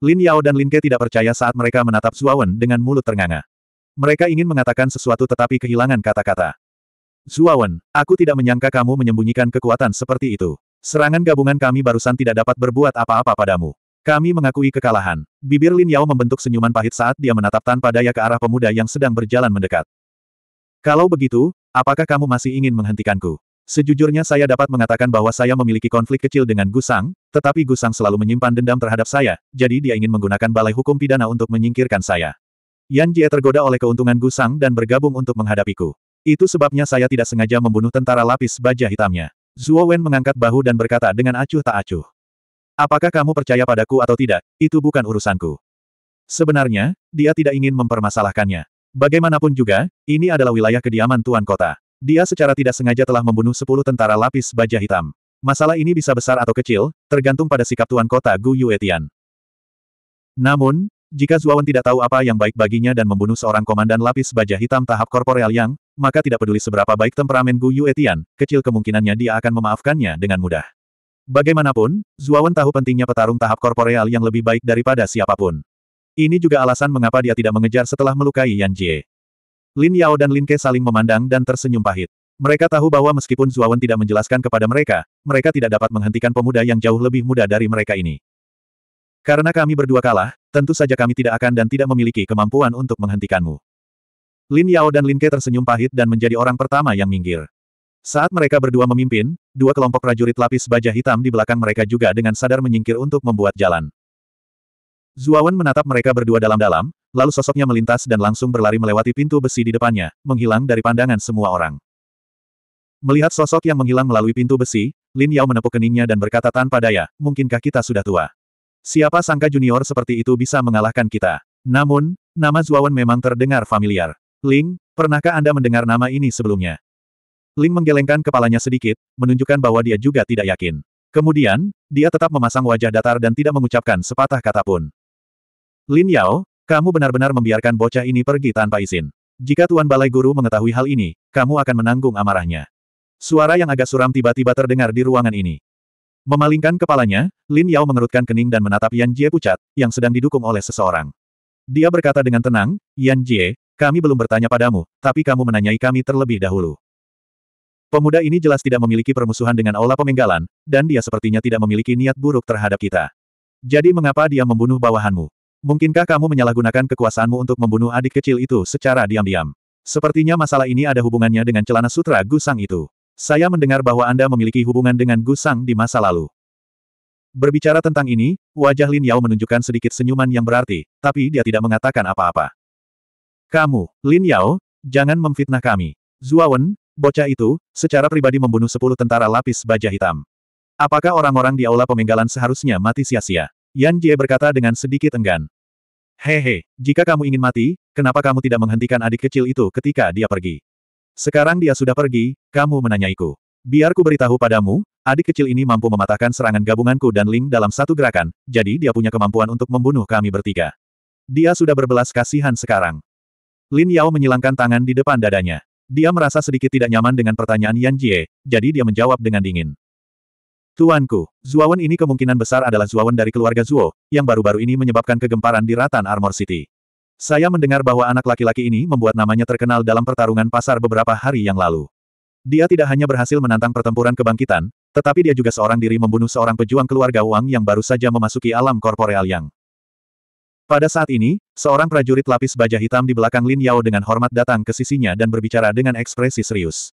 Lin Yao dan Lin Ke tidak percaya saat mereka menatap Zuawan dengan mulut ternganga. Mereka ingin mengatakan sesuatu tetapi kehilangan kata-kata. Zuawan, aku tidak menyangka kamu menyembunyikan kekuatan seperti itu. Serangan gabungan kami barusan tidak dapat berbuat apa-apa padamu. Kami mengakui kekalahan. Bibir Lin Yao membentuk senyuman pahit saat dia menatap tanpa daya ke arah pemuda yang sedang berjalan mendekat. Kalau begitu, apakah kamu masih ingin menghentikanku? Sejujurnya saya dapat mengatakan bahwa saya memiliki konflik kecil dengan Gusang, tetapi Gusang selalu menyimpan dendam terhadap saya, jadi dia ingin menggunakan balai hukum pidana untuk menyingkirkan saya. Yan Jie tergoda oleh keuntungan Gusang dan bergabung untuk menghadapiku. Itu sebabnya saya tidak sengaja membunuh tentara lapis baja hitamnya. Zuo Wen mengangkat bahu dan berkata dengan acuh tak acuh. Apakah kamu percaya padaku atau tidak, itu bukan urusanku. Sebenarnya, dia tidak ingin mempermasalahkannya. Bagaimanapun juga, ini adalah wilayah kediaman Tuan Kota. Dia secara tidak sengaja telah membunuh sepuluh tentara lapis baja hitam. Masalah ini bisa besar atau kecil, tergantung pada sikap tuan kota Gu Yuetian. Namun, jika Zuawan tidak tahu apa yang baik baginya dan membunuh seorang komandan lapis baja hitam tahap korporeal yang, maka tidak peduli seberapa baik temperamen Gu Yuetian, kecil kemungkinannya dia akan memaafkannya dengan mudah. Bagaimanapun, Zuawan tahu pentingnya petarung tahap korporeal yang lebih baik daripada siapa pun. Ini juga alasan mengapa dia tidak mengejar setelah melukai Yan Jie. Lin Yao dan Lin Ke saling memandang dan tersenyum pahit. Mereka tahu bahwa meskipun Zuawan tidak menjelaskan kepada mereka, mereka tidak dapat menghentikan pemuda yang jauh lebih muda dari mereka ini. Karena kami berdua kalah, tentu saja kami tidak akan dan tidak memiliki kemampuan untuk menghentikanmu. Lin Yao dan Lin Ke tersenyum pahit dan menjadi orang pertama yang minggir. Saat mereka berdua memimpin, dua kelompok prajurit lapis baja hitam di belakang mereka juga dengan sadar menyingkir untuk membuat jalan. Zuawan menatap mereka berdua dalam-dalam, lalu sosoknya melintas dan langsung berlari melewati pintu besi di depannya, menghilang dari pandangan semua orang. Melihat sosok yang menghilang melalui pintu besi, Lin Yao menepuk keningnya dan berkata tanpa daya, mungkinkah kita sudah tua? Siapa sangka junior seperti itu bisa mengalahkan kita? Namun, nama Zuawan memang terdengar familiar. Ling, pernahkah Anda mendengar nama ini sebelumnya? Ling menggelengkan kepalanya sedikit, menunjukkan bahwa dia juga tidak yakin. Kemudian, dia tetap memasang wajah datar dan tidak mengucapkan sepatah kata pun. Lin Yao, kamu benar-benar membiarkan bocah ini pergi tanpa izin. Jika Tuan Balai Guru mengetahui hal ini, kamu akan menanggung amarahnya. Suara yang agak suram tiba-tiba terdengar di ruangan ini. Memalingkan kepalanya, Lin Yao mengerutkan kening dan menatap Yan Jie pucat, yang sedang didukung oleh seseorang. Dia berkata dengan tenang, Yan Jie, kami belum bertanya padamu, tapi kamu menanyai kami terlebih dahulu. Pemuda ini jelas tidak memiliki permusuhan dengan Aula Pemenggalan, dan dia sepertinya tidak memiliki niat buruk terhadap kita. Jadi mengapa dia membunuh bawahanmu? Mungkinkah kamu menyalahgunakan kekuasaanmu untuk membunuh adik kecil itu secara diam-diam? Sepertinya masalah ini ada hubungannya dengan celana sutra Gusang itu. Saya mendengar bahwa Anda memiliki hubungan dengan Gusang di masa lalu. Berbicara tentang ini, wajah Lin Yao menunjukkan sedikit senyuman yang berarti, tapi dia tidak mengatakan apa-apa. Kamu, Lin Yao, jangan memfitnah kami. Zuawan, bocah itu, secara pribadi membunuh sepuluh tentara lapis baja hitam. Apakah orang-orang di aula pemenggalan seharusnya mati sia-sia? Yan Jie berkata dengan sedikit enggan. Hehe, jika kamu ingin mati, kenapa kamu tidak menghentikan adik kecil itu ketika dia pergi? Sekarang dia sudah pergi, kamu menanyaiku. Biar ku beritahu padamu, adik kecil ini mampu mematahkan serangan gabunganku dan Ling dalam satu gerakan, jadi dia punya kemampuan untuk membunuh kami bertiga. Dia sudah berbelas kasihan sekarang. Lin Yao menyilangkan tangan di depan dadanya. Dia merasa sedikit tidak nyaman dengan pertanyaan Yan Jie, jadi dia menjawab dengan dingin. Tuanku, Zuawan ini kemungkinan besar adalah Zuawan dari keluarga Zuo, yang baru-baru ini menyebabkan kegemparan di Ratan Armor City. Saya mendengar bahwa anak laki-laki ini membuat namanya terkenal dalam pertarungan pasar beberapa hari yang lalu. Dia tidak hanya berhasil menantang pertempuran kebangkitan, tetapi dia juga seorang diri membunuh seorang pejuang keluarga Wang yang baru saja memasuki alam korporeal yang. Pada saat ini, seorang prajurit lapis baja hitam di belakang Lin Yao dengan hormat datang ke sisinya dan berbicara dengan ekspresi serius.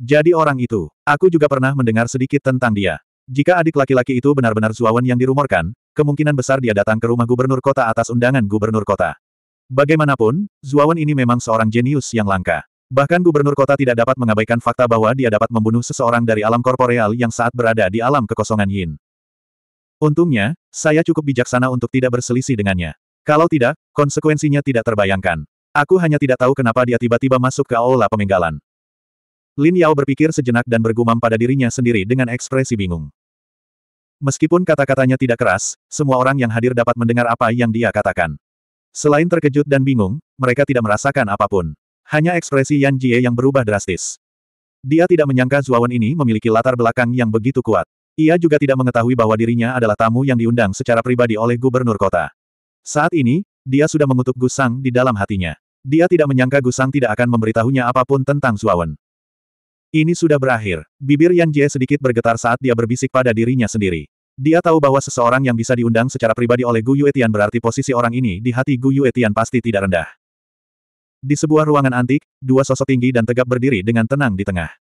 Jadi orang itu. Aku juga pernah mendengar sedikit tentang dia. Jika adik laki-laki itu benar-benar Zuawan yang dirumorkan, kemungkinan besar dia datang ke rumah gubernur kota atas undangan gubernur kota. Bagaimanapun, Zuawan ini memang seorang jenius yang langka. Bahkan gubernur kota tidak dapat mengabaikan fakta bahwa dia dapat membunuh seseorang dari alam korporeal yang saat berada di alam kekosongan Yin. Untungnya, saya cukup bijaksana untuk tidak berselisih dengannya. Kalau tidak, konsekuensinya tidak terbayangkan. Aku hanya tidak tahu kenapa dia tiba-tiba masuk ke aula pemenggalan. Lin Yao berpikir sejenak dan bergumam pada dirinya sendiri dengan ekspresi bingung. Meskipun kata-katanya tidak keras, semua orang yang hadir dapat mendengar apa yang dia katakan. Selain terkejut dan bingung, mereka tidak merasakan apa pun. Hanya ekspresi Yan Jie yang berubah drastis. Dia tidak menyangka Zuawan ini memiliki latar belakang yang begitu kuat. Ia juga tidak mengetahui bahwa dirinya adalah tamu yang diundang secara pribadi oleh gubernur kota. Saat ini, dia sudah mengutuk Gusang di dalam hatinya. Dia tidak menyangka Gusang tidak akan memberitahunya apa pun tentang Zuawan. Ini sudah berakhir. Bibir Yan Jie sedikit bergetar saat dia berbisik pada dirinya sendiri. Dia tahu bahwa seseorang yang bisa diundang secara pribadi oleh Gu Yuetian berarti posisi orang ini di hati Gu Yuetian pasti tidak rendah. Di sebuah ruangan antik, dua sosok tinggi dan tegap berdiri dengan tenang di tengah.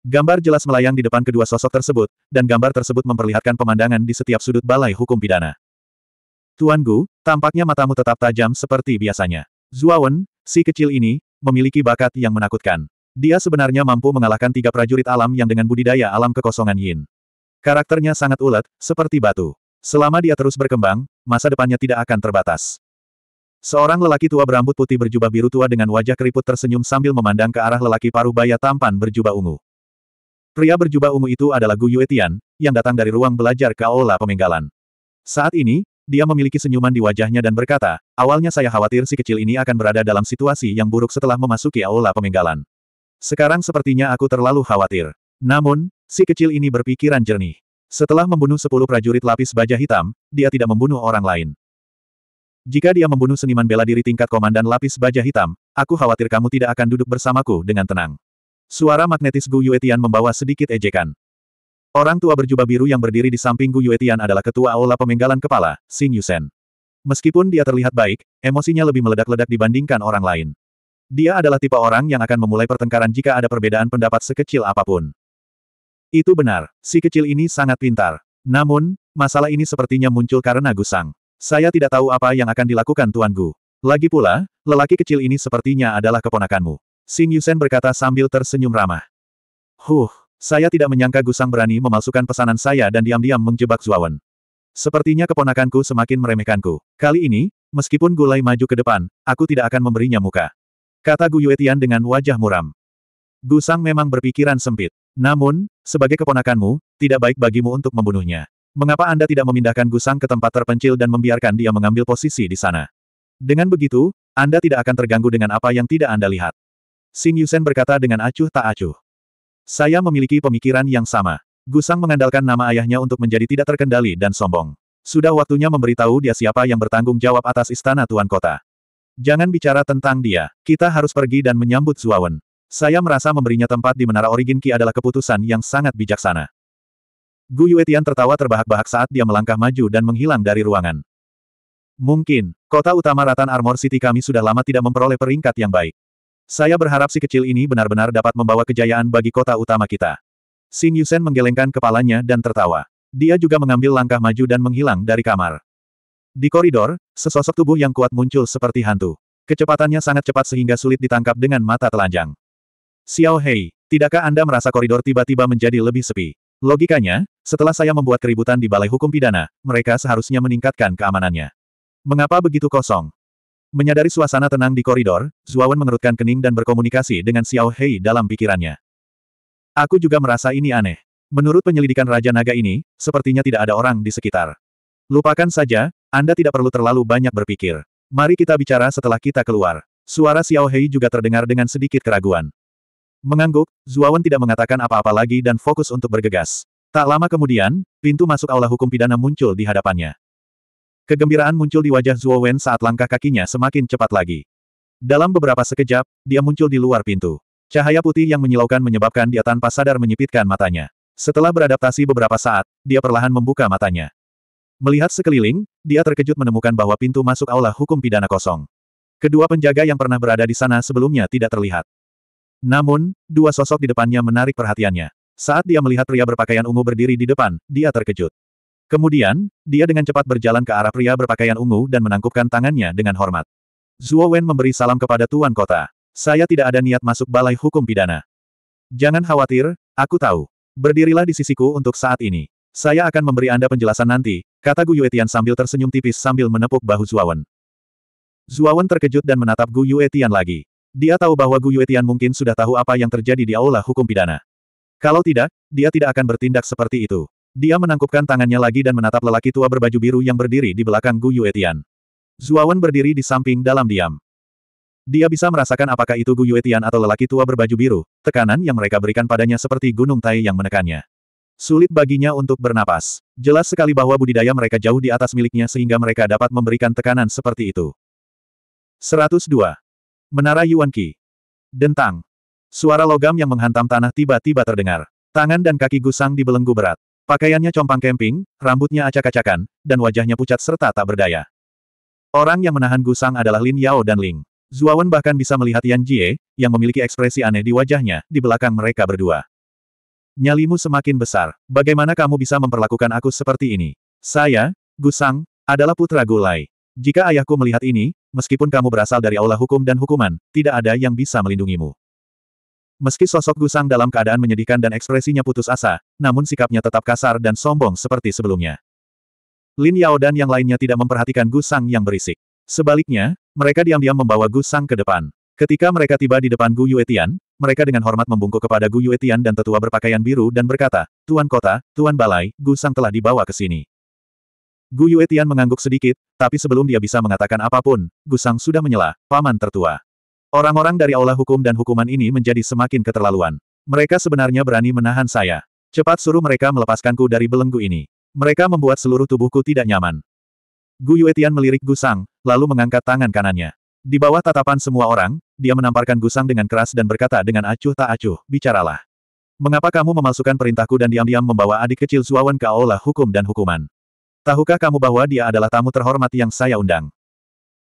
Gambar jelas melayang di depan kedua sosok tersebut, dan gambar tersebut memperlihatkan pemandangan di setiap sudut balai hukum pidana. Tuan Gu, tampaknya matamu tetap tajam seperti biasanya. Zuawan, si kecil ini, memiliki bakat yang menakutkan. Dia sebenarnya mampu mengalahkan tiga prajurit alam yang dengan budidaya alam kekosongan Yin. Karakternya sangat ulet, seperti batu. Selama dia terus berkembang, masa depannya tidak akan terbatas. Seorang lelaki tua berambut putih berjubah biru tua dengan wajah keriput tersenyum sambil memandang ke arah lelaki paruh baya tampan berjubah ungu. Pria berjubah ungu itu adalah Gu Yuetian, yang datang dari ruang belajar Aula Pemenggalan. Saat ini, dia memiliki senyuman di wajahnya dan berkata, awalnya saya khawatir si kecil ini akan berada dalam situasi yang buruk setelah memasuki Aula Pemenggalan. Sekarang sepertinya aku terlalu khawatir. Namun, si kecil ini berpikiran jernih. Setelah membunuh sepuluh prajurit lapis baja hitam, dia tidak membunuh orang lain. Jika dia membunuh seniman bela diri tingkat komandan lapis baja hitam, aku khawatir kamu tidak akan duduk bersamaku dengan tenang. Suara magnetis Gu Yuetian membawa sedikit ejekan. Orang tua berjubah biru yang berdiri di samping Gu Yuetian adalah ketua aula pemenggalan kepala, Xing Yusen. Meskipun dia terlihat baik, emosinya lebih meledak-ledak dibandingkan orang lain. Dia adalah tipe orang yang akan memulai pertengkaran jika ada perbedaan pendapat sekecil apa pun. Itu benar, si kecil ini sangat pintar. Namun, masalah ini sepertinya muncul karena Gusang. Saya tidak tahu apa yang akan dilakukan Tuan Gu. Lagi pula, lelaki kecil ini sepertinya adalah keponakanmu. Xing Yusen berkata sambil tersenyum ramah. Huh, saya tidak menyangka Gusang berani memalsukan pesanan saya dan diam-diam menjebak Zuawan. Sepertinya keponakanku semakin meremehkanku. Kali ini, meskipun Gulai maju ke depan, aku tidak akan memberinya muka. Kata Gu Yuetian dengan wajah muram. Gusang memang berpikiran sempit. Namun, sebagai keponakanmu, tidak baik bagimu untuk membunuhnya. Mengapa Anda tidak memindahkan Gusang ke tempat terpencil dan membiarkan dia mengambil posisi di sana? Dengan begitu, Anda tidak akan terganggu dengan apa yang tidak Anda lihat. Xing Yusen berkata dengan acuh tak acuh. Saya memiliki pemikiran yang sama. Gusang mengandalkan nama ayahnya untuk menjadi tidak terkendali dan sombong. Sudah waktunya memberitahu dia siapa yang bertanggung jawab atas istana Tuan Kota. Jangan bicara tentang dia. Kita harus pergi dan menyambut Zuawan. Saya merasa memberinya tempat di Menara Origin Ki adalah keputusan yang sangat bijaksana. Gu Yuetian tertawa terbahak-bahak saat dia melangkah maju dan menghilang dari ruangan. Mungkin, kota utama Ratan Armor City kami sudah lama tidak memperoleh peringkat yang baik. Saya berharap si kecil ini benar-benar dapat membawa kejayaan bagi kota utama kita. Xing Yusen menggelengkan kepalanya dan tertawa. Dia juga mengambil langkah maju dan menghilang dari kamar. Di koridor, sesosok tubuh yang kuat muncul seperti hantu. Kecepatannya sangat cepat sehingga sulit ditangkap dengan mata telanjang. Xiao Hei, tidakkah Anda merasa koridor tiba-tiba menjadi lebih sepi? Logikanya, setelah saya membuat keributan di Balai Hukum Pidana, mereka seharusnya meningkatkan keamanannya. Mengapa begitu kosong? Menyadari suasana tenang di koridor, Zuawan mengerutkan kening dan berkomunikasi dengan Xiao Hei dalam pikirannya. Aku juga merasa ini aneh. Menurut penyelidikan Raja Naga ini, sepertinya tidak ada orang di sekitar. Lupakan saja, Anda tidak perlu terlalu banyak berpikir. Mari kita bicara setelah kita keluar. Suara Xiao Hei juga terdengar dengan sedikit keraguan. Mengangguk, Zuawan tidak mengatakan apa-apa lagi dan fokus untuk bergegas. Tak lama kemudian, pintu masuk aula hukum pidana muncul di hadapannya. Kegembiraan muncul di wajah Zuo Wen saat langkah kakinya semakin cepat lagi. Dalam beberapa sekejap, dia muncul di luar pintu. Cahaya putih yang menyilaukan menyebabkan dia tanpa sadar menyipitkan matanya. Setelah beradaptasi beberapa saat, dia perlahan membuka matanya. Melihat sekeliling, dia terkejut menemukan bahwa pintu masuk aula hukum pidana kosong. Kedua penjaga yang pernah berada di sana sebelumnya tidak terlihat. Namun, dua sosok di depannya menarik perhatiannya. Saat dia melihat pria berpakaian ungu berdiri di depan, dia terkejut. Kemudian, dia dengan cepat berjalan ke arah pria berpakaian ungu dan menangkupkan tangannya dengan hormat. Zuo Wen memberi salam kepada Tuan Kota. Saya tidak ada niat masuk balai hukum pidana. Jangan khawatir, aku tahu. Berdirilah di sisiku untuk saat ini. Saya akan memberi Anda penjelasan nanti, kata Gu Yuetian sambil tersenyum tipis sambil menepuk bahu Zuawan. Zuawan terkejut dan menatap Gu Yuetian lagi. Dia tahu bahwa Gu Yuetian mungkin sudah tahu apa yang terjadi di aula hukum pidana. Kalau tidak, dia tidak akan bertindak seperti itu. Dia menangkupkan tangannya lagi dan menatap lelaki tua berbaju biru yang berdiri di belakang Gu Yuetian. Zuawan berdiri di samping dalam diam. Dia bisa merasakan apakah itu Gu Yuetian atau lelaki tua berbaju biru, tekanan yang mereka berikan padanya seperti gunung Tai yang menekannya. Sulit baginya untuk bernapas. Jelas sekali bahwa budidaya mereka jauh di atas miliknya sehingga mereka dapat memberikan tekanan seperti itu. 102. Menara Yuan Qi. Dentang. Suara logam yang menghantam tanah tiba-tiba terdengar. Tangan dan kaki Gusang dibelenggu berat. Pakaiannya compang camping, rambutnya acak-acakan, dan wajahnya pucat serta tak berdaya. Orang yang menahan Gusang adalah Lin Yao dan Ling. Zuawan bahkan bisa melihat Yan Jie, yang memiliki ekspresi aneh di wajahnya, di belakang mereka berdua. Nyalimu semakin besar. Bagaimana kamu bisa memperlakukan aku seperti ini? Saya, Gusang, adalah putra Gulai. Jika ayahku melihat ini, meskipun kamu berasal dari aula hukum dan hukuman, tidak ada yang bisa melindungimu. Meski sosok Gusang dalam keadaan menyedihkan dan ekspresinya putus asa, namun sikapnya tetap kasar dan sombong seperti sebelumnya. Lin Yao dan yang lainnya tidak memperhatikan Gusang yang berisik. Sebaliknya, mereka diam-diam membawa Gusang ke depan. Ketika mereka tiba di depan Gu Yuetian, mereka dengan hormat membungkuk kepada Gu Yuetian dan tetua berpakaian biru dan berkata, Tuan Kota, Tuan Balai, Gu Sang telah dibawa ke sini. Gu Yuetian mengangguk sedikit, tapi sebelum dia bisa mengatakan apa pun, Gu Sang sudah menyela, paman tertua. Orang-orang dari aula hukum dan hukuman ini menjadi semakin keterlaluan. Mereka sebenarnya berani menahan saya. Cepat suruh mereka melepaskanku dari belenggu ini. Mereka membuat seluruh tubuhku tidak nyaman. Gu Yuetian melirik Gu Sang, lalu mengangkat tangan kanannya. Di bawah tatapan semua orang, dia menamparkan Gusang dengan keras dan berkata dengan acuh tak acuh, bicaralah. Mengapa kamu memalsukan perintahku dan diam-diam membawa adik kecil Zuawan ke aula hukum dan hukuman? Tahukah kamu bahwa dia adalah tamu terhormat yang saya undang?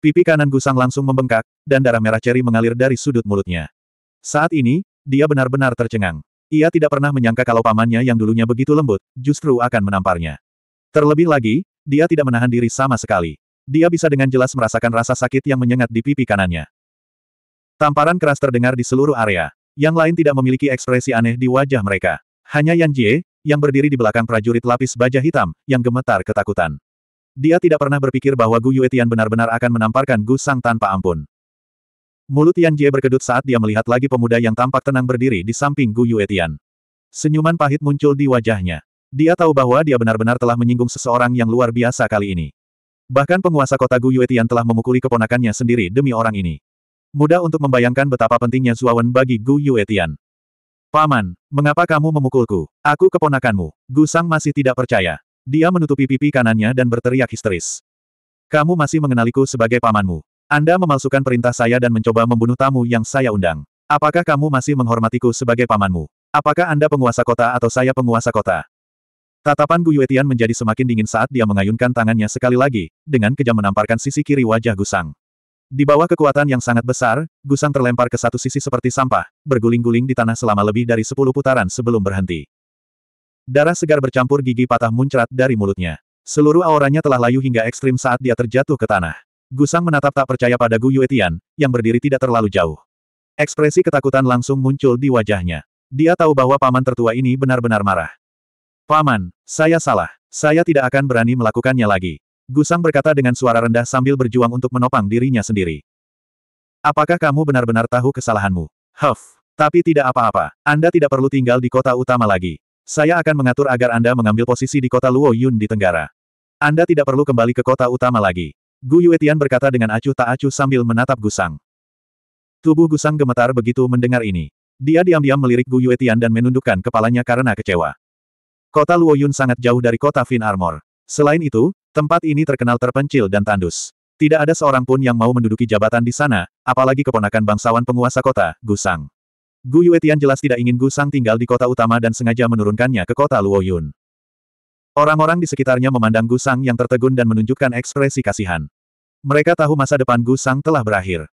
Pipi kanan Gusang langsung membengkak, dan darah merah ceri mengalir dari sudut mulutnya. Saat ini, dia benar-benar tercengang. Ia tidak pernah menyangka kalau pamannya yang dulunya begitu lembut, justru akan menamparnya. Terlebih lagi, dia tidak menahan diri sama sekali. Dia bisa dengan jelas merasakan rasa sakit yang menyengat di pipi kanannya. Tamparan keras terdengar di seluruh area. Yang lain tidak memiliki ekspresi aneh di wajah mereka. Hanya Yan Jie, yang berdiri di belakang prajurit lapis baja hitam, yang gemetar ketakutan. Dia tidak pernah berpikir bahwa Gu Yuetian benar-benar akan menamparkan Gu Sang tanpa ampun. Mulut Yan Jie berkedut saat dia melihat lagi pemuda yang tampak tenang berdiri di samping Gu Yuetian. Senyuman pahit muncul di wajahnya. Dia tahu bahwa dia benar-benar telah menyinggung seseorang yang luar biasa kali ini. Bahkan penguasa kota Gu Yuetian telah memukuli keponakannya sendiri demi orang ini. Mudah untuk membayangkan betapa pentingnya Zuawan bagi Gu Yuetian. Paman, mengapa kamu memukulku? Aku keponakanmu. Gu Sang masih tidak percaya. Dia menutupi pipi kanannya dan berteriak histeris. Kamu masih mengenaliku sebagai pamanmu. Anda memalsukan perintah saya dan mencoba membunuh tamu yang saya undang. Apakah kamu masih menghormatiku sebagai pamanmu? Apakah Anda penguasa kota atau saya penguasa kota? Tatapan Gu Yuetian menjadi semakin dingin saat dia mengayunkan tangannya sekali lagi, dengan kejam menamparkan sisi kiri wajah Gusang. Di bawah kekuatan yang sangat besar, Gusang terlempar ke satu sisi seperti sampah, berguling-guling di tanah selama lebih dari sepuluh putaran sebelum berhenti. Darah segar bercampur gigi patah muncrat dari mulutnya. Seluruh auranya telah layu hingga ekstrim saat dia terjatuh ke tanah. Gusang menatap tak percaya pada Gu Yuetian, yang berdiri tidak terlalu jauh. Ekspresi ketakutan langsung muncul di wajahnya. Dia tahu bahwa paman tertua ini benar-benar marah. Paman, saya salah. Saya tidak akan berani melakukannya lagi. Gusang berkata dengan suara rendah sambil berjuang untuk menopang dirinya sendiri. Apakah kamu benar-benar tahu kesalahanmu? Huff. Tapi tidak apa-apa. Anda tidak perlu tinggal di kota utama lagi. Saya akan mengatur agar Anda mengambil posisi di kota Luo Yun di Tenggara. Anda tidak perlu kembali ke kota utama lagi. Gu Yuetian berkata dengan acuh tak acuh sambil menatap Gusang. Tubuh Gusang gemetar begitu mendengar ini. Dia diam-diam melirik Gu Yuetian dan menundukkan kepalanya karena kecewa. Kota Luoyun sangat jauh dari kota Fin Armor. Selain itu, tempat ini terkenal terpencil dan tandus. Tidak ada seorang pun yang mau menduduki jabatan di sana, apalagi keponakan bangsawan penguasa kota, Gusang. Gu Yuetian jelas tidak ingin Gusang tinggal di kota utama dan sengaja menurunkannya ke kota Luoyun. Orang-orang di sekitarnya memandang Gusang yang tertegun dan menunjukkan ekspresi kasihan. Mereka tahu masa depan Gusang telah berakhir.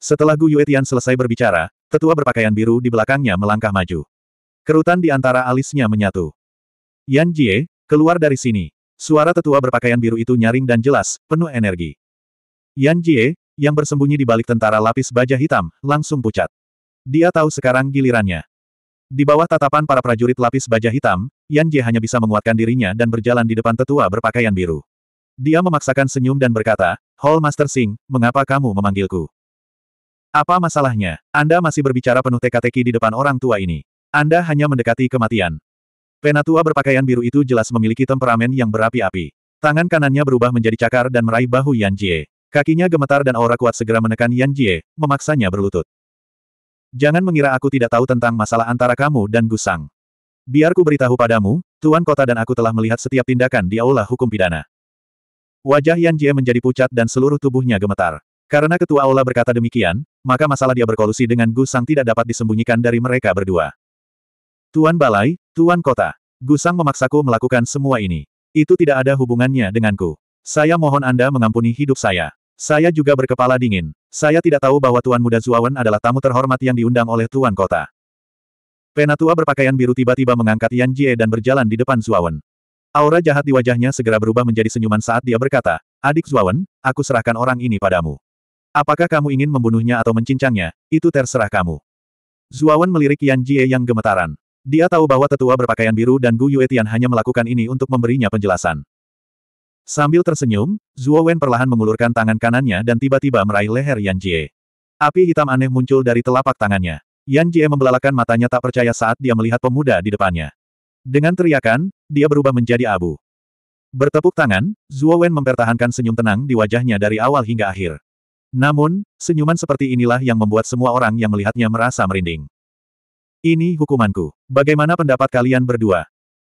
Setelah Gu Yuetian selesai berbicara, tetua berpakaian biru di belakangnya melangkah maju. Kerutan di antara alisnya menyatu. Yan Jie, keluar dari sini. Suara tetua berpakaian biru itu nyaring dan jelas, penuh energi. Yan Jie, yang bersembunyi di balik tentara lapis baja hitam, langsung pucat. Dia tahu sekarang gilirannya. Di bawah tatapan para prajurit lapis baja hitam, Yan Jie hanya bisa menguatkan dirinya dan berjalan di depan tetua berpakaian biru. Dia memaksakan senyum dan berkata, Hall Master Singh, mengapa kamu memanggilku? Apa masalahnya? Anda masih berbicara penuh teka-teki di depan orang tua ini. Anda hanya mendekati kematian. Penatua berpakaian biru itu jelas memiliki temperamen yang berapi-api. Tangan kanannya berubah menjadi cakar dan meraih bahu Yan Jie. Kakinya gemetar dan aura kuat segera menekan Yan Jie, memaksanya berlutut. Jangan mengira aku tidak tahu tentang masalah antara kamu dan Gusang. Biar ku beritahu padamu, Tuan Kota dan aku telah melihat setiap tindakan di aula hukum pidana. Wajah Yan Jie menjadi pucat dan seluruh tubuhnya gemetar. Karena ketua aula berkata demikian, maka masalah dia berkolusi dengan Gu Sang tidak dapat disembunyikan dari mereka berdua. Tuan Balai, Tuan Kota. Gu Sang memaksaku melakukan semua ini. Itu tidak ada hubungannya denganku. Saya mohon Anda mengampuni hidup saya. Saya juga berkepala dingin. Saya tidak tahu bahwa Tuan Muda Zuawan adalah tamu terhormat yang diundang oleh Tuan Kota. Penatua berpakaian biru tiba-tiba mengangkat Yan Jie dan berjalan di depan Zuawan. Aura jahat di wajahnya segera berubah menjadi senyuman saat dia berkata, Adik Zuawan, aku serahkan orang ini padamu. Apakah kamu ingin membunuhnya atau mencincangnya, itu terserah kamu. Zuawan melirik Yan Jie yang gemetaran. Dia tahu bahwa tetua berpakaian biru dan Gu Yuetian hanya melakukan ini untuk memberinya penjelasan. Sambil tersenyum, Zuo Wen perlahan mengulurkan tangan kanannya dan tiba-tiba meraih leher Yan Jie. Api hitam aneh muncul dari telapak tangannya. Yan Jie membelalakan matanya tak percaya saat dia melihat pemuda di depannya. Dengan teriakan, dia berubah menjadi abu. Bertepuk tangan, Zuo Wen mempertahankan senyum tenang di wajahnya dari awal hingga akhir. Namun, senyuman seperti inilah yang membuat semua orang yang melihatnya merasa merinding. Ini hukumanku. Bagaimana pendapat kalian berdua?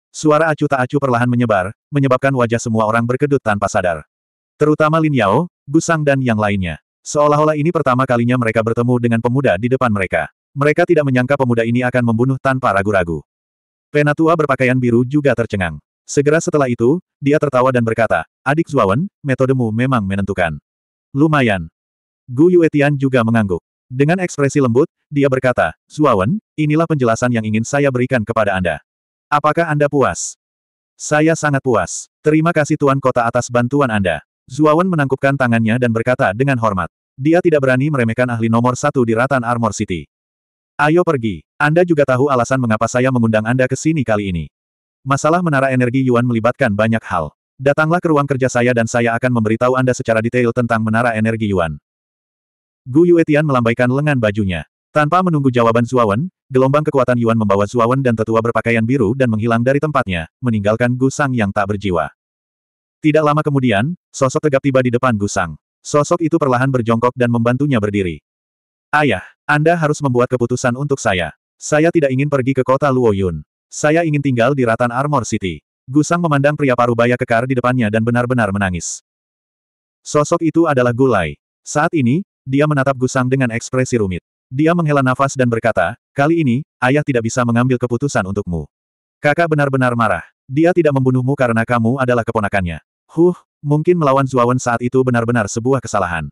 Suara acu tak acu perlahan menyebar, menyebabkan wajah semua orang berkedut tanpa sadar. Terutama Lin Yao, Gusang dan yang lainnya. Seolah-olah ini pertama kalinya mereka bertemu dengan pemuda di depan mereka. Mereka tidak menyangka pemuda ini akan membunuh tanpa ragu-ragu. Penatua berpakaian biru juga tercengang. Segera setelah itu, dia tertawa dan berkata, Adik Zuawan, metodemu memang menentukan. Lumayan. Gu Yuetian juga mengangguk. Dengan ekspresi lembut, dia berkata, Zuawan, inilah penjelasan yang ingin saya berikan kepada Anda. Apakah Anda puas? Saya sangat puas. Terima kasih Tuan Kota atas bantuan Anda. Zuawan menangkupkan tangannya dan berkata dengan hormat. Dia tidak berani meremehkan ahli nomor satu di Ratan Armor City. Ayo pergi. Anda juga tahu alasan mengapa saya mengundang Anda ke sini kali ini. Masalah menara energi Yuan melibatkan banyak hal. Datanglah ke ruang kerja saya dan saya akan memberitahu Anda secara detail tentang menara energi Yuan. Gu Yuetian melambaikan lengan bajunya. Tanpa menunggu jawaban Zuawan, gelombang kekuatan Yuan membawa Zuawan dan tetua berpakaian biru dan menghilang dari tempatnya, meninggalkan Gu Sang yang tak berjiwa. Tidak lama kemudian, sosok tegap tiba di depan Gu Sang. Sosok itu perlahan berjongkok dan membantunya berdiri. Ayah, Anda harus membuat keputusan untuk saya. Saya tidak ingin pergi ke kota Luoyun. Saya ingin tinggal di Ratan Armor City. Gusang memandang pria parubaya kekar di depannya dan benar-benar menangis. Sosok itu adalah Gulai. Saat ini, dia menatap Gusang dengan ekspresi rumit. Dia menghela nafas dan berkata, kali ini, ayah tidak bisa mengambil keputusan untukmu. Kakak benar-benar marah. Dia tidak membunuhmu karena kamu adalah keponakannya. Huh, mungkin melawan Zuawan saat itu benar-benar sebuah kesalahan.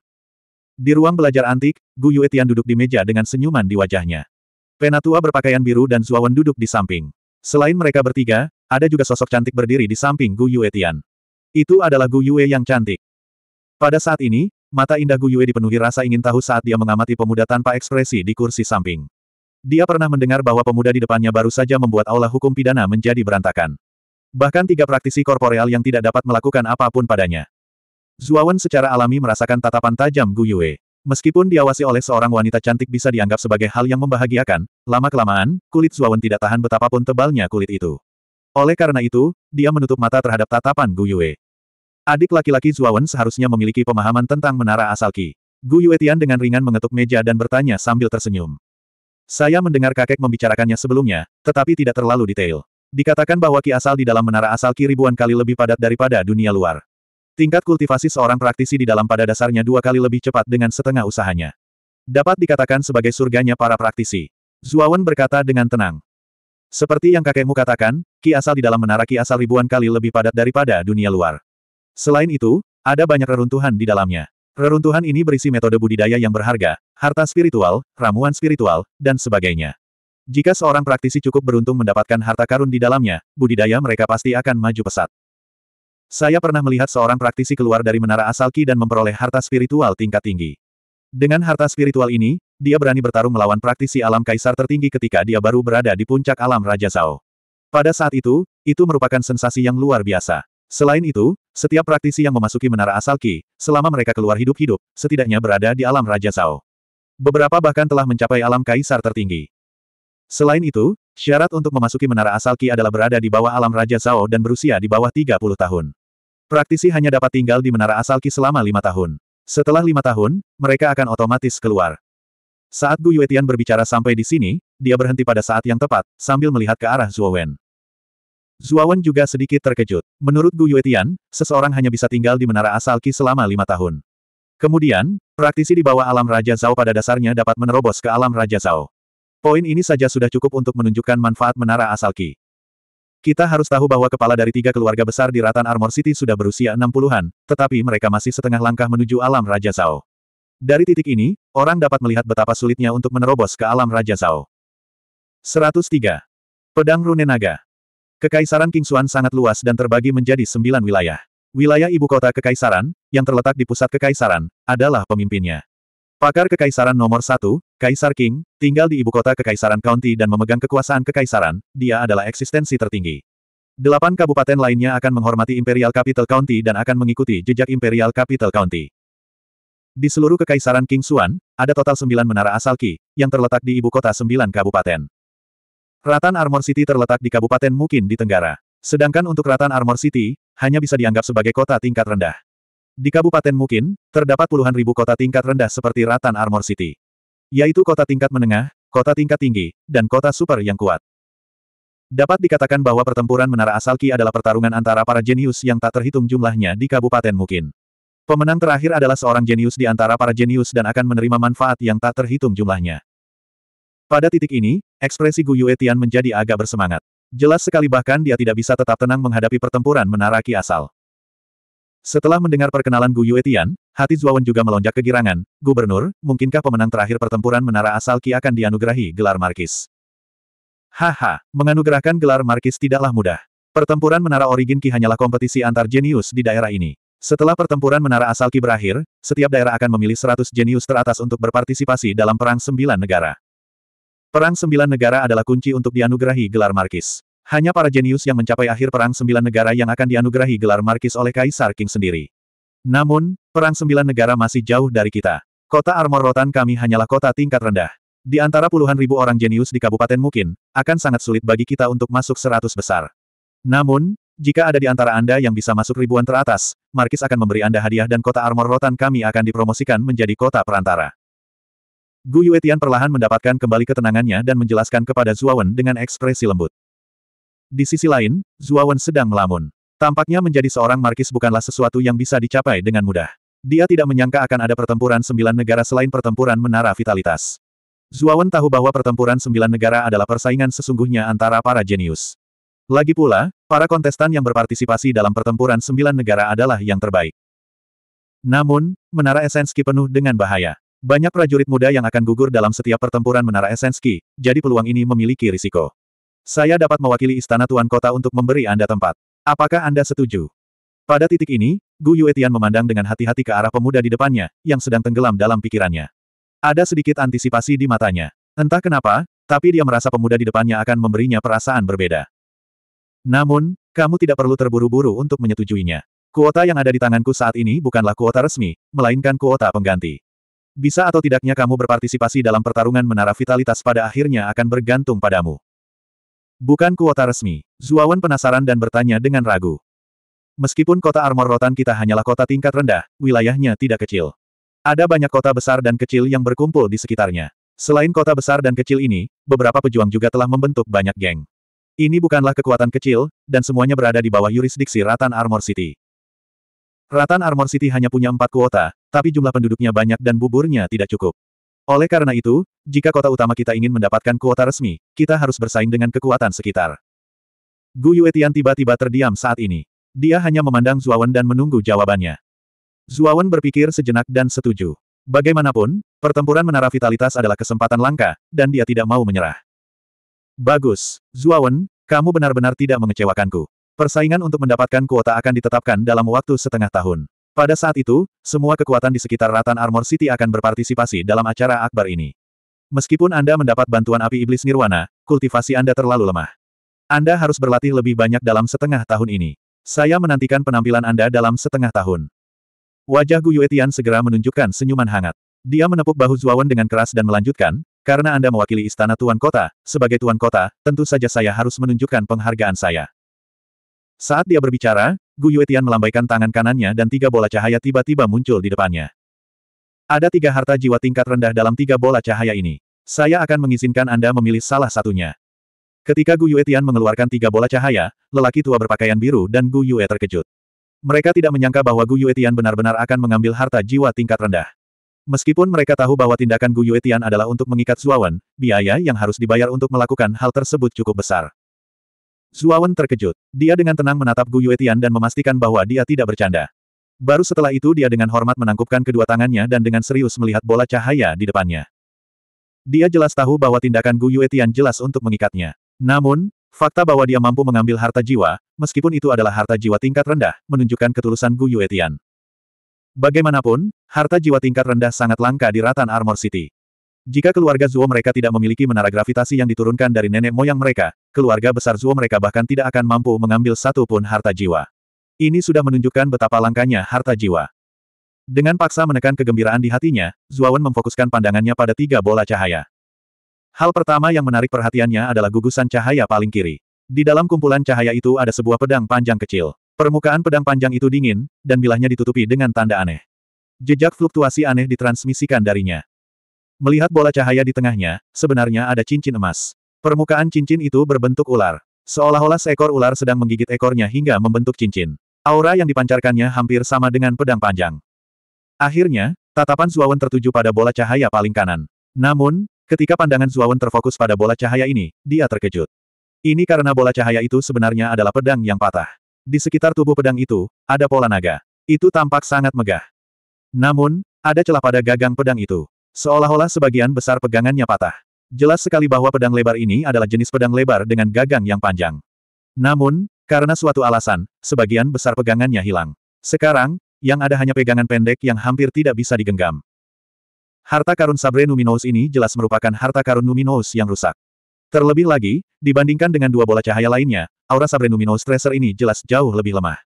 Di ruang belajar antik, Gu Yuetian duduk di meja dengan senyuman di wajahnya. Penatua berpakaian biru dan Zuawan duduk di samping. Selain mereka bertiga, ada juga sosok cantik berdiri di samping Gu Yuetian. Itu adalah Gu Yue yang cantik. Pada saat ini, mata indah Gu Yue dipenuhi rasa ingin tahu saat dia mengamati pemuda tanpa ekspresi di kursi samping. Dia pernah mendengar bahwa pemuda di depannya baru saja membuat aula hukum pidana menjadi berantakan. Bahkan tiga praktisi korporeal yang tidak dapat melakukan apa pun padanya. Zuawan secara alami merasakan tatapan tajam Gu Yue. Meskipun diawasi oleh seorang wanita cantik bisa dianggap sebagai hal yang membahagiakan, lama-kelamaan, kulit Zuawan tidak tahan betapapun tebalnya kulit itu. Oleh karena itu, dia menutup mata terhadap tatapan Gu Yue. Adik laki-laki Zuawan seharusnya memiliki pemahaman tentang menara asal Qi. Gu Yuetian dengan ringan mengetuk meja dan bertanya sambil tersenyum. Saya mendengar kakek membicarakannya sebelumnya, tetapi tidak terlalu detail. Dikatakan bahwa Qi asal di dalam menara asal Qi ribuan kali lebih padat daripada dunia luar. Tingkat kultivasi seorang praktisi di dalam pada dasarnya dua kali lebih cepat dengan setengah usahanya. Dapat dikatakan sebagai surganya para praktisi. Zuawan berkata dengan tenang. Seperti yang kakekmu katakan, ki asal di dalam menara ki asal ribuan kali lebih padat daripada dunia luar. Selain itu, ada banyak reruntuhan di dalamnya. Reruntuhan ini berisi metode budidaya yang berharga, harta spiritual, ramuan spiritual, dan sebagainya. Jika seorang praktisi cukup beruntung mendapatkan harta karun di dalamnya, budidaya mereka pasti akan maju pesat. Saya pernah melihat seorang praktisi keluar dari menara asal Ki dan memperoleh harta spiritual tingkat tinggi. Dengan harta spiritual ini, dia berani bertarung melawan praktisi alam kaisar tertinggi ketika dia baru berada di puncak alam Raja Zhao. Pada saat itu, itu merupakan sensasi yang luar biasa. Selain itu, setiap praktisi yang memasuki menara asal Ki, selama mereka keluar hidup-hidup, setidaknya berada di alam Raja Zhao. Beberapa bahkan telah mencapai alam kaisar tertinggi. Selain itu, syarat untuk memasuki menara asal Ki adalah berada di bawah alam Raja Zhao dan berusia di bawah 30 tahun. Praktisi hanya dapat tinggal di menara asal Ki selama lima tahun. Setelah lima tahun, mereka akan otomatis keluar. Saat Gu Yuetian berbicara sampai di sini, dia berhenti pada saat yang tepat, sambil melihat ke arah Zuowen. Zuowen juga sedikit terkejut. Menurut Gu Yuetian, seseorang hanya bisa tinggal di menara asal Qi selama lima tahun. Kemudian, praktisi di bawah alam Raja Zhao pada dasarnya dapat menerobos ke alam Raja Zhao. Poin ini saja sudah cukup untuk menunjukkan manfaat menara asal Qi. Kita harus tahu bahwa kepala dari tiga keluarga besar di Ratan Armor City sudah berusia 60-an, tetapi mereka masih setengah langkah menuju alam Raja Zhao. Dari titik ini, orang dapat melihat betapa sulitnya untuk menerobos ke alam Raja Zhao. 103. Pedang Rune Naga. Kekaisaran King Xuan sangat luas dan terbagi menjadi sembilan wilayah. Wilayah ibu kota kekaisaran, yang terletak di pusat kekaisaran, adalah pemimpinnya. Pakar kekaisaran nomor satu, Kaisar King, tinggal di ibu kota kekaisaran county dan memegang kekuasaan kekaisaran, dia adalah eksistensi tertinggi. Delapan kabupaten lainnya akan menghormati Imperial Capital County dan akan mengikuti jejak Imperial Capital County. Di seluruh Kekaisaran King Xuan, ada total sembilan menara asal Qi, yang terletak di ibu kota sembilan kabupaten. Ratan Armor City terletak di Kabupaten Mukin di Tenggara. Sedangkan untuk Ratan Armor City, hanya bisa dianggap sebagai kota tingkat rendah. Di Kabupaten Mukin, terdapat puluhan ribu kota tingkat rendah seperti Ratan Armor City. Yaitu kota tingkat menengah, kota tingkat tinggi, dan kota super yang kuat. Dapat dikatakan bahwa pertempuran menara asal Qi adalah pertarungan antara para jenius yang tak terhitung jumlahnya di Kabupaten Mukin. Pemenang terakhir adalah seorang jenius di antara para jenius dan akan menerima manfaat yang tak terhitung jumlahnya. Pada titik ini, ekspresi Gu Yuetian menjadi agak bersemangat. Jelas sekali bahkan dia tidak bisa tetap tenang menghadapi pertempuran menara ki asal. Setelah mendengar perkenalan Gu Yuetian, hati Zuawan juga melonjak kegirangan. Gubernur, mungkinkah pemenang terakhir pertempuran menara asal Ki akan dianugerahi gelar Markis? Haha, menganugerahkan gelar Markis tidaklah mudah. Pertempuran menara Origin Ki hanyalah kompetisi antar jenius di daerah ini. Setelah pertempuran menara asal Ki berakhir, setiap daerah akan memilih 100 jenius teratas untuk berpartisipasi dalam Perang Sembilan Negara. Perang Sembilan Negara adalah kunci untuk dianugerahi gelar Markis. Hanya para jenius yang mencapai akhir Perang Sembilan Negara yang akan dianugerahi gelar Markis oleh Kaisar King sendiri. Namun, Perang Sembilan Negara masih jauh dari kita. Kota Armor Rotan kami hanyalah kota tingkat rendah. Di antara puluhan ribu orang jenius di Kabupaten Mukin, akan sangat sulit bagi kita untuk masuk seratus besar. Namun, jika ada di antara Anda yang bisa masuk ribuan teratas, Markis akan memberi Anda hadiah dan kota armor rotan kami akan dipromosikan menjadi kota perantara. Gu Yuetian perlahan mendapatkan kembali ketenangannya dan menjelaskan kepada Zuawan dengan ekspresi lembut. Di sisi lain, Zuawan sedang melamun. Tampaknya menjadi seorang markis bukanlah sesuatu yang bisa dicapai dengan mudah. Dia tidak menyangka akan ada pertempuran sembilan negara selain pertempuran menara vitalitas. Zuawan tahu bahwa pertempuran sembilan negara adalah persaingan sesungguhnya antara para jenius. Lagi pula, para kontestan yang berpartisipasi dalam pertempuran sembilan negara adalah yang terbaik. Namun, menara Esenski penuh dengan bahaya. Banyak prajurit muda yang akan gugur dalam setiap pertempuran menara Esenski, jadi peluang ini memiliki risiko. Saya dapat mewakili istana tuan kota untuk memberi Anda tempat. Apakah Anda setuju? Pada titik ini, Gu Yuetian memandang dengan hati-hati ke arah pemuda di depannya, yang sedang tenggelam dalam pikirannya. Ada sedikit antisipasi di matanya. Entah kenapa, tapi dia merasa pemuda di depannya akan memberinya perasaan berbeda. Namun, kamu tidak perlu terburu-buru untuk menyetujuinya. Kuota yang ada di tanganku saat ini bukanlah kuota resmi, melainkan kuota pengganti. Bisa atau tidaknya kamu berpartisipasi dalam pertarungan menara vitalitas pada akhirnya akan bergantung padamu. Bukan kuota resmi. Zuawan penasaran dan bertanya dengan ragu. Meskipun kota armor rotan kita hanyalah kota tingkat rendah, wilayahnya tidak kecil. Ada banyak kota besar dan kecil yang berkumpul di sekitarnya. Selain kota besar dan kecil ini, beberapa pejuang juga telah membentuk banyak geng. Ini bukanlah kekuatan kecil, dan semuanya berada di bawah yurisdiksi Ratan Armor City. Ratan Armor City hanya punya empat kuota, tapi jumlah penduduknya banyak dan buburnya tidak cukup. Oleh karena itu, jika kota utama kita ingin mendapatkan kuota resmi, kita harus bersaing dengan kekuatan sekitar. Gu Yuetian tiba-tiba terdiam saat ini. Dia hanya memandang Zuawan dan menunggu jawabannya. Zuawan berpikir sejenak dan setuju. Bagaimanapun, pertempuran menara vitalitas adalah kesempatan langka, dan dia tidak mau menyerah. Bagus, Zuawan, kamu benar-benar tidak mengecewakanku. Persaingan untuk mendapatkan kuota akan ditetapkan dalam waktu setengah tahun. Pada saat itu, semua kekuatan di sekitar Ratan Armor City akan berpartisipasi dalam acara akbar ini. Meskipun Anda mendapat bantuan api iblis nirwana, kultivasi Anda terlalu lemah. Anda harus berlatih lebih banyak dalam setengah tahun ini. Saya menantikan penampilan Anda dalam setengah tahun. Wajah Gu Yuetian segera menunjukkan senyuman hangat. Dia menepuk bahu Zuawan dengan keras dan melanjutkan, karena Anda mewakili istana Tuan Kota, sebagai Tuan Kota, tentu saja saya harus menunjukkan penghargaan saya. Saat dia berbicara, Gu Yuetian melambaikan tangan kanannya dan tiga bola cahaya tiba-tiba muncul di depannya. Ada tiga harta jiwa tingkat rendah dalam tiga bola cahaya ini. Saya akan mengizinkan Anda memilih salah satunya. Ketika Gu Yuetian mengeluarkan tiga bola cahaya, lelaki tua berpakaian biru dan Gu Yue terkejut. Mereka tidak menyangka bahwa Gu Yuetian benar-benar akan mengambil harta jiwa tingkat rendah. Meskipun mereka tahu bahwa tindakan Gu Yuetian adalah untuk mengikat Zuawan, biaya yang harus dibayar untuk melakukan hal tersebut cukup besar. Zuawan terkejut. Dia dengan tenang menatap Gu Yuetian dan memastikan bahwa dia tidak bercanda. Baru setelah itu dia dengan hormat menangkupkan kedua tangannya dan dengan serius melihat bola cahaya di depannya. Dia jelas tahu bahwa tindakan Gu Yuetian jelas untuk mengikatnya. Namun, fakta bahwa dia mampu mengambil harta jiwa, meskipun itu adalah harta jiwa tingkat rendah, menunjukkan ketulusan Gu Yuetian. Bagaimanapun, harta jiwa tingkat rendah sangat langka di Ratan Armor City. Jika keluarga Zuo mereka tidak memiliki menara gravitasi yang diturunkan dari nenek moyang mereka, keluarga besar Zuo mereka bahkan tidak akan mampu mengambil satu pun harta jiwa. Ini sudah menunjukkan betapa langkanya harta jiwa. Dengan paksa menekan kegembiraan di hatinya, Zuawan memfokuskan pandangannya pada tiga bola cahaya. Hal pertama yang menarik perhatiannya adalah gugusan cahaya paling kiri. Di dalam kumpulan cahaya itu ada sebuah pedang panjang kecil. Permukaan pedang panjang itu dingin, dan bilahnya ditutupi dengan tanda aneh. Jejak fluktuasi aneh ditransmisikan darinya. Melihat bola cahaya di tengahnya, sebenarnya ada cincin emas. Permukaan cincin itu berbentuk ular. Seolah-olah seekor ular sedang menggigit ekornya hingga membentuk cincin. Aura yang dipancarkannya hampir sama dengan pedang panjang. Akhirnya, tatapan Zuawan tertuju pada bola cahaya paling kanan. Namun, ketika pandangan Zuawan terfokus pada bola cahaya ini, dia terkejut. Ini karena bola cahaya itu sebenarnya adalah pedang yang patah. Di sekitar tubuh pedang itu, ada pola naga. Itu tampak sangat megah. Namun, ada celah pada gagang pedang itu. Seolah-olah sebagian besar pegangannya patah. Jelas sekali bahwa pedang lebar ini adalah jenis pedang lebar dengan gagang yang panjang. Namun, karena suatu alasan, sebagian besar pegangannya hilang. Sekarang, yang ada hanya pegangan pendek yang hampir tidak bisa digenggam. Harta karun Sabre Numinous ini jelas merupakan harta karun Numinous yang rusak. Terlebih lagi, dibandingkan dengan dua bola cahaya lainnya, aura Sabre Numinous Tracer ini jelas jauh lebih lemah.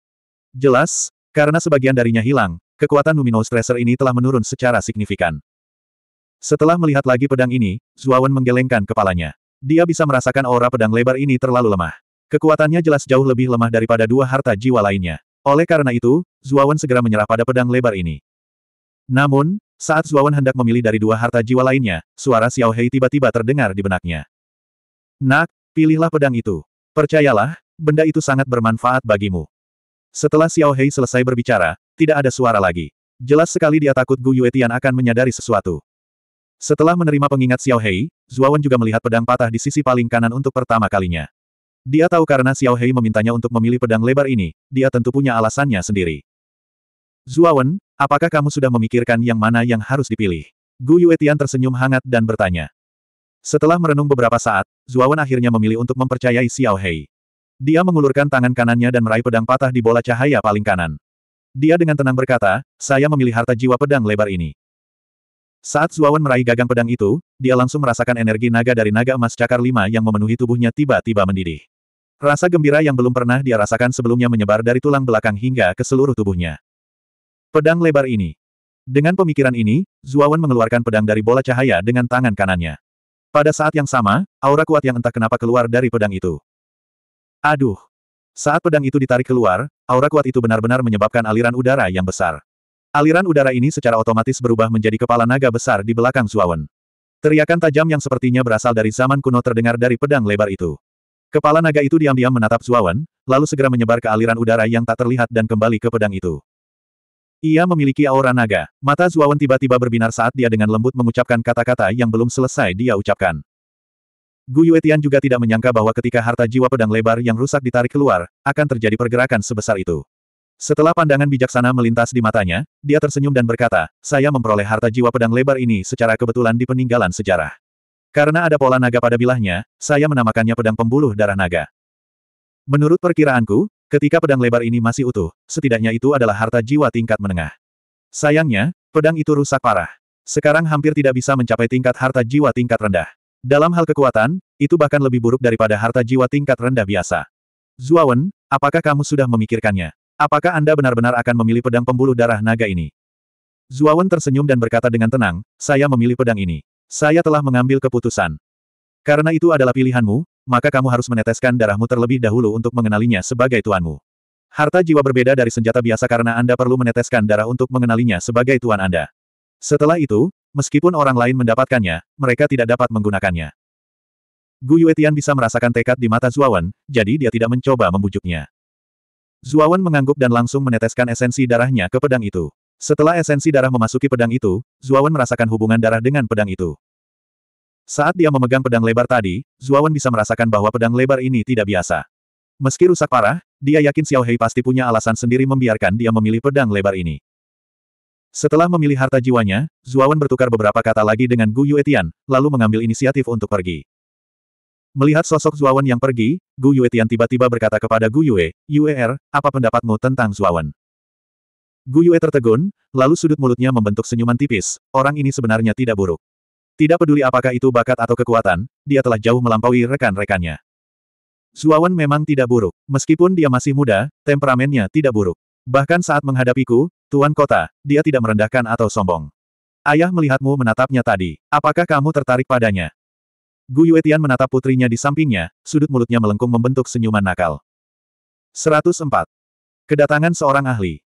Jelas, karena sebagian darinya hilang, kekuatan Numinous Tracer ini telah menurun secara signifikan. Setelah melihat lagi pedang ini, Zuawan menggelengkan kepalanya. Dia bisa merasakan aura pedang lebar ini terlalu lemah. Kekuatannya jelas jauh lebih lemah daripada dua harta jiwa lainnya. Oleh karena itu, Zuawan segera menyerah pada pedang lebar ini. Namun, saat Zuawan hendak memilih dari dua harta jiwa lainnya, suara Xiao Hei tiba-tiba terdengar di benaknya. Nak, pilihlah pedang itu. Percayalah, benda itu sangat bermanfaat bagimu. Setelah Xiao Hei selesai berbicara, tidak ada suara lagi. Jelas sekali dia takut Gu Yuetian akan menyadari sesuatu. Setelah menerima pengingat Xiao Hei, Zuawan juga melihat pedang patah di sisi paling kanan untuk pertama kalinya. Dia tahu karena Xiao Hei memintanya untuk memilih pedang lebar ini, dia tentu punya alasannya sendiri. Zuawan, apakah kamu sudah memikirkan yang mana yang harus dipilih? Gu Yuetian tersenyum hangat dan bertanya. Setelah merenung beberapa saat, Zuawan akhirnya memilih untuk mempercayai Xiao Hei. Dia mengulurkan tangan kanannya dan meraih pedang patah di bola cahaya paling kanan. Dia dengan tenang berkata, saya memilih harta jiwa pedang lebar ini. Saat Zuawan meraih gagang pedang itu, dia langsung merasakan energi naga dari naga emas cakar lima yang memenuhi tubuhnya tiba-tiba mendidih. Rasa gembira yang belum pernah dia rasakan sebelumnya menyebar dari tulang belakang hingga ke seluruh tubuhnya. Pedang lebar ini. Dengan pemikiran ini, Zuawan mengeluarkan pedang dari bola cahaya dengan tangan kanannya. Pada saat yang sama, aura kuat yang entah kenapa keluar dari pedang itu. Aduh! Saat pedang itu ditarik keluar, aura kuat itu benar-benar menyebabkan aliran udara yang besar. Aliran udara ini secara otomatis berubah menjadi kepala naga besar di belakang Zuawan. Teriakan tajam yang sepertinya berasal dari zaman kuno terdengar dari pedang lebar itu. Kepala naga itu diam-diam menatap Zuawan, lalu segera menyebar ke aliran udara yang tak terlihat dan kembali ke pedang itu. Ia memiliki aura naga. Mata Zuawan tiba-tiba berbinar saat dia dengan lembut mengucapkan kata-kata yang belum selesai dia ucapkan. Gu Yuetian juga tidak menyangka bahwa ketika harta jiwa pedang lebar yang rusak ditarik keluar, akan terjadi pergerakan sebesar itu. Setelah pandangan bijaksana melintas di matanya, dia tersenyum dan berkata, saya memperoleh harta jiwa pedang lebar ini secara kebetulan di peninggalan sejarah. Karena ada pola naga pada bilahnya, saya menamakannya pedang pembuluh darah naga. Menurut perkiraanku, ketika pedang lebar ini masih utuh, setidaknya itu adalah harta jiwa tingkat menengah. Sayangnya, pedang itu rusak parah. Sekarang hampir tidak bisa mencapai tingkat harta jiwa tingkat rendah. Dalam hal kekuatan, itu bahkan lebih buruk daripada harta jiwa tingkat rendah biasa. Zuawan, apakah kamu sudah memikirkannya? Apakah Anda benar-benar akan memilih pedang pembuluh darah naga ini? Zuawan tersenyum dan berkata dengan tenang, saya memilih pedang ini. Saya telah mengambil keputusan. Karena itu adalah pilihanmu, maka kamu harus meneteskan darahmu terlebih dahulu untuk mengenalinya sebagai tuanmu. Harta jiwa berbeda dari senjata biasa karena Anda perlu meneteskan darah untuk mengenalinya sebagai tuan Anda. Setelah itu, meskipun orang lain mendapatkannya, mereka tidak dapat menggunakannya. Gu Yuetian bisa merasakan tekad di mata Zuawan, jadi dia tidak mencoba membujuknya. Zuawan mengangguk dan langsung meneteskan esensi darahnya ke pedang itu. Setelah esensi darah memasuki pedang itu, Zuawan merasakan hubungan darah dengan pedang itu. Saat dia memegang pedang lebar tadi, Zuawan bisa merasakan bahwa pedang lebar ini tidak biasa. Meski rusak parah, dia yakin Xiao Hei pasti punya alasan sendiri membiarkan dia memilih pedang lebar ini. Setelah memilih harta jiwanya, Zuawan bertukar beberapa kata lagi dengan Gu Yuetian, lalu mengambil inisiatif untuk pergi. Melihat sosok Zuawan yang pergi, Gu Yuetian tiba-tiba berkata kepada Gu Yue, Yue Er, apa pendapatmu tentang Zuawan? Gu Yue tertegun, lalu sudut mulutnya membentuk senyuman tipis, orang ini sebenarnya tidak buruk. Tidak peduli apakah itu bakat atau kekuatan, dia telah jauh melampaui rekan-rekannya. Zuawan memang tidak buruk. Meskipun dia masih muda, temperamennya tidak buruk. Bahkan saat menghadapiku, Tuan Kota, dia tidak merendahkan atau sombong. Ayah melihatmu menatapnya tadi. Apakah kamu tertarik padanya? Gu Yuetian menatap putrinya di sampingnya, sudut mulutnya melengkung membentuk senyuman nakal. 104. Kedatangan seorang ahli.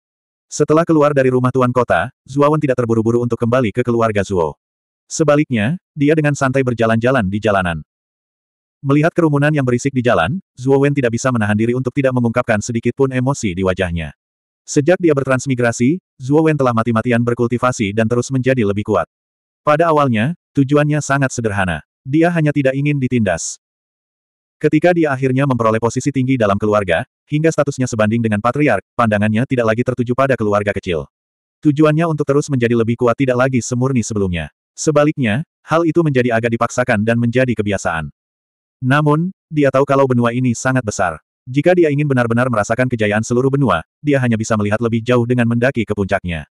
Setelah keluar dari rumah Tuan Kota, Zuawan tidak terburu-buru untuk kembali ke keluarga Zuo. Sebaliknya, dia dengan santai berjalan-jalan di jalanan. Melihat kerumunan yang berisik di jalan, Zuo Wen tidak bisa menahan diri untuk tidak mengungkapkan sedikit pun emosi di wajahnya. Sejak dia bertransmigrasi, Zuo Wen telah mati-matian berkultivasi dan terus menjadi lebih kuat. Pada awalnya, tujuannya sangat sederhana. Dia hanya tidak ingin ditindas. Ketika dia akhirnya memperoleh posisi tinggi dalam keluarga, hingga statusnya sebanding dengan patriark, pandangannya tidak lagi tertuju pada keluarga kecil. Tujuannya untuk terus menjadi lebih kuat tidak lagi semurni sebelumnya. Sebaliknya, hal itu menjadi agak dipaksakan dan menjadi kebiasaan. Namun, dia tahu kalau benua ini sangat besar. Jika dia ingin benar-benar merasakan kejayaan seluruh benua, dia hanya bisa melihat lebih jauh dengan mendaki ke puncaknya.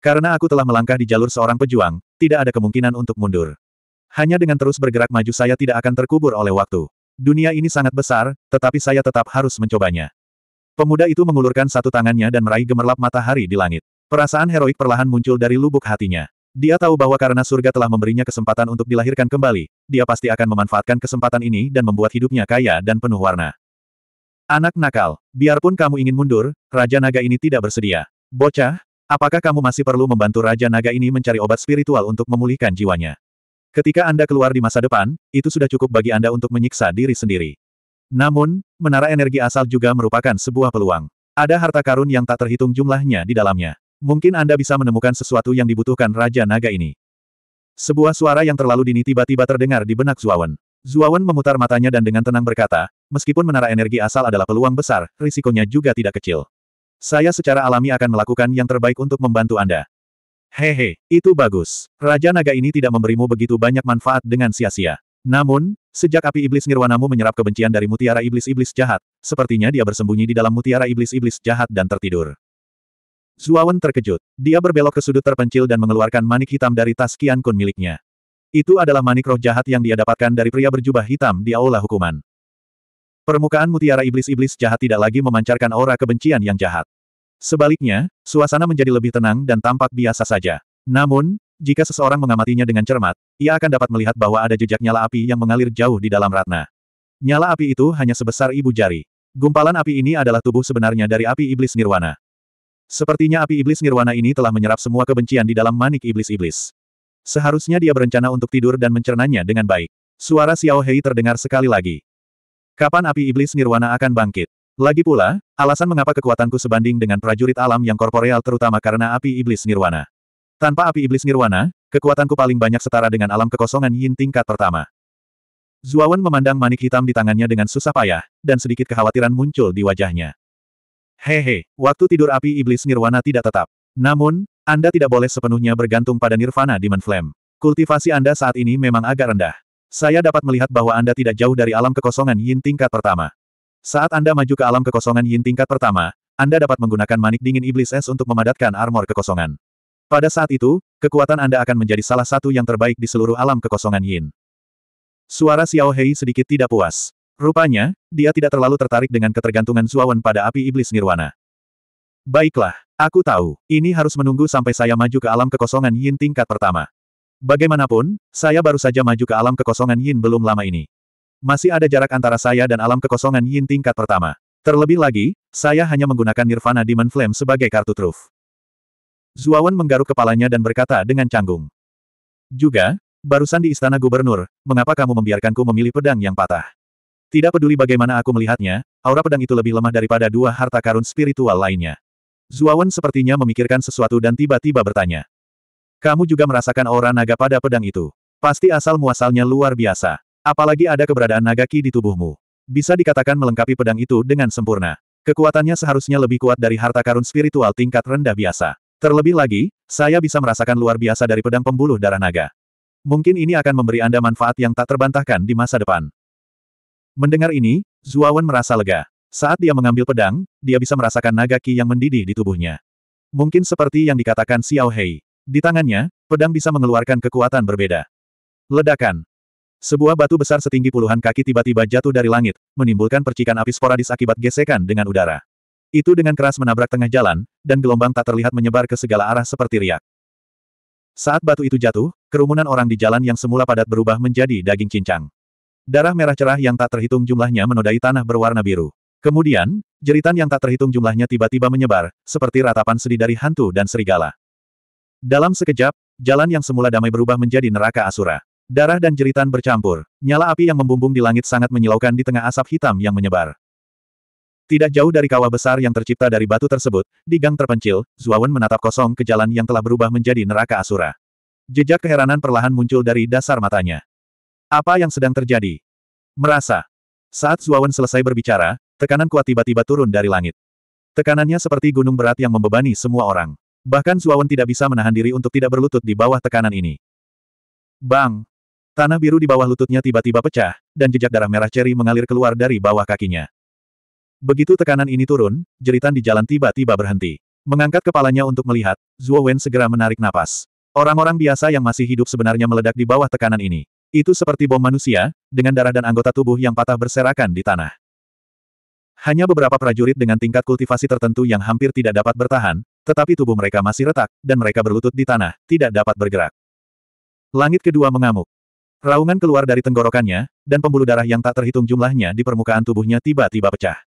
Karena aku telah melangkah di jalur seorang pejuang, tidak ada kemungkinan untuk mundur. Hanya dengan terus bergerak maju saya tidak akan terkubur oleh waktu. Dunia ini sangat besar, tetapi saya tetap harus mencobanya. Pemuda itu mengulurkan satu tangannya dan meraih gemerlap matahari di langit. Perasaan heroik perlahan muncul dari lubuk hatinya. Dia tahu bahwa karena surga telah memberinya kesempatan untuk dilahirkan kembali, dia pasti akan memanfaatkan kesempatan ini dan membuat hidupnya kaya dan penuh warna. Anak nakal, biarpun kamu ingin mundur, Raja Naga ini tidak bersedia. Bocah, apakah kamu masih perlu membantu Raja Naga ini mencari obat spiritual untuk memulihkan jiwanya? Ketika Anda keluar di masa depan, itu sudah cukup bagi Anda untuk menyiksa diri sendiri. Namun, menara energi asal juga merupakan sebuah peluang. Ada harta karun yang tak terhitung jumlahnya di dalamnya. Mungkin Anda bisa menemukan sesuatu yang dibutuhkan Raja Naga ini. Sebuah suara yang terlalu dini tiba-tiba terdengar di benak Zuawan. Zuawan memutar matanya dan dengan tenang berkata, meskipun menara energi asal adalah peluang besar, risikonya juga tidak kecil. Saya secara alami akan melakukan yang terbaik untuk membantu Anda. Hehe, itu bagus. Raja Naga ini tidak memberimu begitu banyak manfaat dengan sia-sia. Namun, sejak api iblis nirwanamu menyerap kebencian dari mutiara iblis-iblis jahat, sepertinya dia bersembunyi di dalam mutiara iblis-iblis jahat dan tertidur. Zuawan terkejut. Dia berbelok ke sudut terpencil dan mengeluarkan manik hitam dari tas Kian Kun miliknya. Itu adalah manik roh jahat yang dia dapatkan dari pria berjubah hitam di aula hukuman. Permukaan mutiara iblis-iblis jahat tidak lagi memancarkan aura kebencian yang jahat. Sebaliknya, suasana menjadi lebih tenang dan tampak biasa saja. Namun, jika seseorang mengamatinya dengan cermat, ia akan dapat melihat bahwa ada jejak nyala api yang mengalir jauh di dalam ratna. Nyala api itu hanya sebesar ibu jari. Gumpalan api ini adalah tubuh sebenarnya dari api iblis nirwana. Sepertinya api iblis nirwana ini telah menyerap semua kebencian di dalam manik iblis-iblis. Seharusnya dia berencana untuk tidur dan mencernanya dengan baik. Suara Xiao Hei terdengar sekali lagi. Kapan api iblis nirwana akan bangkit? Lagi pula, alasan mengapa kekuatanku sebanding dengan prajurit alam yang korporeal terutama karena api iblis nirwana. Tanpa api iblis nirwana, kekuatanku paling banyak setara dengan alam kekosongan yin tingkat pertama. Zuawan memandang manik hitam di tangannya dengan susah payah, dan sedikit kekhawatiran muncul di wajahnya. Hehe, waktu tidur api iblis nirwana tidak tetap. Namun, Anda tidak boleh sepenuhnya bergantung pada nirvana Demon Flame. Kultivasi Anda saat ini memang agak rendah. Saya dapat melihat bahwa Anda tidak jauh dari alam kekosongan yin tingkat pertama. Saat Anda maju ke alam kekosongan yin tingkat pertama, Anda dapat menggunakan manik dingin iblis es untuk memadatkan armor kekosongan. Pada saat itu, kekuatan Anda akan menjadi salah satu yang terbaik di seluruh alam kekosongan yin. Suara Xiao Hei sedikit tidak puas. Rupanya, dia tidak terlalu tertarik dengan ketergantungan Zuawan pada api iblis nirwana. Baiklah, aku tahu, ini harus menunggu sampai saya maju ke alam kekosongan yin tingkat pertama. Bagaimanapun, saya baru saja maju ke alam kekosongan yin belum lama ini. Masih ada jarak antara saya dan alam kekosongan yin tingkat pertama. Terlebih lagi, saya hanya menggunakan Nirvana Demon Flame sebagai kartu truf. Zuawan menggaruk kepalanya dan berkata dengan canggung. Juga, barusan di istana gubernur, mengapa kamu membiarkanku memilih pedang yang patah? Tidak peduli bagaimana aku melihatnya, aura pedang itu lebih lemah daripada dua harta karun spiritual lainnya. Zuawan sepertinya memikirkan sesuatu dan tiba-tiba bertanya. Kamu juga merasakan aura naga pada pedang itu. Pasti asal muasalnya luar biasa. Apalagi ada keberadaan naga ki di tubuhmu. Bisa dikatakan melengkapi pedang itu dengan sempurna. Kekuatannya seharusnya lebih kuat dari harta karun spiritual tingkat rendah biasa. Terlebih lagi, saya bisa merasakan luar biasa dari pedang pembuluh darah naga. Mungkin ini akan memberi Anda manfaat yang tak terbantahkan di masa depan. Mendengar ini, Zuawan merasa lega. Saat dia mengambil pedang, dia bisa merasakan naga ki yang mendidih di tubuhnya. Mungkin seperti yang dikatakan Xiao Hei. Di tangannya, pedang bisa mengeluarkan kekuatan berbeda. Ledakan. Sebuah batu besar setinggi puluhan kaki tiba-tiba jatuh dari langit, menimbulkan percikan api sporadis akibat gesekan dengan udara. Itu dengan keras menabrak tengah jalan, dan gelombang tak terlihat menyebar ke segala arah seperti riak. Saat batu itu jatuh, kerumunan orang di jalan yang semula padat berubah menjadi daging cincang. Darah merah cerah yang tak terhitung jumlahnya menodai tanah berwarna biru. Kemudian, jeritan yang tak terhitung jumlahnya tiba-tiba menyebar, seperti ratapan sedih dari hantu dan serigala. Dalam sekejap, jalan yang semula damai berubah menjadi neraka asura. Darah dan jeritan bercampur. Nyala api yang membumbung di langit sangat menyilaukan di tengah asap hitam yang menyebar. Tidak jauh dari kawah besar yang tercipta dari batu tersebut, di gang terpencil, Zuawan menatap kosong ke jalan yang telah berubah menjadi neraka asura. Jejak keheranan perlahan muncul dari dasar matanya. Apa yang sedang terjadi? Merasa. Saat Zuawan selesai berbicara, Tekanan kuat tiba-tiba turun dari langit. Tekanannya seperti gunung berat yang membebani semua orang. Bahkan Zuawan tidak bisa menahan diri untuk tidak berlutut di bawah tekanan ini. Bang! Tanah biru di bawah lututnya tiba-tiba pecah, dan jejak darah merah ceri mengalir keluar dari bawah kakinya. Begitu tekanan ini turun, jeritan di jalan tiba-tiba berhenti. Mengangkat kepalanya untuk melihat, Zuo segera menarik napas. Orang-orang biasa yang masih hidup sebenarnya meledak di bawah tekanan ini. Itu seperti bom manusia, dengan darah dan anggota tubuh yang patah berserakan di tanah. Hanya beberapa prajurit dengan tingkat kultivasi tertentu yang hampir tidak dapat bertahan, tetapi tubuh mereka masih retak, dan mereka berlutut di tanah, tidak dapat bergerak. Langit kedua mengamuk. Raungan keluar dari tenggorokannya, dan pembuluh darah yang tak terhitung jumlahnya di permukaan tubuhnya tiba-tiba pecah.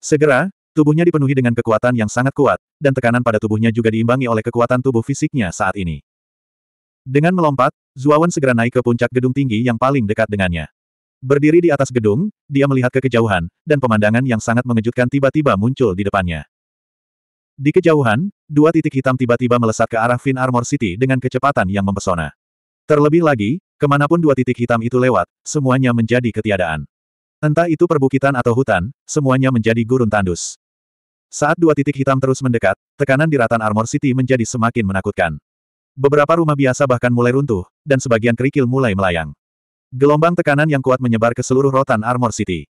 Segera, tubuhnya dipenuhi dengan kekuatan yang sangat kuat, dan tekanan pada tubuhnya juga diimbangi oleh kekuatan tubuh fisiknya saat ini. Dengan melompat, Zuawan segera naik ke puncak gedung tinggi yang paling dekat dengannya. Berdiri di atas gedung, dia melihat ke kejauhan, dan pemandangan yang sangat mengejutkan tiba-tiba muncul di depannya. Di kejauhan, dua titik hitam tiba-tiba melesat ke arah Fin Armor City dengan kecepatan yang mempesona. Terlebih lagi, ke mana pun dua titik hitam itu lewat, semuanya menjadi ketiadaan. Entah itu perbukitan atau hutan, semuanya menjadi gurun tandus. Saat dua titik hitam terus mendekat, tekanan di ratan Armor City menjadi semakin menakutkan. Beberapa rumah biasa bahkan mulai runtuh, dan sebagian kerikil mulai melayang. Gelombang tekanan yang kuat menyebar ke seluruh rotan Armor City.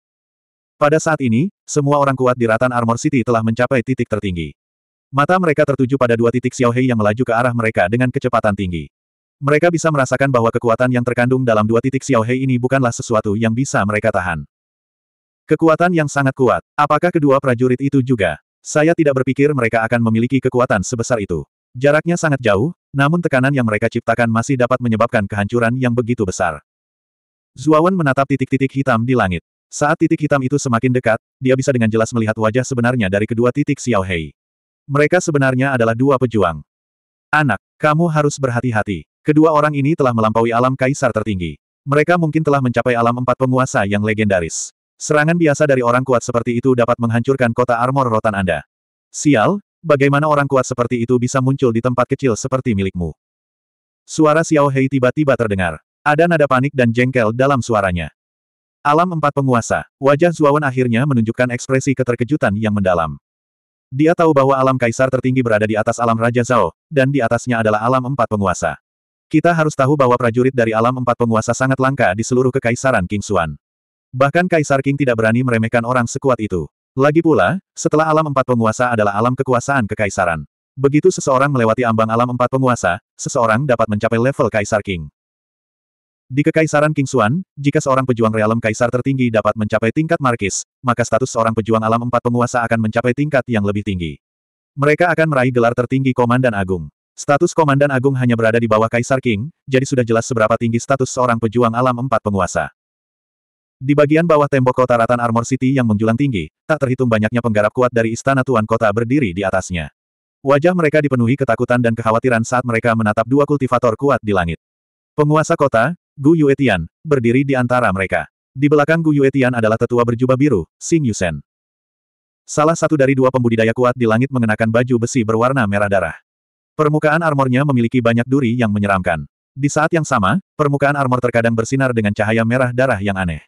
Pada saat ini, semua orang kuat di Ratan Armor City telah mencapai titik tertinggi. Mata mereka tertuju pada dua titik Xiao Hei yang melaju ke arah mereka dengan kecepatan tinggi. Mereka bisa merasakan bahwa kekuatan yang terkandung dalam dua titik Xiao Hei ini bukanlah sesuatu yang bisa mereka tahan. Kekuatan yang sangat kuat. Apakah kedua prajurit itu juga? Saya tidak berpikir mereka akan memiliki kekuatan sebesar itu. Jaraknya sangat jauh, namun tekanan yang mereka ciptakan masih dapat menyebabkan kehancuran yang begitu besar. Zuawan menatap titik-titik hitam di langit. Saat titik hitam itu semakin dekat, dia bisa dengan jelas melihat wajah sebenarnya dari kedua titik Xiao Hei. Mereka sebenarnya adalah dua pejuang. Anak, kamu harus berhati-hati. Kedua orang ini telah melampaui alam kaisar tertinggi. Mereka mungkin telah mencapai alam empat penguasa yang legendaris. Serangan biasa dari orang kuat seperti itu dapat menghancurkan kota armor rotan Anda. Sial, bagaimana orang kuat seperti itu bisa muncul di tempat kecil seperti milikmu? Suara Xiao Hei tiba-tiba terdengar. Ada nada panik dan jengkel dalam suaranya. Alam empat penguasa, wajah Zuawan akhirnya menunjukkan ekspresi keterkejutan yang mendalam. Dia tahu bahwa alam kaisar tertinggi berada di atas alam Raja Zhao, dan di atasnya adalah alam empat penguasa. Kita harus tahu bahwa prajurit dari alam empat penguasa sangat langka di seluruh kekaisaran King Xuan. Bahkan Kaisar King tidak berani meremehkan orang sekuat itu. Lagi pula, setelah alam empat penguasa adalah alam kekuasaan kekaisaran. Begitu seseorang melewati ambang alam empat penguasa, seseorang dapat mencapai level Kaisar King. Di Kekaisaran King Xuan, jika seorang pejuang realem kaisar tertinggi dapat mencapai tingkat markis, maka status seorang pejuang alam empat penguasa akan mencapai tingkat yang lebih tinggi. Mereka akan meraih gelar tertinggi Komandan Agung. Status Komandan Agung hanya berada di bawah Kaisar King, jadi sudah jelas seberapa tinggi status seorang pejuang alam empat penguasa. Di bagian bawah tembok kota Ratan Armor City yang menjulang tinggi, tak terhitung banyaknya penggarap kuat dari istana Tuan Kota berdiri di atasnya. Wajah mereka dipenuhi ketakutan dan kekhawatiran saat mereka menatap dua kultivator kuat di langit. Penguasa kota, Gu Yuetian, berdiri di antara mereka. Di belakang Gu Yuetian adalah tetua berjubah biru, Xing Yusen. Salah satu dari dua pembudidaya kuat di langit mengenakan baju besi berwarna merah darah. Permukaan armornya memiliki banyak duri yang menyeramkan. Di saat yang sama, permukaan armor terkadang bersinar dengan cahaya merah darah yang aneh.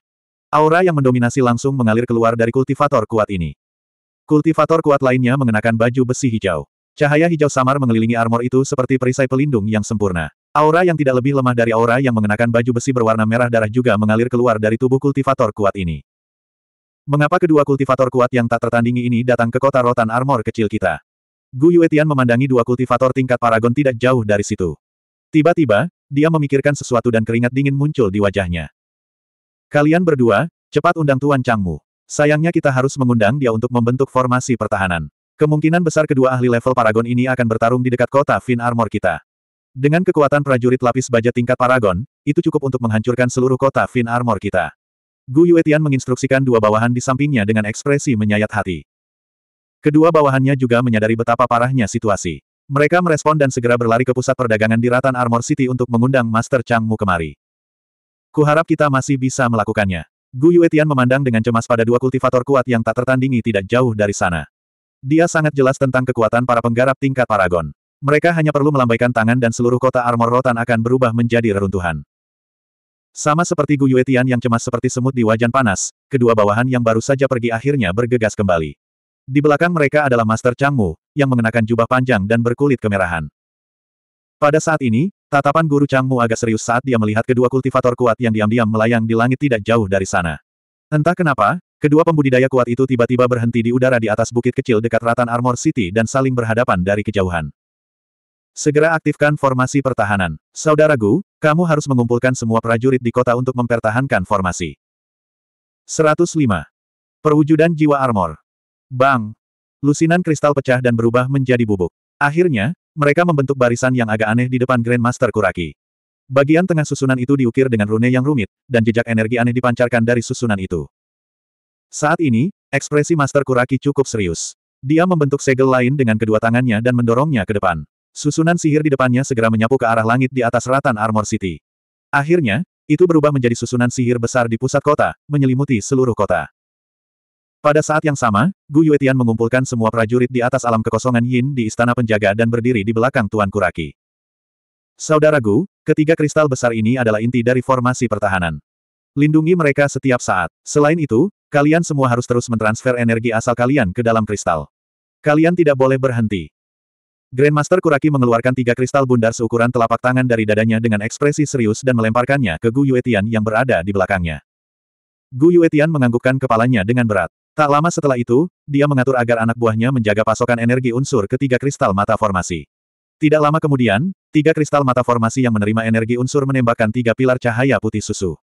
Aura yang mendominasi langsung mengalir keluar dari kultivator kuat ini. Kultivator kuat lainnya mengenakan baju besi hijau. Cahaya hijau samar mengelilingi armor itu seperti perisai pelindung yang sempurna. Aura yang tidak lebih lemah dari aura yang mengenakan baju besi berwarna merah darah juga mengalir keluar dari tubuh kultivator kuat ini. Mengapa kedua kultivator kuat yang tak tertandingi ini datang ke kota rotan armor kecil kita? Gu Yuetian memandangi dua kultivator tingkat paragon tidak jauh dari situ. Tiba-tiba, dia memikirkan sesuatu dan keringat dingin muncul di wajahnya. Kalian berdua, cepat undang Tuan Changmu. Sayangnya kita harus mengundang dia untuk membentuk formasi pertahanan. Kemungkinan besar kedua ahli level Paragon ini akan bertarung di dekat kota Fin Armor kita. Dengan kekuatan prajurit lapis baja tingkat Paragon, itu cukup untuk menghancurkan seluruh kota Fin Armor kita. Gu Yuetian menginstruksikan dua bawahan di sampingnya dengan ekspresi menyayat hati. Kedua bawahannya juga menyadari betapa parahnya situasi. Mereka merespon dan segera berlari ke pusat perdagangan di Ratan Armor City untuk mengundang Master Chang Mu kemari. Kuharap kita masih bisa melakukannya. Gu Yuetian memandang dengan cemas pada dua kultivator kuat yang tak tertandingi tidak jauh dari sana. Dia sangat jelas tentang kekuatan para penggarap tingkat Paragon. Mereka hanya perlu melambaikan tangan dan seluruh kota armor rotan akan berubah menjadi reruntuhan. Sama seperti Gu Yuetian yang cemas seperti semut di wajan panas, kedua bawahan yang baru saja pergi akhirnya bergegas kembali. Di belakang mereka adalah Master Changmu, yang mengenakan jubah panjang dan berkulit kemerahan. Pada saat ini, tatapan Guru Changmu agak serius saat dia melihat kedua kultivator kuat yang diam-diam melayang di langit tidak jauh dari sana. Entah kenapa, Kedua pembudidaya kuat itu tiba-tiba berhenti di udara di atas bukit kecil dekat Ratan Armor City dan saling berhadapan dari kejauhan. Segera aktifkan formasi pertahanan. Saudara Gu, kamu harus mengumpulkan semua prajurit di kota untuk mempertahankan formasi. 105. Perwujudan jiwa armor. Bang! Lusinan kristal pecah dan berubah menjadi bubuk. Akhirnya, mereka membentuk barisan yang agak aneh di depan Grandmaster Kuraki. Bagian tengah susunan itu diukir dengan rune yang rumit, dan jejak energi aneh dipancarkan dari susunan itu. Saat ini, ekspresi Master Kuraki cukup serius. Dia membentuk segel lain dengan kedua tangannya dan mendorongnya ke depan. Susunan sihir di depannya segera menyapu ke arah langit di atas ratan Armor City. Akhirnya, itu berubah menjadi susunan sihir besar di pusat kota, menyelimuti seluruh kota. Pada saat yang sama, Gu Yuetian mengumpulkan semua prajurit di atas alam kekosongan Yin di istana penjaga dan berdiri di belakang Tuan Kuraki. Saudara Gu, ketiga kristal besar ini adalah inti dari formasi pertahanan. Lindungi mereka setiap saat. Selain itu, Kalian semua harus terus mentransfer energi asal kalian ke dalam kristal. Kalian tidak boleh berhenti. Grandmaster Kuraki mengeluarkan tiga kristal bundar seukuran telapak tangan dari dadanya dengan ekspresi serius dan melemparkannya ke Gu Yuetian yang berada di belakangnya. Gu Yuetian menganggukkan kepalanya dengan berat. Tak lama setelah itu, dia mengatur agar anak buahnya menjaga pasokan energi unsur ketiga kristal mata formasi. Tidak lama kemudian, tiga kristal mata formasi yang menerima energi unsur menembakkan tiga pilar cahaya putih susu.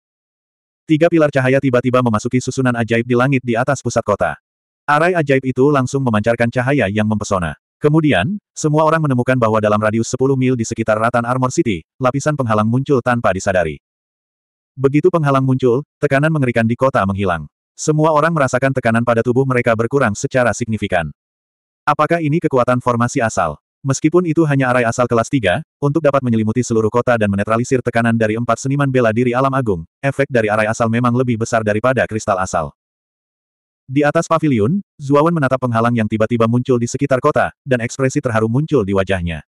Tiga pilar cahaya tiba-tiba memasuki susunan ajaib di langit di atas pusat kota. Arai ajaib itu langsung memancarkan cahaya yang mempesona. Kemudian, semua orang menemukan bahwa dalam radius 10 mil di sekitar Ratan Armor City, lapisan penghalang muncul tanpa disadari. Begitu penghalang muncul, tekanan mengerikan di kota menghilang. Semua orang merasakan tekanan pada tubuh mereka berkurang secara signifikan. Apakah ini kekuatan formasi asal? Meskipun itu hanya arai asal kelas 3, untuk dapat menyelimuti seluruh kota dan menetralisir tekanan dari empat seniman bela diri alam agung, efek dari arai asal memang lebih besar daripada kristal asal. Di atas pavilion, Zuawan menatap penghalang yang tiba-tiba muncul di sekitar kota, dan ekspresi terharu muncul di wajahnya.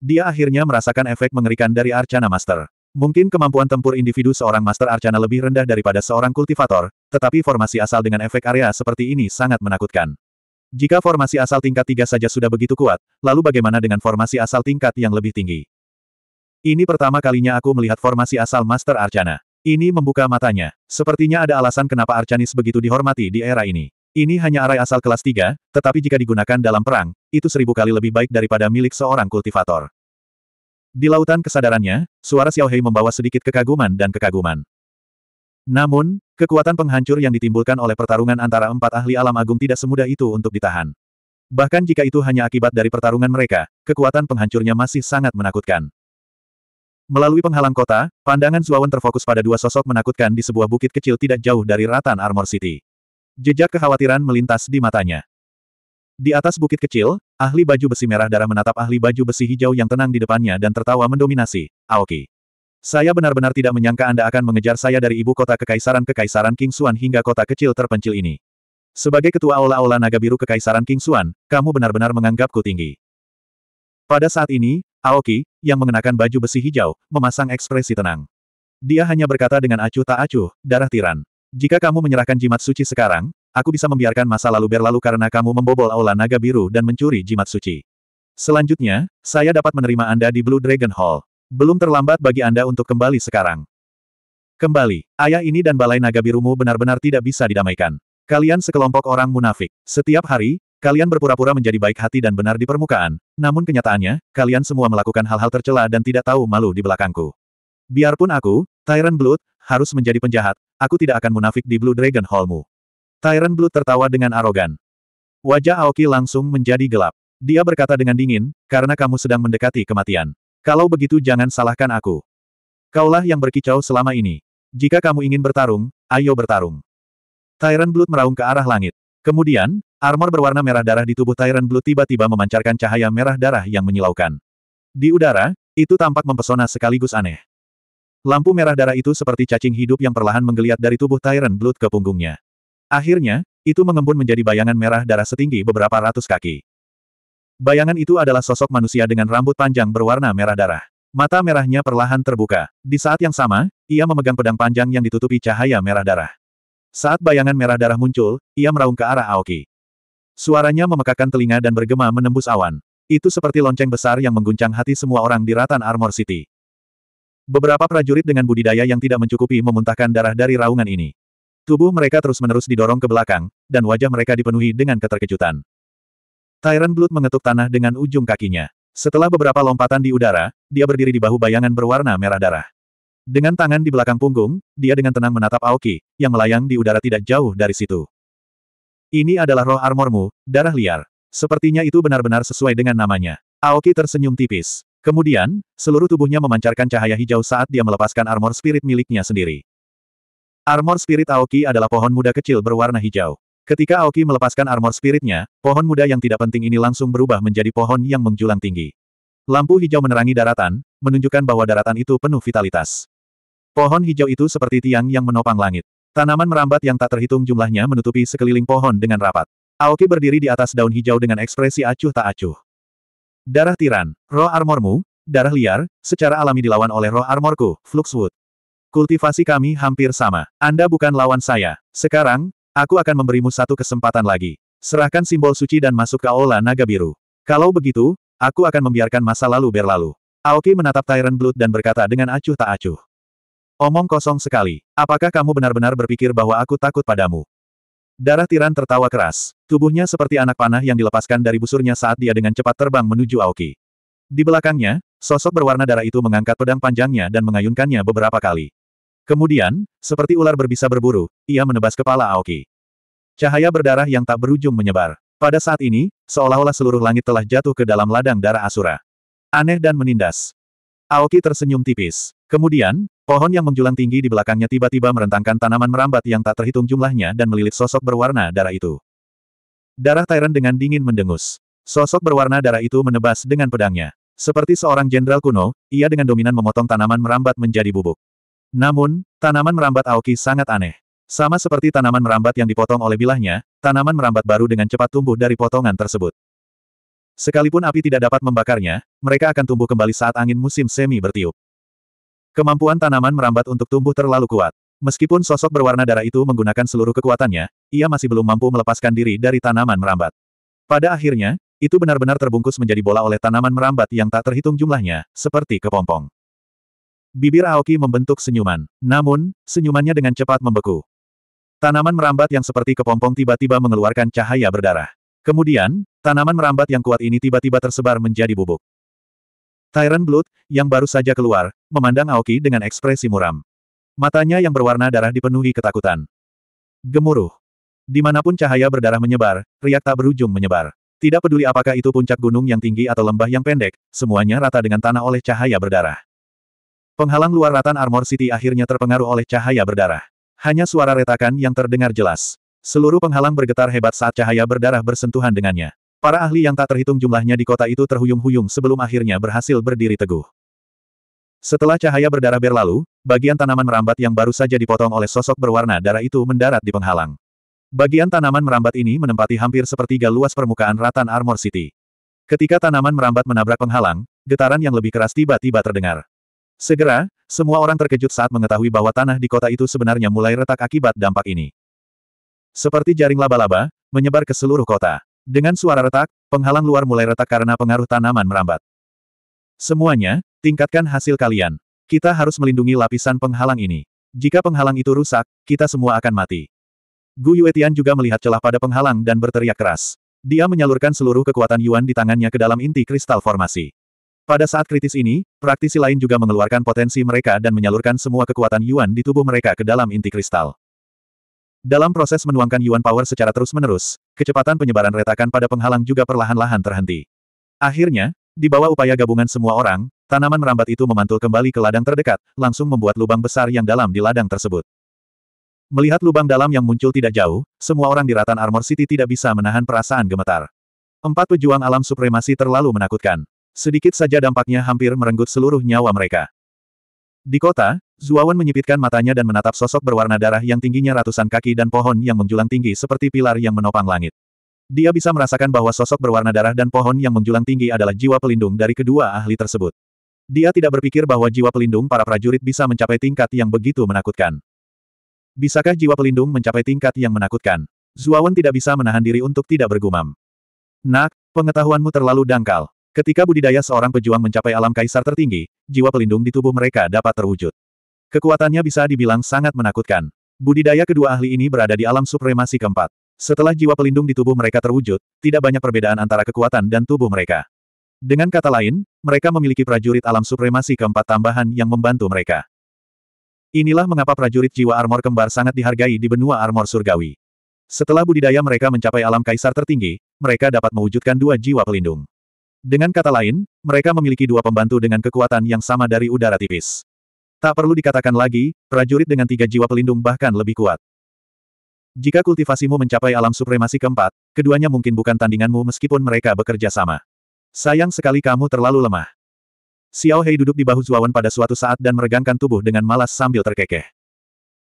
Dia akhirnya merasakan efek mengerikan dari Arcana Master. Mungkin kemampuan tempur individu seorang Master Arcana lebih rendah daripada seorang kultivator, tetapi formasi asal dengan efek area seperti ini sangat menakutkan. Jika formasi asal tingkat tiga saja sudah begitu kuat, lalu bagaimana dengan formasi asal tingkat yang lebih tinggi? Ini pertama kalinya aku melihat formasi asal Master Arcana. Ini membuka matanya. Sepertinya ada alasan kenapa Arcanis begitu dihormati di era ini. Ini hanya arai asal kelas 3, tetapi jika digunakan dalam perang, itu seribu kali lebih baik daripada milik seorang kultivator. Di lautan kesadarannya, suara Xiao Hei membawa sedikit kekaguman dan kekaguman. Namun, kekuatan penghancur yang ditimbulkan oleh pertarungan antara empat ahli alam agung tidak semudah itu untuk ditahan. Bahkan jika itu hanya akibat dari pertarungan mereka, kekuatan penghancurnya masih sangat menakutkan. Melalui penghalang kota, pandangan Zuawan terfokus pada dua sosok menakutkan di sebuah bukit kecil tidak jauh dari Ratan Armor City. Jejak kekhawatiran melintas di matanya. Di atas bukit kecil, ahli baju besi merah darah menatap ahli baju besi hijau yang tenang di depannya dan tertawa mendominasi, Aoki. Saya benar-benar tidak menyangka Anda akan mengejar saya dari ibu kota kekaisaran-kekaisaran King Xuan hingga kota kecil terpencil ini. Sebagai ketua aula-aula naga biru kekaisaran King Xuan, kamu benar-benar menganggapku tinggi. Pada saat ini, Aoki, yang mengenakan baju besi hijau, memasang ekspresi tenang. Dia hanya berkata dengan acuh tak acuh, darah tiran. Jika kamu menyerahkan jimat suci sekarang, Aku bisa membiarkan masa lalu berlalu karena kamu membobol aula naga biru dan mencuri jimat suci. Selanjutnya, saya dapat menerima Anda di Blue Dragon Hall. Belum terlambat bagi Anda untuk kembali sekarang. Kembali, ayah ini dan balai naga birumu benar-benar tidak bisa didamaikan. Kalian sekelompok orang munafik. Setiap hari, kalian berpura-pura menjadi baik hati dan benar di permukaan, namun kenyataannya, kalian semua melakukan hal-hal tercela dan tidak tahu malu di belakangku. Biarpun aku, Tyrant Blood, harus menjadi penjahat, aku tidak akan munafik di Blue Dragon Hallmu. Tyrant Blue tertawa dengan arogan. Wajah Aoki langsung menjadi gelap. Dia berkata dengan dingin, karena kamu sedang mendekati kematian. Kalau begitu jangan salahkan aku. Kaulah yang berkicau selama ini. Jika kamu ingin bertarung, ayo bertarung. Tyrant Blood meraung ke arah langit. Kemudian, armor berwarna merah darah di tubuh Tyrant Blood tiba-tiba memancarkan cahaya merah darah yang menyilaukan. Di udara, itu tampak mempesona sekaligus aneh. Lampu merah darah itu seperti cacing hidup yang perlahan menggeliat dari tubuh Tyrant Blood ke punggungnya. Akhirnya, itu mengembun menjadi bayangan merah darah setinggi beberapa ratus kaki. Bayangan itu adalah sosok manusia dengan rambut panjang berwarna merah darah. Mata merahnya perlahan terbuka. Di saat yang sama, ia memegang pedang panjang yang ditutupi cahaya merah darah. Saat bayangan merah darah muncul, ia meraung ke arah Aoki. Suaranya memekakan telinga dan bergema menembus awan. Itu seperti lonceng besar yang mengguncang hati semua orang di Ratan Armor City. Beberapa prajurit dengan budidaya yang tidak mencukupi memuntahkan darah dari raungan ini. Tubuh mereka terus-menerus didorong ke belakang, dan wajah mereka dipenuhi dengan keterkejutan. Tyrant Blood mengetuk tanah dengan ujung kakinya. Setelah beberapa lompatan di udara, dia berdiri di bahu bayangan berwarna merah darah. Dengan tangan di belakang punggung, dia dengan tenang menatap Aoki, yang melayang di udara tidak jauh dari situ. Ini adalah roh armormu, darah liar. Sepertinya itu benar-benar sesuai dengan namanya. Aoki tersenyum tipis. Kemudian, seluruh tubuhnya memancarkan cahaya hijau saat dia melepaskan armor spirit miliknya sendiri. Armor spirit Aoki adalah pohon muda kecil berwarna hijau. Ketika Aoki melepaskan armor spiritnya, pohon muda yang tidak penting ini langsung berubah menjadi pohon yang menjulang tinggi. Lampu hijau menerangi daratan, menunjukkan bahwa daratan itu penuh vitalitas. Pohon hijau itu seperti tiang yang menopang langit. Tanaman merambat yang tak terhitung jumlahnya menutupi sekeliling pohon dengan rapat. Aoki berdiri di atas daun hijau dengan ekspresi acuh tak acuh. Darah tiran, roh armormu, darah liar, secara alami dilawan oleh roh armorku, Fluxwood. Kultivasi kami hampir sama. Anda bukan lawan saya. Sekarang, aku akan memberimu satu kesempatan lagi. Serahkan simbol suci dan masuk ke Aula Naga Biru. Kalau begitu, aku akan membiarkan masa lalu berlalu. Aoki menatap Tyrant Blood dan berkata dengan acuh tak acuh. Omong kosong sekali. Apakah kamu benar-benar berpikir bahwa aku takut padamu? Darah tiran tertawa keras. Tubuhnya seperti anak panah yang dilepaskan dari busurnya saat dia dengan cepat terbang menuju Aoki. Di belakangnya, sosok berwarna darah itu mengangkat pedang panjangnya dan mengayunkannya beberapa kali. Kemudian, seperti ular berbisa berburu, ia menebas kepala Aoki. Cahaya berdarah yang tak berujung menyebar. Pada saat ini, seolah-olah seluruh langit telah jatuh ke dalam ladang darah Asura. Aneh dan menindas. Aoki tersenyum tipis. Kemudian, pohon yang menjulang tinggi di belakangnya tiba-tiba merentangkan tanaman merambat yang tak terhitung jumlahnya dan melilit sosok berwarna darah itu. Darah Tyrant dengan dingin mendengus. Sosok berwarna darah itu menebas dengan pedangnya. Seperti seorang jenderal kuno, ia dengan dominan memotong tanaman merambat menjadi bubuk. Namun, tanaman merambat Aoki sangat aneh. Sama seperti tanaman merambat yang dipotong oleh bilahnya, tanaman merambat baru dengan cepat tumbuh dari potongan tersebut. Sekalipun api tidak dapat membakarnya, mereka akan tumbuh kembali saat angin musim semi bertiup. Kemampuan tanaman merambat untuk tumbuh terlalu kuat. Meskipun sosok berwarna darah itu menggunakan seluruh kekuatannya, ia masih belum mampu melepaskan diri dari tanaman merambat. Pada akhirnya, itu benar-benar terbungkus menjadi bola oleh tanaman merambat yang tak terhitung jumlahnya, seperti kepompong. Bibir Aoki membentuk senyuman. Namun, senyumannya dengan cepat membeku. Tanaman merambat yang seperti kepompong tiba-tiba mengeluarkan cahaya berdarah. Kemudian, tanaman merambat yang kuat ini tiba-tiba tersebar menjadi bubuk. Tyrant Blood, yang baru saja keluar, memandang Aoki dengan ekspresi muram. Matanya yang berwarna darah dipenuhi ketakutan. Gemuruh. Di mana pun cahaya berdarah menyebar, riak tak berujung menyebar. Tidak peduli apakah itu puncak gunung yang tinggi atau lembah yang pendek, semuanya rata dengan tanah oleh cahaya berdarah. Penghalang luar ratan Armor City akhirnya terpengaruh oleh cahaya berdarah. Hanya suara retakan yang terdengar jelas. Seluruh penghalang bergetar hebat saat cahaya berdarah bersentuhan dengannya. Para ahli yang tak terhitung jumlahnya di kota itu terhuyung-huyung sebelum akhirnya berhasil berdiri teguh. Setelah cahaya berdarah berlalu, bagian tanaman merambat yang baru saja dipotong oleh sosok berwarna darah itu mendarat di penghalang. Bagian tanaman merambat ini menempati hampir sepertiga luas permukaan ratan Armor City. Ketika tanaman merambat menabrak penghalang, getaran yang lebih keras tiba-tiba terdengar. Segera, semua orang terkejut saat mengetahui bahwa tanah di kota itu sebenarnya mulai retak akibat dampak ini. Seperti jaring laba-laba, menyebar ke seluruh kota. Dengan suara retak, penghalang luar mulai retak karena pengaruh tanaman merambat. Semuanya, tingkatkan hasil kalian. Kita harus melindungi lapisan penghalang ini. Jika penghalang itu rusak, kita semua akan mati. Gu Yuetian juga melihat celah pada penghalang dan berteriak keras. Dia menyalurkan seluruh kekuatan Yuan di tangannya ke dalam inti kristal formasi. Pada saat kritis ini, praktisi lain juga mengeluarkan potensi mereka dan menyalurkan semua kekuatan Yuan di tubuh mereka ke dalam inti kristal. Dalam proses menuangkan Yuan Power secara terus-menerus, kecepatan penyebaran retakan pada penghalang juga perlahan-lahan terhenti. Akhirnya, di bawah upaya gabungan semua orang, tanaman merambat itu memantul kembali ke ladang terdekat, langsung membuat lubang besar yang dalam di ladang tersebut. Melihat lubang dalam yang muncul tidak jauh, semua orang di Ratan Armor City tidak bisa menahan perasaan gemetar. Empat pejuang alam supremasi terlalu menakutkan. Sedikit saja dampaknya hampir merenggut seluruh nyawa mereka. Di kota, Zuawan menyipitkan matanya dan menatap sosok berwarna darah yang tingginya ratusan kaki dan pohon yang menjulang tinggi seperti pilar yang menopang langit. Dia bisa merasakan bahwa sosok berwarna darah dan pohon yang menjulang tinggi adalah jiwa pelindung dari kedua ahli tersebut. Dia tidak berpikir bahwa jiwa pelindung para prajurit bisa mencapai tingkat yang begitu menakutkan. Bisakah jiwa pelindung mencapai tingkat yang menakutkan? Zuawan tidak bisa menahan diri untuk tidak bergumam. Nak, pengetahuanmu terlalu dangkal. Ketika budidaya seorang pejuang mencapai alam kaisar tertinggi, jiwa pelindung di tubuh mereka dapat terwujud. Kekuatannya bisa dibilang sangat menakutkan. Budidaya kedua ahli ini berada di alam supremasi keempat. Setelah jiwa pelindung di tubuh mereka terwujud, tidak banyak perbedaan antara kekuatan dan tubuh mereka. Dengan kata lain, mereka memiliki prajurit alam supremasi keempat tambahan yang membantu mereka. Inilah mengapa prajurit jiwa armor kembar sangat dihargai di benua armor surgawi. Setelah budidaya mereka mencapai alam kaisar tertinggi, mereka dapat mewujudkan dua jiwa pelindung. Dengan kata lain, mereka memiliki dua pembantu dengan kekuatan yang sama dari udara tipis. Tak perlu dikatakan lagi, prajurit dengan tiga jiwa pelindung bahkan lebih kuat. Jika kultivasimu mencapai alam supremasi keempat, keduanya mungkin bukan tandinganmu meskipun mereka bekerja sama. Sayang sekali kamu terlalu lemah. Xiao Hei duduk di bahu Zuawan pada suatu saat dan meregangkan tubuh dengan malas sambil terkekeh.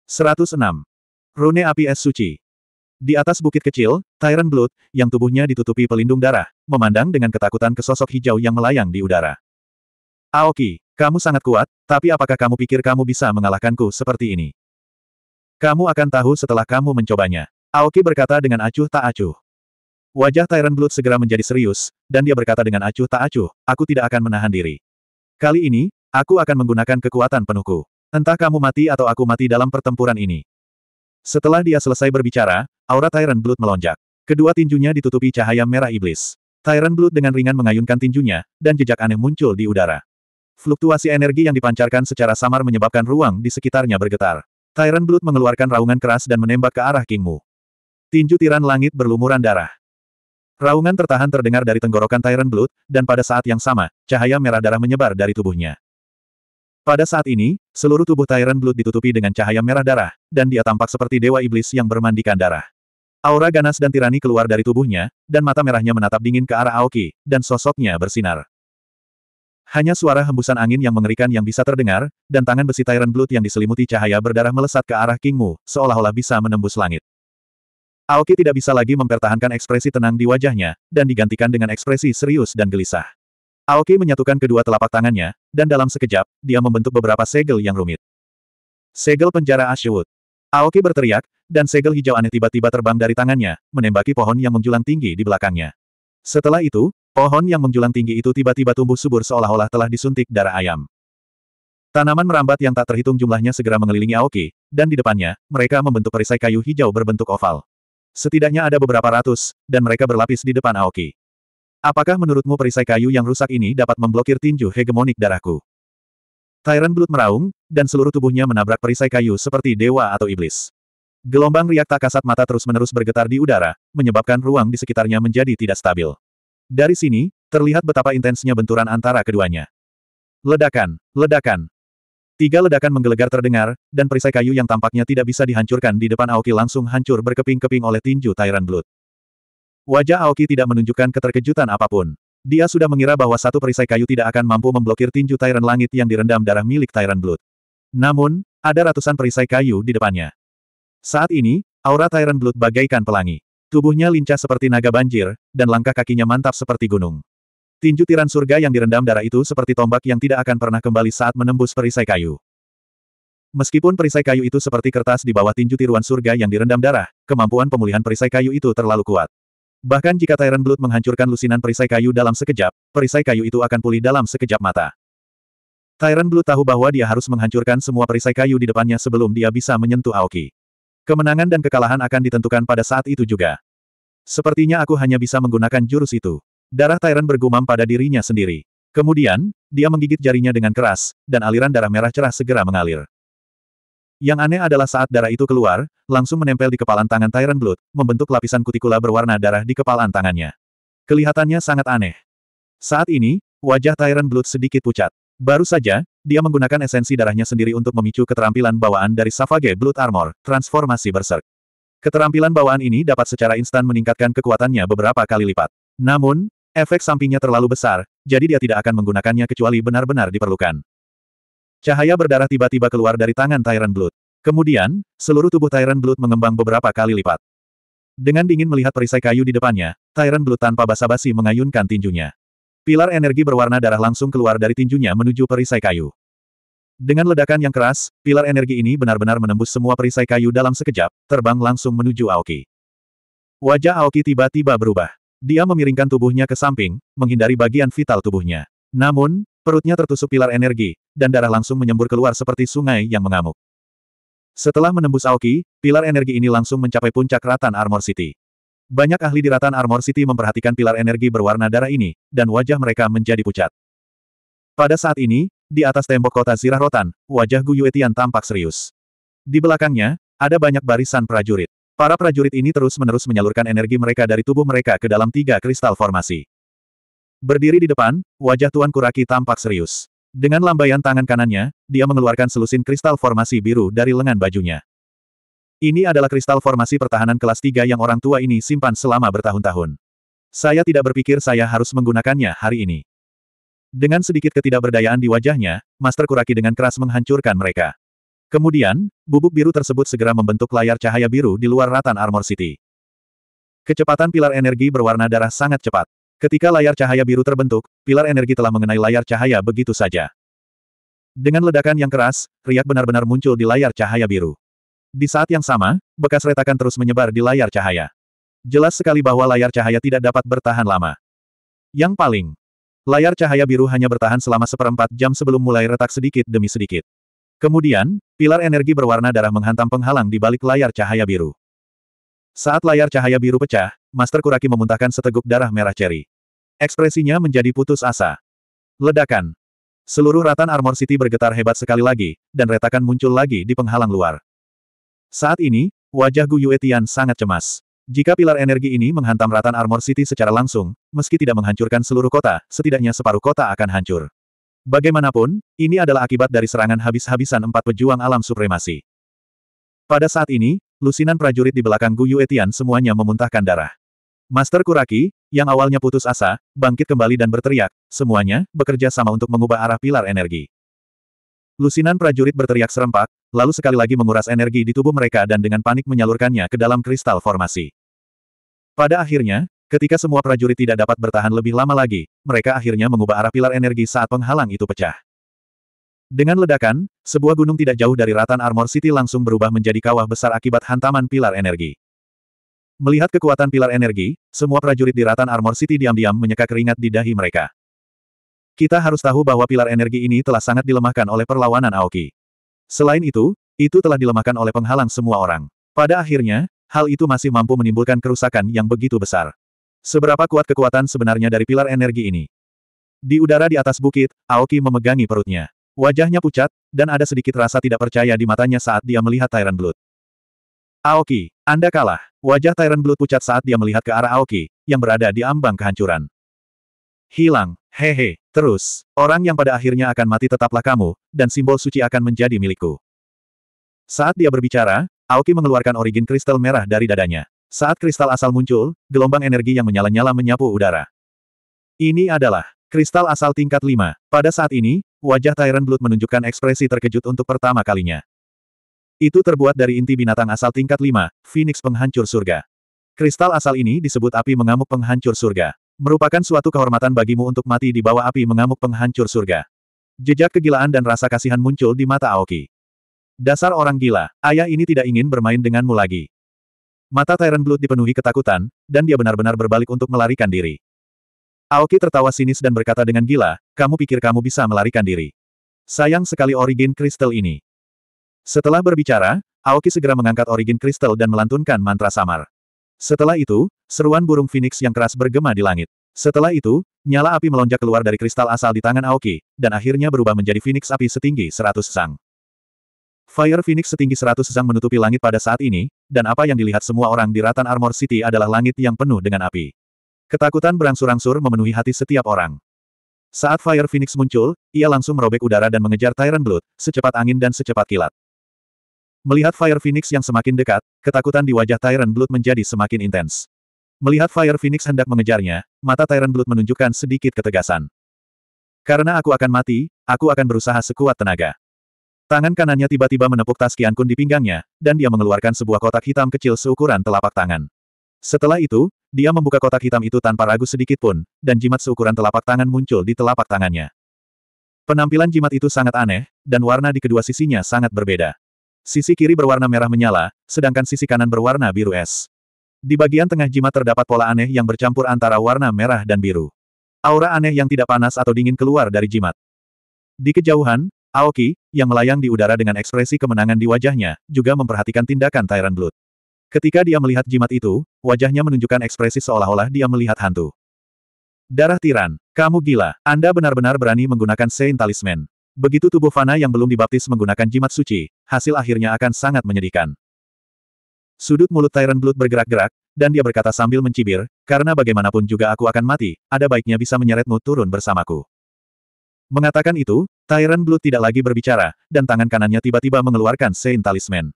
106. Rune Api Es Suci Di atas bukit kecil, Tyrant Blood, yang tubuhnya ditutupi pelindung darah, memandang dengan ketakutan ke sosok hijau yang melayang di udara. Aoki, kamu sangat kuat, tapi apakah kamu pikir kamu bisa mengalahkanku seperti ini? Kamu akan tahu setelah kamu mencobanya. Aoki berkata dengan acuh tak acuh. Wajah Tyrant Blood segera menjadi serius, dan dia berkata dengan acuh tak acuh, aku tidak akan menahan diri. Kali ini, aku akan menggunakan kekuatan penuhku. Entah kamu mati atau aku mati dalam pertempuran ini. Setelah dia selesai berbicara, aura Tyrant Blood melonjak. Kedua tinjunya ditutupi cahaya merah iblis. Tyrant Blood dengan ringan mengayunkan tinjunya, dan jejak aneh muncul di udara. Fluktuasi energi yang dipancarkan secara samar menyebabkan ruang di sekitarnya bergetar. Tyrant Blood mengeluarkan raungan keras dan menembak ke arah King Mu. Tinju tiran langit berlumuran darah. Raungan tertahan terdengar dari tenggorokan Tyrant Blood, dan pada saat yang sama, cahaya merah darah menyebar dari tubuhnya. Pada saat ini, seluruh tubuh Tyrant Blood ditutupi dengan cahaya merah darah, dan dia tampak seperti dewa iblis yang bermandikan darah. Aura ganas dan tirani keluar dari tubuhnya, dan mata merahnya menatap dingin ke arah Aoki, dan sosoknya bersinar. Hanya suara hembusan angin yang mengerikan yang bisa terdengar, dan tangan besi Tyrant Blood yang diselimuti cahaya berdarah melesat ke arah King Mu, seolah-olah bisa menembus langit. Aoki tidak bisa lagi mempertahankan ekspresi tenang di wajahnya, dan digantikan dengan ekspresi serius dan gelisah. Aoki menyatukan kedua telapak tangannya, dan dalam sekejap, dia membentuk beberapa segel yang rumit. Segel penjara Ashwood. Aoki berteriak, dan segel hijau aneh tiba-tiba terbang dari tangannya, menembaki pohon yang menjulang tinggi di belakangnya. Setelah itu, Pohon yang menjulang tinggi itu tiba-tiba tumbuh subur seolah-olah telah disuntik darah ayam. Tanaman merambat yang tak terhitung jumlahnya segera mengelilingi Aoki, dan di depannya, mereka membentuk perisai kayu hijau berbentuk oval. Setidaknya ada beberapa ratus, dan mereka berlapis di depan Aoki. Apakah menurutmu perisai kayu yang rusak ini dapat memblokir tinju hegemonik darahku? Tyrant Blood meraung, dan seluruh tubuhnya menabrak perisai kayu seperti dewa atau iblis. Gelombang riak tak kasat mata terus-menerus bergetar di udara, menyebabkan ruang di sekitarnya menjadi tidak stabil. Dari sini, terlihat betapa intensnya benturan antara keduanya. Ledakan, ledakan. Tiga ledakan menggelegar terdengar, dan perisai kayu yang tampaknya tidak bisa dihancurkan di depan Aoki langsung hancur berkeping-keping oleh tinju Tyrant Blood. Wajah Aoki tidak menunjukkan keterkejutan apa pun. Dia sudah mengira bahwa satu perisai kayu tidak akan mampu memblokir tinju Tyrant Langit yang direndam darah milik Tyrant Blood. Namun, ada ratusan perisai kayu di depannya. Saat ini, aura Tyrant Blood bagaikan pelangi. Tubuhnya lincah seperti naga banjir, dan langkah kakinya mantap seperti gunung. Tinju tiran surga yang direndam darah itu seperti tombak yang tidak akan pernah kembali saat menembus perisai kayu. Meskipun perisai kayu itu seperti kertas di bawah tinju tiruan surga yang direndam darah, kemampuan pemulihan perisai kayu itu terlalu kuat. Bahkan jika Tyrant Blood menghancurkan lusinan perisai kayu dalam sekejap, perisai kayu itu akan pulih dalam sekejap mata. Tyrant Blood tahu bahwa dia harus menghancurkan semua perisai kayu di depannya sebelum dia bisa menyentuh Aoki. Kemenangan dan kekalahan akan ditentukan pada saat itu juga. Sepertinya aku hanya bisa menggunakan jurus itu. Darah Tyrant bergumam pada dirinya sendiri. Kemudian, dia menggigit jarinya dengan keras, dan aliran darah merah cerah segera mengalir. Yang aneh adalah saat darah itu keluar, langsung menempel di kepalan tangan Tyrant Blood, membentuk lapisan kutikula berwarna darah di kepalan tangannya. Kelihatannya sangat aneh. Saat ini, wajah Tyrant Blood sedikit pucat. Baru saja, dia menggunakan esensi darahnya sendiri untuk memicu keterampilan bawaan dari Savage Blood Armor, transformasi berserk. Keterampilan bawaan ini dapat secara instan meningkatkan kekuatannya beberapa kali lipat. Namun, efek sampingnya terlalu besar, jadi dia tidak akan menggunakannya kecuali benar-benar diperlukan. Cahaya berdarah tiba-tiba keluar dari tangan Tyrant Blood. Kemudian, seluruh tubuh Tyrant Blood mengembang beberapa kali lipat. Dengan dingin melihat perisai kayu di depannya, Tyrant Blood tanpa basa-basi mengayunkan tinjunya. Pilar energi berwarna darah langsung keluar dari tinjunya menuju perisai kayu. Dengan ledakan yang keras, pilar energi ini benar-benar menembus semua perisai kayu dalam sekejap, terbang langsung menuju Aoki. Wajah Aoki tiba-tiba berubah. Dia memiringkan tubuhnya ke samping, menghindari bagian vital tubuhnya. Namun, perutnya tertusuk pilar energi, dan darah langsung menyembur keluar seperti sungai yang mengamuk. Setelah menembus Aoki, pilar energi ini langsung mencapai puncak Ratan Armor City. Banyak ahli di Ratan Armor City memperhatikan pilar energi berwarna darah ini, dan wajah mereka menjadi pucat. Pada saat ini, di atas tembok kota Zirah Rotan, wajah Gu Yuetian tampak serius. Di belakangnya, ada banyak barisan prajurit. Para prajurit ini terus-menerus menyalurkan energi mereka dari tubuh mereka ke dalam tiga kristal formasi. Berdiri di depan, wajah Tuan Kuraki tampak serius. Dengan lambaian tangan kanannya, dia mengeluarkan selusin kristal formasi biru dari lengan bajunya. Ini adalah kristal formasi pertahanan kelas 3 yang orang tua ini simpan selama bertahun-tahun. Saya tidak berpikir saya harus menggunakannya hari ini. Dengan sedikit ketidakberdayaan di wajahnya, Master Kuraki dengan keras menghancurkan mereka. Kemudian, bubuk biru tersebut segera membentuk layar cahaya biru di luar ratan Armor City. Kecepatan pilar energi berwarna darah sangat cepat. Ketika layar cahaya biru terbentuk, pilar energi telah mengenai layar cahaya begitu saja. Dengan ledakan yang keras, riak benar-benar muncul di layar cahaya biru. Di saat yang sama, bekas retakan terus menyebar di layar cahaya. Jelas sekali bahwa layar cahaya tidak dapat bertahan lama. Yang paling, layar cahaya biru hanya bertahan selama seperempat jam sebelum mulai retak sedikit demi sedikit. Kemudian, pilar energi berwarna darah menghantam penghalang di balik layar cahaya biru. Saat layar cahaya biru pecah, Master Kuraki memuntahkan seteguk darah merah ceri. Ekspresinya menjadi putus asa. Ledakan. Seluruh ratan Armor City bergetar hebat sekali lagi, dan retakan muncul lagi di penghalang luar. Saat ini, wajah Gu Yuetian sangat cemas. Jika pilar energi ini menghantam ratan Armor City secara langsung, meski tidak menghancurkan seluruh kota, setidaknya separuh kota akan hancur. Bagaimanapun, ini adalah akibat dari serangan habis-habisan empat pejuang alam supremasi. Pada saat ini, lusinan prajurit di belakang Gu Yuetian semuanya memuntahkan darah. Master Kuraki, yang awalnya putus asa, bangkit kembali dan berteriak, semuanya, bekerja sama untuk mengubah arah pilar energi. Lusinan prajurit berteriak serempak, lalu sekali lagi menguras energi di tubuh mereka dan dengan panik menyalurkannya ke dalam kristal formasi. Pada akhirnya, ketika semua prajurit tidak dapat bertahan lebih lama lagi, mereka akhirnya mengubah arah pilar energi saat penghalang itu pecah. Dengan ledakan, sebuah gunung tidak jauh dari Ratan Armor City langsung berubah menjadi kawah besar akibat hantaman pilar energi. Melihat kekuatan pilar energi, semua prajurit di Ratan Armor City diam-diam menyeka keringat di dahi mereka. Kita harus tahu bahwa pilar energi ini telah sangat dilemahkan oleh perlawanan Aoki. Selain itu, itu telah dilemahkan oleh penghalang semua orang. Pada akhirnya, hal itu masih mampu menimbulkan kerusakan yang begitu besar. Seberapa kuat kekuatan sebenarnya dari pilar energi ini? Di udara di atas bukit, Aoki memegangi perutnya. Wajahnya pucat, dan ada sedikit rasa tidak percaya di matanya saat dia melihat Tyrant Blood. Aoki, Anda kalah. Wajah Tyrant Blood pucat saat dia melihat ke arah Aoki, yang berada di ambang kehancuran. Hilang, hehe, terus, orang yang pada akhirnya akan mati tetaplah kamu, dan simbol suci akan menjadi milikku. Saat dia berbicara, Aoki mengeluarkan origin kristal merah dari dadanya. Saat kristal asal muncul, gelombang energi yang menyala-nyala menyapu udara. Ini adalah kristal asal tingkat 5. Pada saat ini, wajah Tyrant Blood menunjukkan ekspresi terkejut untuk pertama kalinya. Itu terbuat dari inti binatang asal tingkat 5, Phoenix penghancur surga. Kristal asal ini disebut api mengamuk penghancur surga. Merupakan suatu kehormatan bagimu untuk mati di bawah api mengamuk penghancur surga. Jejak kegilaan dan rasa kasihan muncul di mata Aoki. Dasar orang gila, ayah ini tidak ingin bermain denganmu lagi. Mata Tyrant Blood dipenuhi ketakutan, dan dia benar-benar berbalik untuk melarikan diri. Aoki tertawa sinis dan berkata dengan gila, kamu pikir kamu bisa melarikan diri. Sayang sekali origin kristal ini. Setelah berbicara, Aoki segera mengangkat origin kristal dan melantunkan mantra samar. Setelah itu, seruan burung phoenix yang keras bergema di langit. Setelah itu, nyala api melonjak keluar dari kristal asal di tangan Aoki, dan akhirnya berubah menjadi phoenix api setinggi seratus sang. Fire Phoenix setinggi seratus sang menutupi langit pada saat ini, dan apa yang dilihat semua orang di Ratan Armor City adalah langit yang penuh dengan api. Ketakutan berangsur-angsur memenuhi hati setiap orang. Saat Fire Phoenix muncul, ia langsung merobek udara dan mengejar Tyrant Blood, secepat angin dan secepat kilat. Melihat Fire Phoenix yang semakin dekat, ketakutan di wajah Tyrant Blood menjadi semakin intens. Melihat Fire Phoenix hendak mengejarnya, mata Tyrant Blood menunjukkan sedikit ketegasan. Karena aku akan mati, aku akan berusaha sekuat tenaga. Tangan kanannya tiba-tiba menepuk tas Qian Kun di pinggangnya, dan dia mengeluarkan sebuah kotak hitam kecil seukuran telapak tangan. Setelah itu, dia membuka kotak hitam itu tanpa ragu sedikit pun, dan jimat seukuran telapak tangan muncul di telapak tangannya. Penampilan jimat itu sangat aneh, dan warna di kedua sisinya sangat berbeda. Sisi kiri berwarna merah menyala, sedangkan sisi kanan berwarna biru es. Di bagian tengah jimat terdapat pola aneh yang bercampur antara warna merah dan biru. Aura aneh yang tidak panas atau dingin keluar dari jimat. Di kejauhan, Aoki, yang melayang di udara dengan ekspresi kemenangan di wajahnya, juga memperhatikan tindakan Tyrant Blood. Ketika dia melihat jimat itu, wajahnya menunjukkan ekspresi seolah-olah dia melihat hantu. Darah tiran, kamu gila, Anda benar-benar berani menggunakan Saint Talisman. Begitu tubuh Fana yang belum dibaptis menggunakan jimat suci, hasil akhirnya akan sangat menyedihkan. Sudut mulut Tyrant Blood bergerak-gerak, dan dia berkata sambil mencibir, karena bagaimanapun juga aku akan mati, ada baiknya bisa menyeretmu turun bersamaku. Mengatakan itu, Tyrant Blood tidak lagi berbicara, dan tangan kanannya tiba-tiba mengeluarkan Saint Talisman.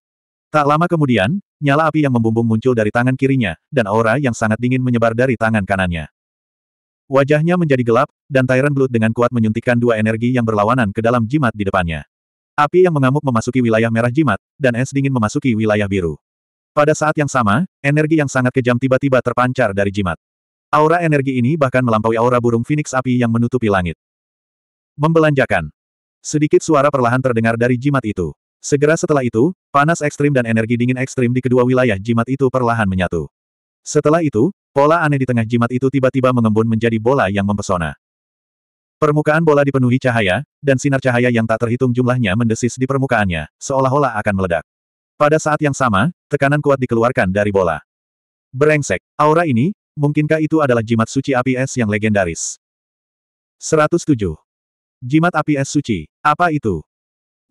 Tak lama kemudian, nyala api yang membumbung muncul dari tangan kirinya, dan aura yang sangat dingin menyebar dari tangan kanannya. Wajahnya menjadi gelap, dan Tyrant Blood dengan kuat menyuntikkan dua energi yang berlawanan ke dalam jimat di depannya. Api yang mengamuk memasuki wilayah merah jimat, dan es dingin memasuki wilayah biru. Pada saat yang sama, energi yang sangat kejam tiba-tiba terpancar dari jimat. Aura energi ini bahkan melampaui aura burung phoenix api yang menutupi langit. Membelanjakan. Sedikit suara perlahan terdengar dari jimat itu. Segera setelah itu, panas ekstrim dan energi dingin ekstrim di kedua wilayah jimat itu perlahan menyatu. Setelah itu, pola aneh di tengah jimat itu tiba-tiba mengembun menjadi bola yang mempesona. Permukaan bola dipenuhi cahaya, dan sinar cahaya yang tak terhitung jumlahnya mendesis di permukaannya, seolah-olah akan meledak. Pada saat yang sama, tekanan kuat dikeluarkan dari bola. Brengsek, aura ini, mungkinkah itu adalah jimat suci api es yang legendaris? 107. Jimat api es suci. Apa itu?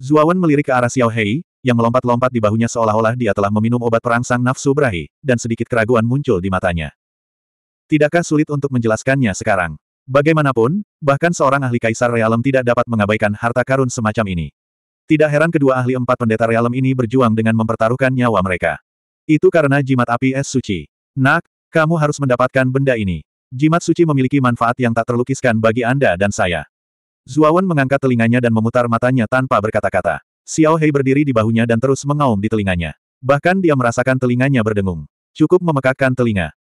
Zuawan melirik ke arah Xiao Hei, yang melompat-lompat di bahunya seolah-olah dia telah meminum obat perangsang nafsu berahi, dan sedikit keraguan muncul di matanya. Tidakkah sulit untuk menjelaskannya sekarang? Bagaimanapun, bahkan seorang ahli kaisar realem tidak dapat mengabaikan harta karun semacam ini. Tidak heran kedua ahli empat pendeta realem ini berjuang dengan mempertaruhkan nyawa mereka. Itu karena jimat api es suci. Nak, kamu harus mendapatkan benda ini. Jimat suci memiliki manfaat yang tak terlukiskan bagi Anda dan saya. Zuawan mengangkat telinganya dan memutar matanya tanpa berkata-kata. Xiao Hei berdiri di bahunya dan terus mengaum di telinganya. Bahkan dia merasakan telinganya berdengung. Cukup memekakkan telinga.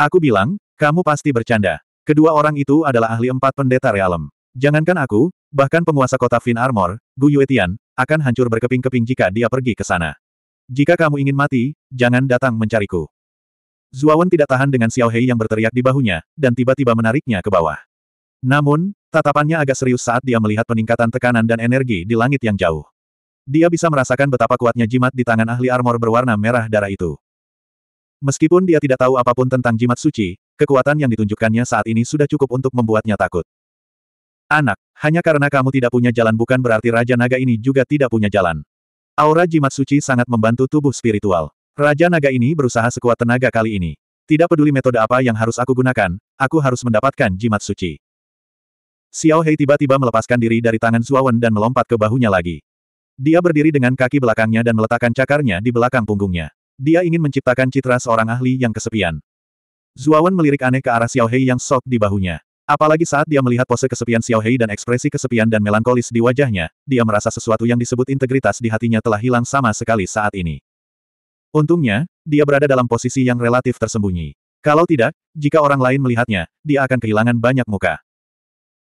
Aku bilang, kamu pasti bercanda. Kedua orang itu adalah ahli empat pendeta realem. Jangankan aku, bahkan penguasa kota Fin Armor, Gu Yuetian, akan hancur berkeping-keping jika dia pergi ke sana. Jika kamu ingin mati, jangan datang mencariku. Zuawan tidak tahan dengan Xiao Hei yang berteriak di bahunya, dan tiba-tiba menariknya ke bawah. Namun, tatapannya agak serius saat dia melihat peningkatan tekanan dan energi di langit yang jauh. Dia bisa merasakan betapa kuatnya jimat di tangan ahli armor berwarna merah darah itu. Meskipun dia tidak tahu apa pun tentang jimat suci, kekuatan yang ditunjukkannya saat ini sudah cukup untuk membuatnya takut. Anak, hanya karena kamu tidak punya jalan bukan berarti Raja Naga ini juga tidak punya jalan. Aura jimat suci sangat membantu tubuh spiritual. Raja Naga ini berusaha sekuat tenaga kali ini. Tidak peduli metode apa yang harus aku gunakan, aku harus mendapatkan jimat suci. Xiao Hei tiba-tiba melepaskan diri dari tangan Zuawan dan melompat ke bahunya lagi. Dia berdiri dengan kaki belakangnya dan meletakkan cakarnya di belakang punggungnya. Dia ingin menciptakan citra seorang ahli yang kesepian. Zuawan melirik aneh ke arah Xiao Hei yang sok di bahunya. Apalagi saat dia melihat pose kesepian Xiao Hei dan ekspresi kesepian dan melankolis di wajahnya, dia merasa sesuatu yang disebut integritas di hatinya telah hilang sama sekali saat ini. Untungnya, dia berada dalam posisi yang relatif tersembunyi. Kalau tidak, jika orang lain melihatnya, dia akan kehilangan banyak muka.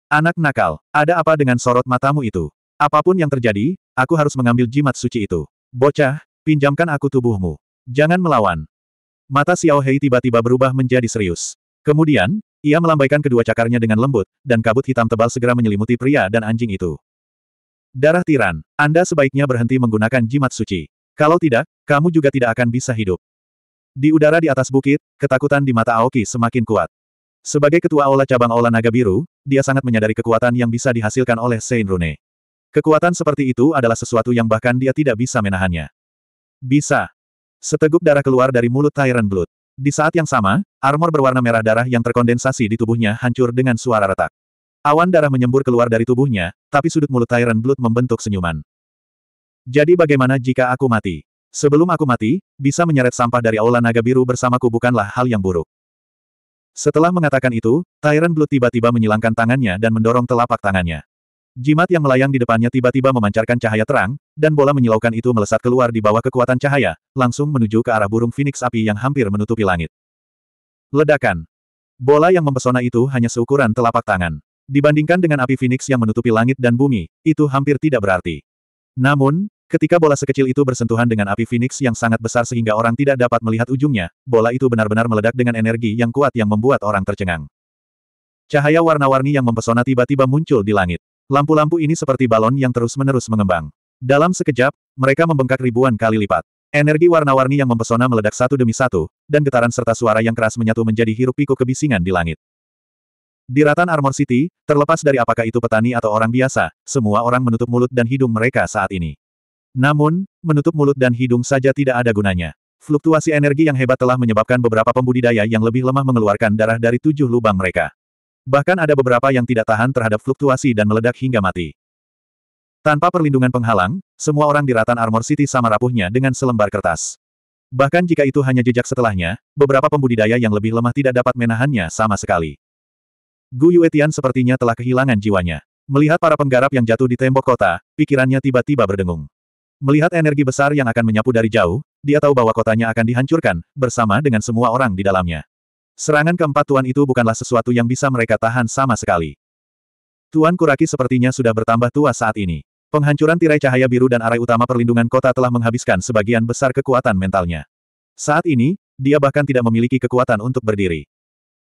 Anak nakal, ada apa dengan sorot matamu itu? Apa pun yang terjadi, aku harus mengambil jimat suci itu. Bocah, pinjamkan aku tubuhmu. Jangan melawan. Mata Xiao Hei tiba-tiba berubah menjadi serius. Kemudian, ia melambaikan kedua cakarnya dengan lembut, dan kabut hitam tebal segera menyelimuti pria dan anjing itu. Darah tiran, Anda sebaiknya berhenti menggunakan jimat suci. Kalau tidak, kamu juga tidak akan bisa hidup. Di udara di atas bukit, ketakutan di mata Aoki semakin kuat. Sebagai ketua Aula cabang Aula Naga Biru, dia sangat menyadari kekuatan yang bisa dihasilkan oleh Saint Rune. Kekuatan seperti itu adalah sesuatu yang bahkan dia tidak bisa menahannya. Bisa. Seteguk darah keluar dari mulut Tyrant Blood. Di saat yang sama, armor berwarna merah darah yang terkondensasi di tubuhnya hancur dengan suara retak. Awan darah menyembur keluar dari tubuhnya, tapi sudut mulut Tyrant Blood membentuk senyuman. Jadi bagaimana jika aku mati? Sebelum aku mati, bisa menyeret sampah dari aula naga biru bersamaku bukanlah hal yang buruk. Setelah mengatakan itu, Tyrant Blood tiba-tiba menyilangkan tangannya dan mendorong telapak tangannya. Jimat yang melayang di depannya tiba-tiba memancarkan cahaya terang, dan bola menyilaukan itu melesat keluar di bawah kekuatan cahaya, langsung menuju ke arah burung Phoenix api yang hampir menutupi langit. Ledakan. Bola yang mempesona itu hanya seukuran telapak tangan. Dibandingkan dengan api Phoenix yang menutupi langit dan bumi, itu hampir tidak berarti. Namun, ketika bola sekecil itu bersentuhan dengan api Phoenix yang sangat besar sehingga orang tidak dapat melihat ujungnya, bola itu benar-benar meledak dengan energi yang kuat yang membuat orang tercengang. Cahaya warna-warni yang mempesona tiba-tiba muncul di langit. Lampu-lampu ini seperti balon yang terus-menerus mengembang. Dalam sekejap, mereka membengkak ribuan kali lipat. Energi warna-warni yang mempesona meledak satu demi satu, dan getaran serta suara yang keras menyatu menjadi hiruk-pikuk kebisingan di langit. Di Ratan Armor City, terlepas dari apakah itu petani atau orang biasa, semua orang menutup mulut dan hidung mereka saat ini. Namun, menutup mulut dan hidung saja tidak ada gunanya. Fluktuasi energi yang hebat telah menyebabkan beberapa pembudidaya yang lebih lemah mengeluarkan darah dari tujuh lubang mereka. Bahkan ada beberapa yang tidak tahan terhadap fluktuasi dan meledak hingga mati. Tanpa perlindungan penghalang, semua orang di Ratan Armor City sama rapuhnya dengan selembar kertas. Bahkan jika itu hanya jejak setelahnya, beberapa pembudidaya yang lebih lemah tidak dapat menahannya sama sekali. Gu Yuetian sepertinya telah kehilangan jiwanya. Melihat para penggarap yang jatuh di tembok kota, pikirannya tiba-tiba berdengung. Melihat energi besar yang akan menyapu dari jauh, dia tahu bahwa kotanya akan dihancurkan, bersama dengan semua orang di dalamnya. Serangan keempat Tuan itu bukanlah sesuatu yang bisa mereka tahan sama sekali. Tuan Kuraki sepertinya sudah bertambah tua saat ini. Penghancuran tirai cahaya biru dan arai utama perlindungan kota telah menghabiskan sebagian besar kekuatan mentalnya. Saat ini, dia bahkan tidak memiliki kekuatan untuk berdiri.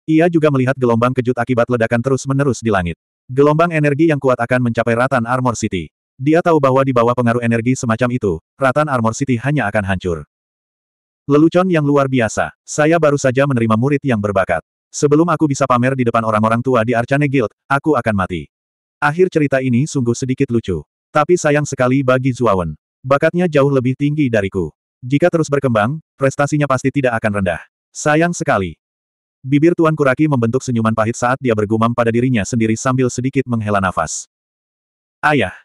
Ia juga melihat gelombang kejut akibat ledakan terus-menerus di langit. Gelombang energi yang kuat akan mencapai Ratan Armor City. Dia tahu bahwa di bawah pengaruh energi semacam itu, Ratan Armor City hanya akan hancur. Lelucon yang luar biasa. Saya baru saja menerima murid yang berbakat. Sebelum aku bisa pamer di depan orang-orang tua di Arcane Guild, aku akan mati. Akhir cerita ini sungguh sedikit lucu. Tapi sayang sekali bagi Zuawan. Bakatnya jauh lebih tinggi dariku. Jika terus berkembang, prestasinya pasti tidak akan rendah. Sayang sekali. Bibir Tuan Kuraki membentuk senyuman pahit saat dia bergumam pada dirinya sendiri sambil sedikit menghela nafas. Ayah.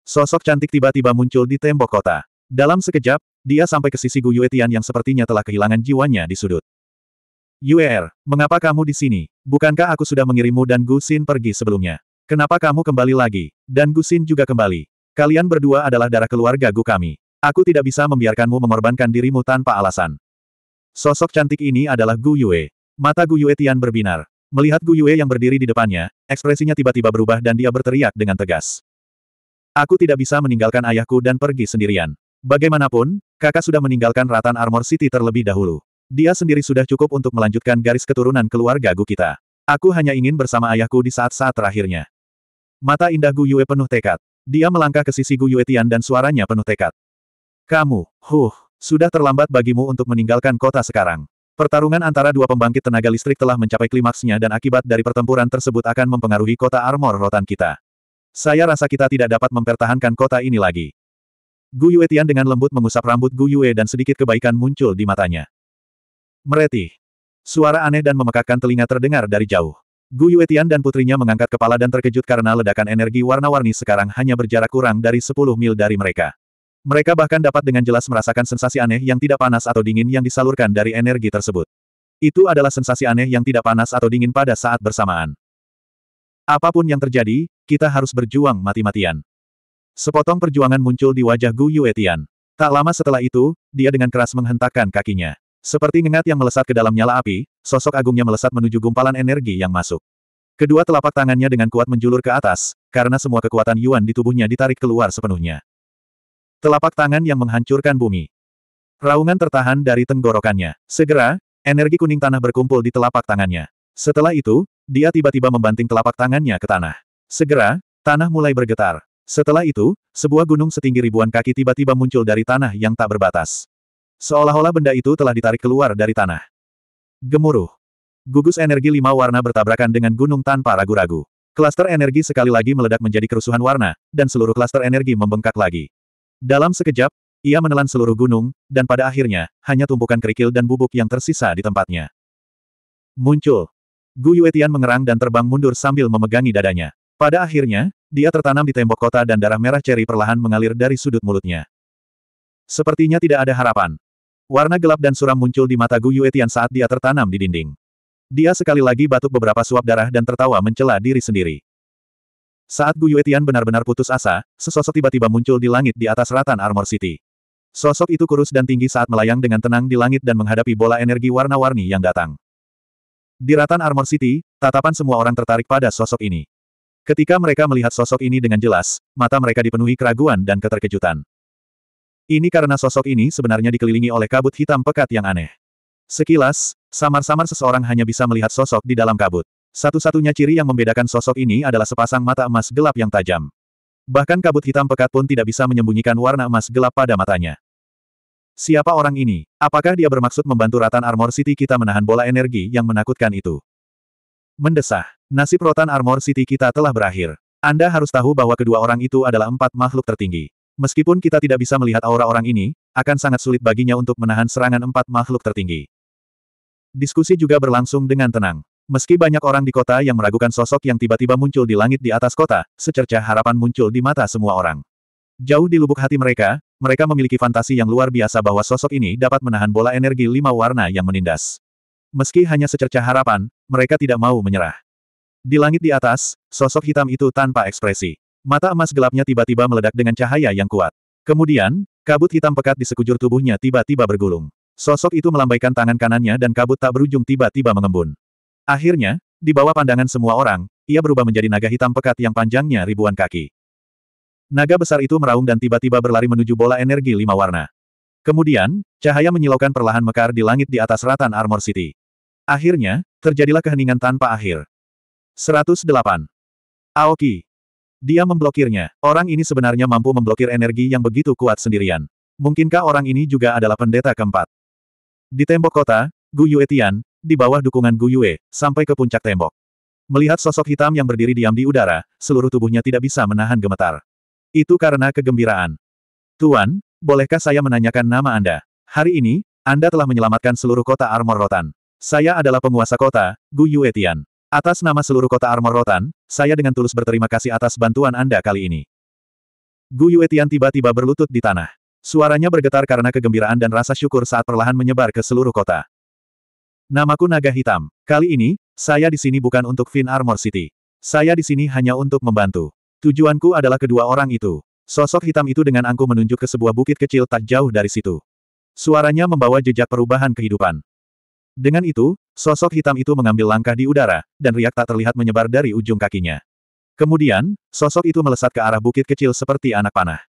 Sosok cantik tiba-tiba muncul di tembok kota. Dalam sekejap, dia sampai ke sisi Gu Yuetian yang sepertinya telah kehilangan jiwanya di sudut. Yuer, mengapa kamu di sini? Bukankah aku sudah mengirimmu dan Gu Xin pergi sebelumnya? Kenapa kamu kembali lagi? Dan Gu Xin juga kembali. Kalian berdua adalah darah keluarga Gu kami. Aku tidak bisa membiarkanmu mengorbankan dirimu tanpa alasan. Sosok cantik ini adalah Gu Yue. Mata Gu Yue Tian berbinar. Melihat Gu Yue yang berdiri di depannya, ekspresinya tiba-tiba berubah dan dia berteriak dengan tegas. Aku tidak bisa meninggalkan ayahku dan pergi sendirian. Bagaimanapun, kakak sudah meninggalkan Ratan Armor City terlebih dahulu. Dia sendiri sudah cukup untuk melanjutkan garis keturunan keluarga Gu kita. Aku hanya ingin bersama ayahku di saat-saat terakhirnya. Mata indah Gu Yue penuh tekad. Dia melangkah ke sisi Gu Yue Tian dan suaranya penuh tekad. Kamu, huh, sudah terlambat bagimu untuk meninggalkan kota sekarang. Pertarungan antara dua pembangkit tenaga listrik telah mencapai klimaksnya dan akibat dari pertempuran tersebut akan mempengaruhi kota armor rotan kita. Saya rasa kita tidak dapat mempertahankan kota ini lagi. Gu Yue Tian dengan lembut mengusap rambut Gu Yue dan sedikit kebaikan muncul di matanya. Meretih. Suara aneh dan memekakkan telinga terdengar dari jauh. Gu Yue Tian dan putrinya mengangkat kepala dan terkejut karena ledakan energi warna-warni sekarang hanya berjarak kurang dari 10 mil dari mereka. Mereka bahkan dapat dengan jelas merasakan sensasi aneh yang tidak panas atau dingin yang disalurkan dari energi tersebut. Itu adalah sensasi aneh yang tidak panas atau dingin pada saat bersamaan. Apa pun yang terjadi, kita harus berjuang mati-matian. Sepotong perjuangan muncul di wajah Gu Yuetian. Tak lama setelah itu, dia dengan keras menghentakkan kakinya. Seperti ngengat yang melesat ke dalam nyala api, sosok agungnya melesat menuju gumpalan energi yang masuk. Kedua telapak tangannya dengan kuat menjulur ke atas, karena semua kekuatan Yuan di tubuhnya ditarik keluar sepenuhnya. Telapak tangan yang menghancurkan bumi. Raungan tertahan dari tenggorokannya. Segera, energi kuning tanah berkumpul di telapak tangannya. Setelah itu, dia tiba-tiba membanting telapak tangannya ke tanah. Segera, tanah mulai bergetar. Setelah itu, sebuah gunung setinggi ribuan kaki tiba-tiba muncul dari tanah yang tak berbatas. Seolah-olah benda itu telah ditarik keluar dari tanah. Gemuruh. Gugus energi lima warna bertabrakan dengan gunung tanpa ragu-ragu. Klaster energi sekali lagi meledak menjadi kerusuhan warna, dan seluruh klaster energi membengkak lagi. Dalam sekejap, ia menelan seluruh gunung, dan pada akhirnya, hanya tumpukan kerikil dan bubuk yang tersisa di tempatnya. Muncul. Gu Yuetian mengerang dan terbang mundur sambil memegangi dadanya. Pada akhirnya, dia tertanam di tembok kota dan darah merah ceri perlahan mengalir dari sudut mulutnya. Sepertinya tidak ada harapan. Warna gelap dan suram muncul di mata Gu Yuetian saat dia tertanam di dinding. Dia sekali lagi batuk beberapa suap darah dan tertawa mencela diri sendiri. Saat Gu Yuetian benar-benar putus asa, sesosok tiba-tiba muncul di langit di atas ratan Armor City. Sosok itu kurus dan tinggi saat melayang dengan tenang di langit dan menghadapi bola energi warna-warni yang datang. Di ratan Armor City, tatapan semua orang tertarik pada sosok ini. Ketika mereka melihat sosok ini dengan jelas, mata mereka dipenuhi keraguan dan keterkejutan. Ini karena sosok ini sebenarnya dikelilingi oleh kabut hitam pekat yang aneh. Sekilas, samar-samar seseorang hanya bisa melihat sosok di dalam kabut. Satu-satunya ciri yang membedakan sosok ini adalah sepasang mata emas gelap yang tajam. Bahkan kabut hitam pekat pun tidak bisa menyembunyikan warna emas gelap pada matanya. Siapa orang ini? Apakah dia bermaksud membantu Ratan Armor City kita menahan bola energi yang menakutkan itu? Mendesah. Nasib Rotan Armor City kita telah berakhir. Anda harus tahu bahwa kedua orang itu adalah empat makhluk tertinggi. Meskipun kita tidak bisa melihat aura orang ini, akan sangat sulit baginya untuk menahan serangan empat makhluk tertinggi. Diskusi juga berlangsung dengan tenang. Meski banyak orang di kota yang meragukan sosok yang tiba-tiba muncul di langit di atas kota, secercah harapan muncul di mata semua orang. Jauh di lubuk hati mereka, mereka memiliki fantasi yang luar biasa bahwa sosok ini dapat menahan bola energi lima warna yang menindas. Meski hanya secercah harapan, mereka tidak mau menyerah. Di langit di atas, sosok hitam itu tanpa ekspresi. Mata emas gelapnya tiba-tiba meledak dengan cahaya yang kuat. Kemudian, kabut hitam pekat di sekujur tubuhnya tiba-tiba bergulung. Sosok itu melambaikan tangan kanannya dan kabut tak berujung tiba-tiba mengembun. Akhirnya, di bawah pandangan semua orang, ia berubah menjadi naga hitam pekat yang panjangnya ribuan kaki. Naga besar itu meraung dan tiba-tiba berlari menuju bola energi lima warna. Kemudian, cahaya menyilaukan perlahan mekar di langit di atas ratan Armor City. Akhirnya, terjadilah keheningan tanpa akhir. 108. Aoki. Dia memblokirnya. Orang ini sebenarnya mampu memblokir energi yang begitu kuat sendirian. Mungkinkah orang ini juga adalah pendeta keempat? Di tembok kota, Gu Yuetian, di bawah dukungan Gu Yue, sampai ke puncak tembok. Melihat sosok hitam yang berdiri diam di udara, seluruh tubuhnya tidak bisa menahan gemetar. Itu karena kegembiraan. Tuan, bolehkah saya menanyakan nama Anda? Hari ini, Anda telah menyelamatkan seluruh kota Armor Rotan. Saya adalah penguasa kota, Gu Yuetian. Atas nama seluruh kota Armor Rotan, saya dengan tulus berterima kasih atas bantuan Anda kali ini. Gu Yuetian tiba-tiba berlutut di tanah. Suaranya bergetar karena kegembiraan dan rasa syukur saat perlahan menyebar ke seluruh kota. Namaku Naga Hitam. Kali ini, saya di sini bukan untuk Fin Armor City. Saya di sini hanya untuk membantu. Tujuanku adalah kedua orang itu. Sosok hitam itu dengan angkuh menunjuk ke sebuah bukit kecil tak jauh dari situ. Suaranya membawa jejak perubahan kehidupan. Dengan itu, sosok hitam itu mengambil langkah di udara, dan riak tak terlihat menyebar dari ujung kakinya. Kemudian, sosok itu melesat ke arah bukit kecil seperti anak panah.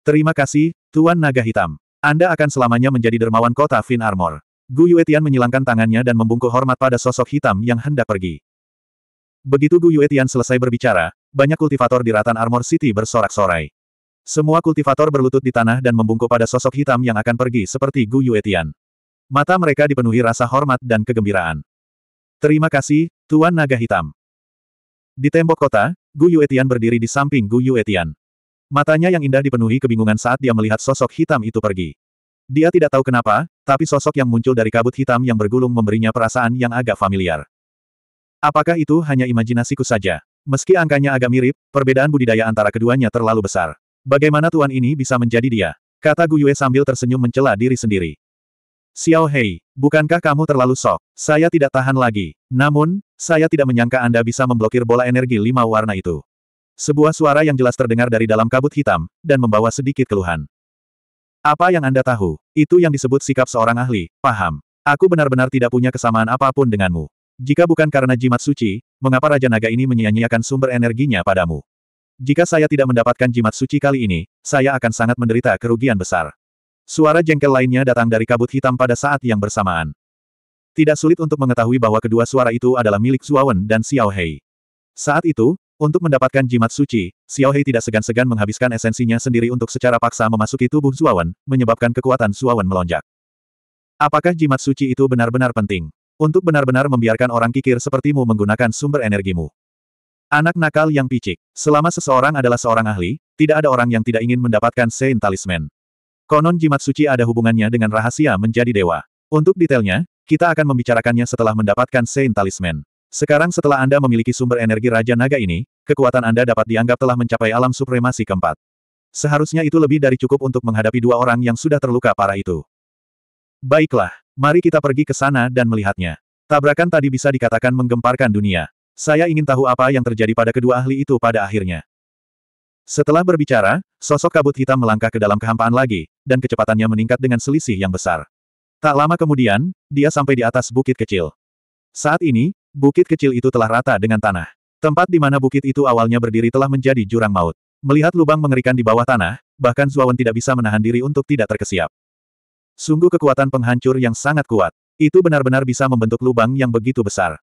Terima kasih, Tuan Naga Hitam. Anda akan selamanya menjadi dermawan kota Fin Armor. Gu Yuetian menyilangkan tangannya dan membungkuk hormat pada sosok hitam yang hendak pergi. Begitu Gu Yuetian selesai berbicara, banyak kultivator di Ratan Armor City bersorak-sorai. Semua kultivator berlutut di tanah dan membungkuk pada sosok hitam yang akan pergi seperti Gu Yuetian. Mata mereka dipenuhi rasa hormat dan kegembiraan. Terima kasih, Tuan Naga Hitam. Di tembok kota, Gu Yuetian berdiri di samping Gu Yuetian. Matanya yang indah dipenuhi kebingungan saat dia melihat sosok hitam itu pergi. Dia tidak tahu kenapa, tapi sosok yang muncul dari kabut hitam yang bergulung memberinya perasaan yang agak familiar. Apakah itu hanya imajinasiku saja? Meski angkanya agak mirip, perbedaan budidaya antara keduanya terlalu besar. Bagaimana tuan ini bisa menjadi dia? Kata Gu Yue sambil tersenyum mencela diri sendiri. Xiao Hei, bukankah kamu terlalu sok? Saya tidak tahan lagi. Namun, saya tidak menyangka Anda bisa memblokir bola energi lima warna itu. Sebuah suara yang jelas terdengar dari dalam kabut hitam, dan membawa sedikit keluhan. Apa yang Anda tahu? Itu yang disebut sikap seorang ahli, paham. Aku benar-benar tidak punya kesamaan apa pun denganmu. Jika bukan karena jimat suci, mengapa Raja Naga ini menyia-nyiakan sumber energinya padamu? Jika saya tidak mendapatkan jimat suci kali ini, saya akan sangat menderita kerugian besar. Suara jengkel lainnya datang dari kabut hitam pada saat yang bersamaan. Tidak sulit untuk mengetahui bahwa kedua suara itu adalah milik Zuawan dan Xiao Hei. Saat itu, untuk mendapatkan jimat suci, Xiao Hei tidak segan-segan menghabiskan esensinya sendiri untuk secara paksa memasuki tubuh Zuawan, menyebabkan kekuatan Zuawan melonjak. Apakah jimat suci itu benar-benar penting? Untuk benar-benar membiarkan orang kikir sepertimu menggunakan sumber energimu. Anak nakal yang picik. Selama seseorang adalah seorang ahli, tidak ada orang yang tidak ingin mendapatkan Saint Talisman. Konon jimat suci ada hubungannya dengan rahasia menjadi dewa. Untuk detailnya, kita akan membicarakannya setelah mendapatkan Saint Talisman. Sekarang setelah Anda memiliki sumber energi Raja Naga ini, kekuatan Anda dapat dianggap telah mencapai alam supremasi keempat. Seharusnya itu lebih dari cukup untuk menghadapi dua orang yang sudah terluka parah itu. Baiklah, mari kita pergi ke sana dan melihatnya. Tabrakan tadi bisa dikatakan menggemparkan dunia. Saya ingin tahu apa yang terjadi pada kedua ahli itu pada akhirnya. Setelah berbicara, sosok kabut hitam melangkah ke dalam kehampaan lagi, dan kecepatannya meningkat dengan selisih yang besar. Tak lama kemudian, dia sampai di atas bukit kecil. Saat ini, bukit kecil itu telah rata dengan tanah. Tempat di mana bukit itu awalnya berdiri telah menjadi jurang maut. Melihat lubang mengerikan di bawah tanah, bahkan Zuawan tidak bisa menahan diri untuk tidak terkesiap. Sungguh kekuatan penghancur yang sangat kuat. Itu benar-benar bisa membentuk lubang yang begitu besar.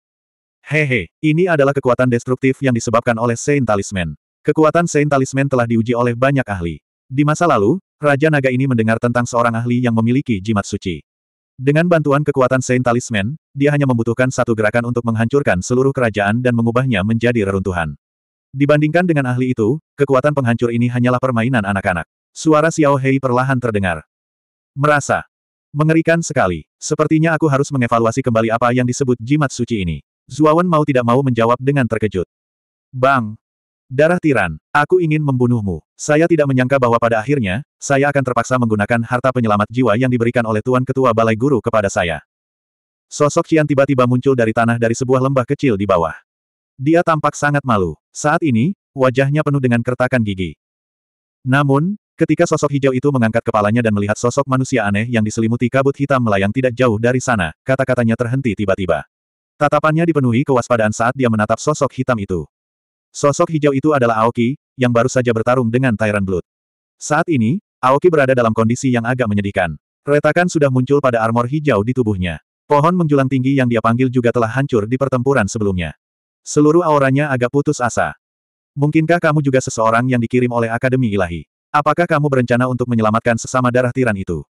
Hehe, ini adalah kekuatan destruktif yang disebabkan oleh Saint Talisman. Kekuatan Saint Talisman telah diuji oleh banyak ahli. Di masa lalu, Raja Naga ini mendengar tentang seorang ahli yang memiliki jimat suci. Dengan bantuan kekuatan Saint Talisman, dia hanya membutuhkan satu gerakan untuk menghancurkan seluruh kerajaan dan mengubahnya menjadi reruntuhan. Dibandingkan dengan ahli itu, kekuatan penghancur ini hanyalah permainan anak-anak. Suara Xiao Hei perlahan terdengar. Merasa. Mengerikan sekali. Sepertinya aku harus mengevaluasi kembali apa yang disebut jimat suci ini. Zuawan mau tidak mau menjawab dengan terkejut. Bang! Darah tiran, aku ingin membunuhmu. Saya tidak menyangka bahwa pada akhirnya, saya akan terpaksa menggunakan harta penyelamat jiwa yang diberikan oleh Tuan Ketua Balai Guru kepada saya. Sosok Qian tiba-tiba muncul dari tanah dari sebuah lembah kecil di bawah. Dia tampak sangat malu. Saat ini, wajahnya penuh dengan kertakan gigi. Namun, ketika sosok hijau itu mengangkat kepalanya dan melihat sosok manusia aneh yang diselimuti kabut hitam melayang tidak jauh dari sana, kata-katanya terhenti tiba-tiba. Tatapannya dipenuhi kewaspadaan saat dia menatap sosok hitam itu. Sosok hijau itu adalah Aoki, yang baru saja bertarung dengan Tyrant Blood. Saat ini, Aoki berada dalam kondisi yang agak menyedihkan. Retakan sudah muncul pada armor hijau di tubuhnya. Pohon menjulang tinggi yang dia panggil juga telah hancur di pertempuran sebelumnya. Seluruh auranya agak putus asa. Mungkinkah kamu juga seseorang yang dikirim oleh Akademi Ilahi? Apakah kamu berencana untuk menyelamatkan sesama darah tiran itu?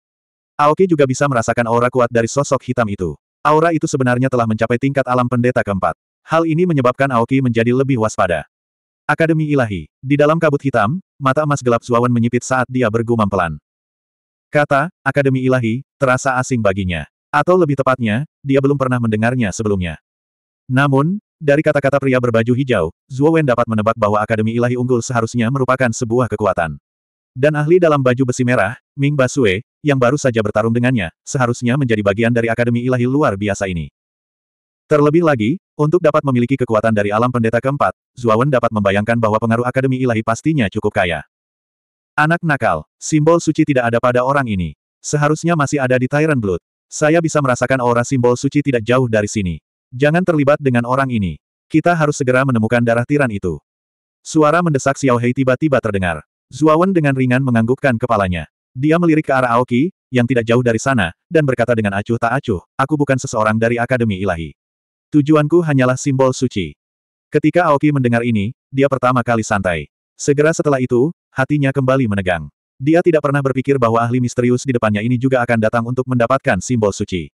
Aoki juga bisa merasakan aura kuat dari sosok hitam itu. Aura itu sebenarnya telah mencapai tingkat alam pendeta keempat. Hal ini menyebabkan Aoki menjadi lebih waspada. Akademi Ilahi. Di dalam kabut hitam, mata emas gelap Zuawan menyipit saat dia bergumam pelan. Kata, Akademi Ilahi, terasa asing baginya. Atau lebih tepatnya, dia belum pernah mendengarnya sebelumnya. Namun, dari kata-kata pria berbaju hijau, Zuawan dapat menebak bahwa Akademi Ilahi unggul seharusnya merupakan sebuah kekuatan. Dan ahli dalam baju besi merah, Ming Basue, yang baru saja bertarung dengannya, seharusnya menjadi bagian dari Akademi Ilahi luar biasa ini. Terlebih lagi, untuk dapat memiliki kekuatan dari alam pendeta keempat, Zuawan dapat membayangkan bahwa pengaruh Akademi Ilahi pastinya cukup kaya. Anak nakal, simbol suci tidak ada pada orang ini. Seharusnya masih ada di Tyrant Blood. Saya bisa merasakan aura simbol suci tidak jauh dari sini. Jangan terlibat dengan orang ini. Kita harus segera menemukan darah tiran itu. Suara mendesak Xiao Hei tiba-tiba terdengar. Zuawan dengan ringan menganggukkan kepalanya. Dia melirik ke arah Aoki, yang tidak jauh dari sana, dan berkata dengan acuh tak acuh, aku bukan seseorang dari Akademi Ilahi. Tujuanku hanyalah simbol suci. Ketika Aoki mendengar ini, dia pertama kali santai. Segera setelah itu, hatinya kembali menegang. Dia tidak pernah berpikir bahwa ahli misterius di depannya ini juga akan datang untuk mendapatkan simbol suci.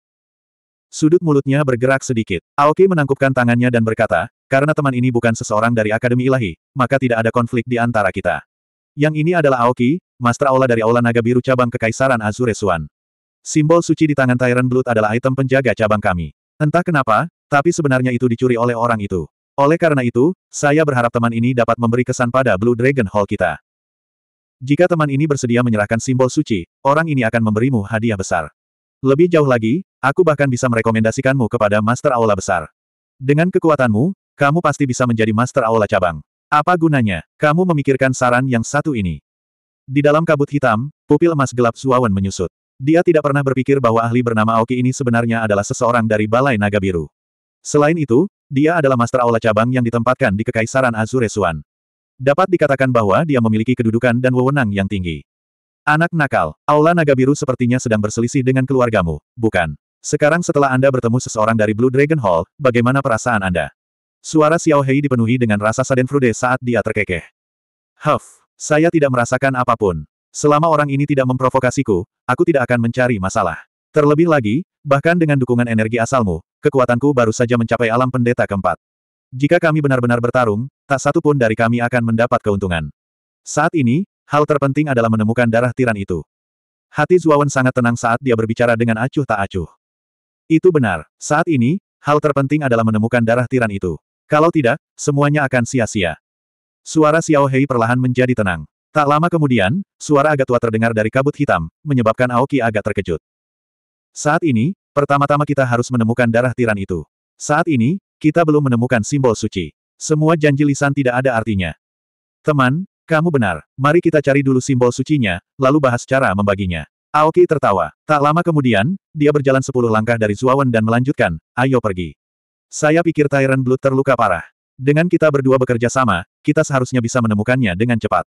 Sudut mulutnya bergerak sedikit. Aoki menangkupkan tangannya dan berkata, karena teman ini bukan seseorang dari Akademi Ilahi, maka tidak ada konflik di antara kita. Yang ini adalah Aoki, Master Aula dari Aula Naga Biru cabang Kekaisaran Azure Swan. Simbol suci di tangan Tyrant Blood adalah item penjaga cabang kami. Entah kenapa, tapi sebenarnya itu dicuri oleh orang itu. Oleh karena itu, saya berharap teman ini dapat memberi kesan pada Blue Dragon Hall kita. Jika teman ini bersedia menyerahkan simbol suci, orang ini akan memberimu hadiah besar. Lebih jauh lagi, aku bahkan bisa merekomendasikanmu kepada Master Aula Besar. Dengan kekuatanmu, kamu pasti bisa menjadi Master Aula Cabang. Apa gunanya, kamu memikirkan saran yang satu ini? Di dalam kabut hitam, pupil emas gelap Zuawan menyusut. Dia tidak pernah berpikir bahwa ahli bernama Aoki ini sebenarnya adalah seseorang dari Balai Naga Biru. Selain itu, dia adalah Master Aula Cabang yang ditempatkan di Kekaisaran Azure Suan. Dapat dikatakan bahwa dia memiliki kedudukan dan wewenang yang tinggi. Anak nakal, Aula Naga Biru sepertinya sedang berselisih dengan keluargamu, bukan? Sekarang setelah Anda bertemu seseorang dari Blue Dragon Hall, bagaimana perasaan Anda? Suara Xiao Hei dipenuhi dengan rasa sadenfrude saat dia terkekeh. Huff, saya tidak merasakan apa pun. Selama orang ini tidak memprovokasiku, aku tidak akan mencari masalah. Terlebih lagi, bahkan dengan dukungan energi asalmu, kekuatanku baru saja mencapai alam pendeta keempat. Jika kami benar-benar bertarung, tak satu pun dari kami akan mendapat keuntungan. Saat ini, hal terpenting adalah menemukan darah tiran itu. Hati Zuawan sangat tenang saat dia berbicara dengan acuh tak acuh. Itu benar, saat ini, hal terpenting adalah menemukan darah tiran itu. Kalau tidak, semuanya akan sia-sia. Suara Xiao Hei perlahan menjadi tenang. Tak lama kemudian, suara agak tua terdengar dari kabut hitam, menyebabkan Aoki agak terkejut. Saat ini, pertama-tama kita harus menemukan darah tiran itu. Saat ini, kita belum menemukan simbol suci. Semua janji lisan tidak ada artinya. Teman, kamu benar. Mari kita cari dulu simbol sucinya, lalu bahas cara membaginya. Aoki tertawa. Tak lama kemudian, dia berjalan sepuluh langkah dari Zuawan dan melanjutkan, ayo pergi. Saya pikir Tyrant Blood terluka parah. Dengan kita berdua bekerja sama, kita seharusnya bisa menemukannya dengan cepat.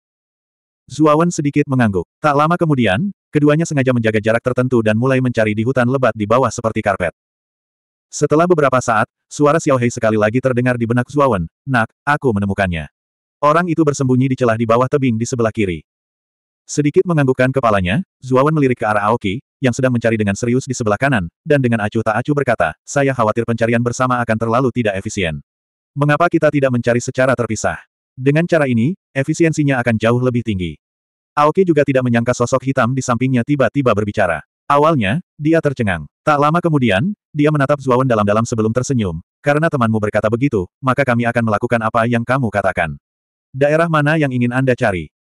Zuawan sedikit mengangguk. Tak lama kemudian, keduanya sengaja menjaga jarak tertentu dan mulai mencari di hutan lebat di bawah seperti karpet. Setelah beberapa saat, suara Xiao Hei sekali lagi terdengar di benak Zuawan. Nak, aku menemukannya. Orang itu bersembunyi di celah di bawah tebing di sebelah kiri. Sedikit menganggukkan kepalanya, Zuawan melirik ke arah Aoki, yang sedang mencari dengan serius di sebelah kanan, dan dengan acuh tak acuh berkata, saya khawatir pencarian bersama akan terlalu tidak efisien. Mengapa kita tidak mencari secara terpisah? Dengan cara ini, efisiensinya akan jauh lebih tinggi. Aoki juga tidak menyangka sosok hitam di sampingnya tiba-tiba berbicara. Awalnya, dia tercengang. Tak lama kemudian, dia menatap Zuawan dalam-dalam sebelum tersenyum. Karena temanmu berkata begitu, maka kami akan melakukan apa yang kamu katakan. Daerah mana yang ingin Anda cari?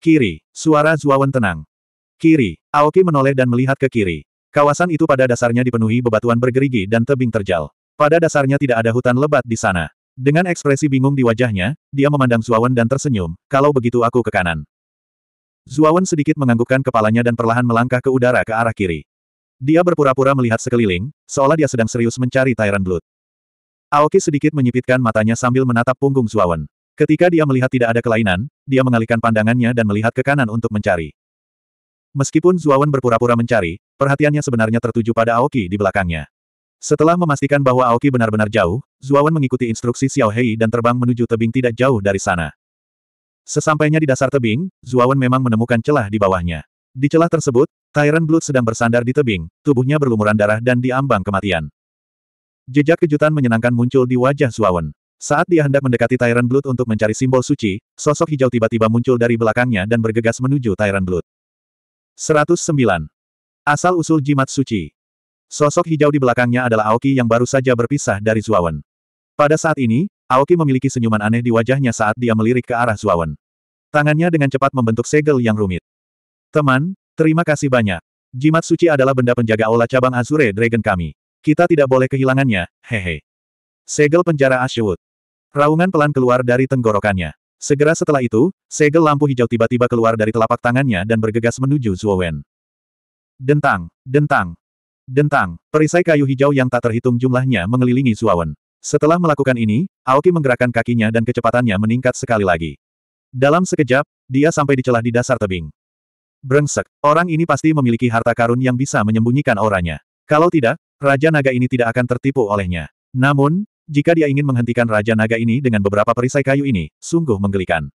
Kiri. Suara Zuawan tenang. Kiri. Aoki menoleh dan melihat ke kiri. Kawasan itu pada dasarnya dipenuhi bebatuan bergerigi dan tebing terjal. Pada dasarnya tidak ada hutan lebat di sana. Dengan ekspresi bingung di wajahnya, dia memandang Zuawan dan tersenyum, kalau begitu aku ke kanan. Zuawan sedikit menganggukkan kepalanya dan perlahan melangkah ke udara ke arah kiri. Dia berpura-pura melihat sekeliling, seolah dia sedang serius mencari Tyrant Blood. Aoki sedikit menyipitkan matanya sambil menatap punggung Zuawan. Ketika dia melihat tidak ada kelainan, dia mengalihkan pandangannya dan melihat ke kanan untuk mencari. Meskipun Zuawan berpura-pura mencari, perhatiannya sebenarnya tertuju pada Aoki di belakangnya. Setelah memastikan bahwa Aoki benar-benar jauh, Zuawan mengikuti instruksi Xiao Hei dan terbang menuju tebing tidak jauh dari sana. Sesampainya di dasar tebing, Zuawan memang menemukan celah di bawahnya. Di celah tersebut, Tyrant Blood sedang bersandar di tebing, tubuhnya berlumuran darah dan diambang kematian. Jejak kejutan menyenangkan muncul di wajah Zuawan. Saat dia hendak mendekati Tyrant Blood untuk mencari simbol suci, sosok hijau tiba-tiba muncul dari belakangnya dan bergegas menuju Tyrant Blood. 109. Asal-usul jimat suci Sosok hijau di belakangnya adalah Aoki yang baru saja berpisah dari Zuawan. Pada saat ini, Aoki memiliki senyuman aneh di wajahnya saat dia melirik ke arah Zuawan. Tangannya dengan cepat membentuk segel yang rumit. Teman, terima kasih banyak. Jimat suci adalah benda penjaga aula cabang Azure Dragon kami. Kita tidak boleh kehilangannya, hehe. Segel penjara Ashwood. Raungan pelan keluar dari tenggorokannya. Segera setelah itu, segel lampu hijau tiba-tiba keluar dari telapak tangannya dan bergegas menuju Zuowen. Dentang, dentang, Dentang, perisai kayu hijau yang tak terhitung jumlahnya mengelilingi Zuawan. Setelah melakukan ini, Aoki menggerakkan kakinya dan kecepatannya meningkat sekali lagi. Dalam sekejap, dia sampai di celah di dasar tebing. Brengsek, orang ini pasti memiliki harta karun yang bisa menyembunyikan auranya. Kalau tidak, Raja Naga ini tidak akan tertipu olehnya. Namun, jika dia ingin menghentikan Raja Naga ini dengan beberapa perisai kayu ini, sungguh menggelikan.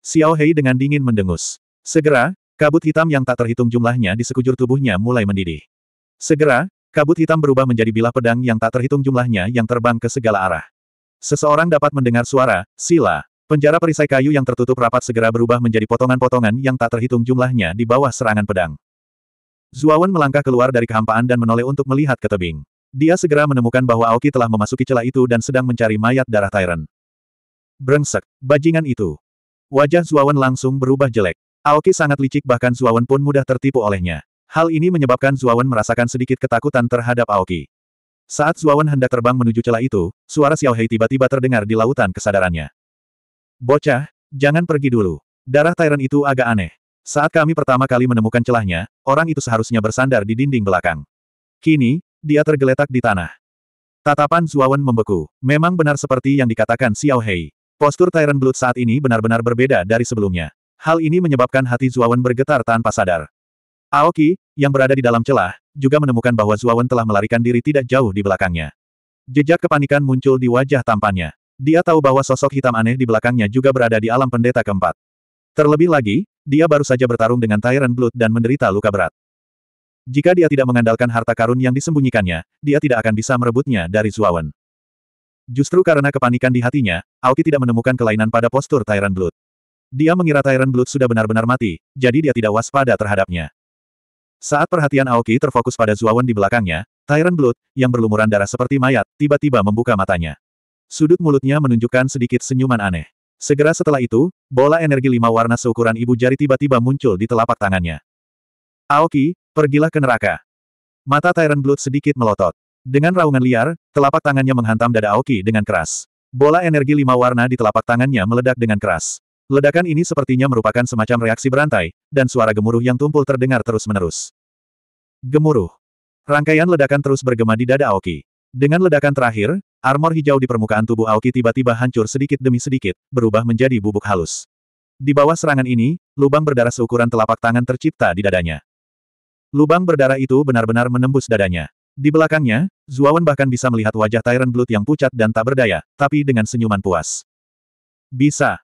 Xiao Hei dengan dingin mendengus. Segera, kabut hitam yang tak terhitung jumlahnya di sekujur tubuhnya mulai mendidih. Segera, kabut hitam berubah menjadi bilah pedang yang tak terhitung jumlahnya yang terbang ke segala arah. Seseorang dapat mendengar suara, sila. Penjara perisai kayu yang tertutup rapat segera berubah menjadi potongan-potongan yang tak terhitung jumlahnya di bawah serangan pedang. Zuawan melangkah keluar dari kehampaan dan menoleh untuk melihat ke tebing. Dia segera menemukan bahwa Aoki telah memasuki celah itu dan sedang mencari mayat darah Tyrant. Brengsek, bajingan itu. Wajah Zuawan langsung berubah jelek. Aoki sangat licik bahkan Zuawan pun mudah tertipu olehnya. Hal ini menyebabkan Zuawan merasakan sedikit ketakutan terhadap Aoki. Saat Zuawan hendak terbang menuju celah itu, suara Xiao Hei tiba-tiba terdengar di lautan kesadarannya. Bocah, jangan pergi dulu. Darah Tyrant itu agak aneh. Saat kami pertama kali menemukan celahnya, orang itu seharusnya bersandar di dinding belakang. Kini, dia tergeletak di tanah. Tatapan Zuawan membeku. Memang benar seperti yang dikatakan Xiao Hei. Postur Tyrant Blood saat ini benar-benar berbeda dari sebelumnya. Hal ini menyebabkan hati Zuawan bergetar tanpa sadar. Aoki, yang berada di dalam celah, juga menemukan bahwa Zuawan telah melarikan diri tidak jauh di belakangnya. Jejak kepanikan muncul di wajah tampannya. Dia tahu bahwa sosok hitam aneh di belakangnya juga berada di alam pendeta keempat. Terlebih lagi, dia baru saja bertarung dengan Tyrant Blood dan menderita luka berat. Jika dia tidak mengandalkan harta karun yang disembunyikannya, dia tidak akan bisa merebutnya dari Zuawan. Justru karena kepanikan di hatinya, Aoki tidak menemukan kelainan pada postur Tyrant Blood. Dia mengira Tyrant Blood sudah benar-benar mati, jadi dia tidak waspada terhadapnya. Saat perhatian Aoki terfokus pada Zuawan di belakangnya, Tyrant Blood, yang berlumuran darah seperti mayat, tiba-tiba membuka matanya. Sudut mulutnya menunjukkan sedikit senyuman aneh. Segera setelah itu, bola energi lima warna seukuran ibu jari tiba-tiba muncul di telapak tangannya. Aoki, pergilah ke neraka. Mata Tyrant Blood sedikit melotot. Dengan raungan liar, telapak tangannya menghantam dada Aoki dengan keras. Bola energi lima warna di telapak tangannya meledak dengan keras. Ledakan ini sepertinya merupakan semacam reaksi berantai, dan suara gemuruh yang tumpul terdengar terus-menerus. Gemuruh. Rangkaian ledakan terus bergema di dada Aoki. Dengan ledakan terakhir, armor hijau di permukaan tubuh Aoki tiba-tiba hancur sedikit demi sedikit, berubah menjadi bubuk halus. Di bawah serangan ini, lubang berdarah seukuran telapak tangan tercipta di dadanya. Lubang berdarah itu benar-benar menembus dadanya. Di belakangnya, Zuawan bahkan bisa melihat wajah Tyrant Blood yang pucat dan tak berdaya, tapi dengan senyuman puas. Bisa.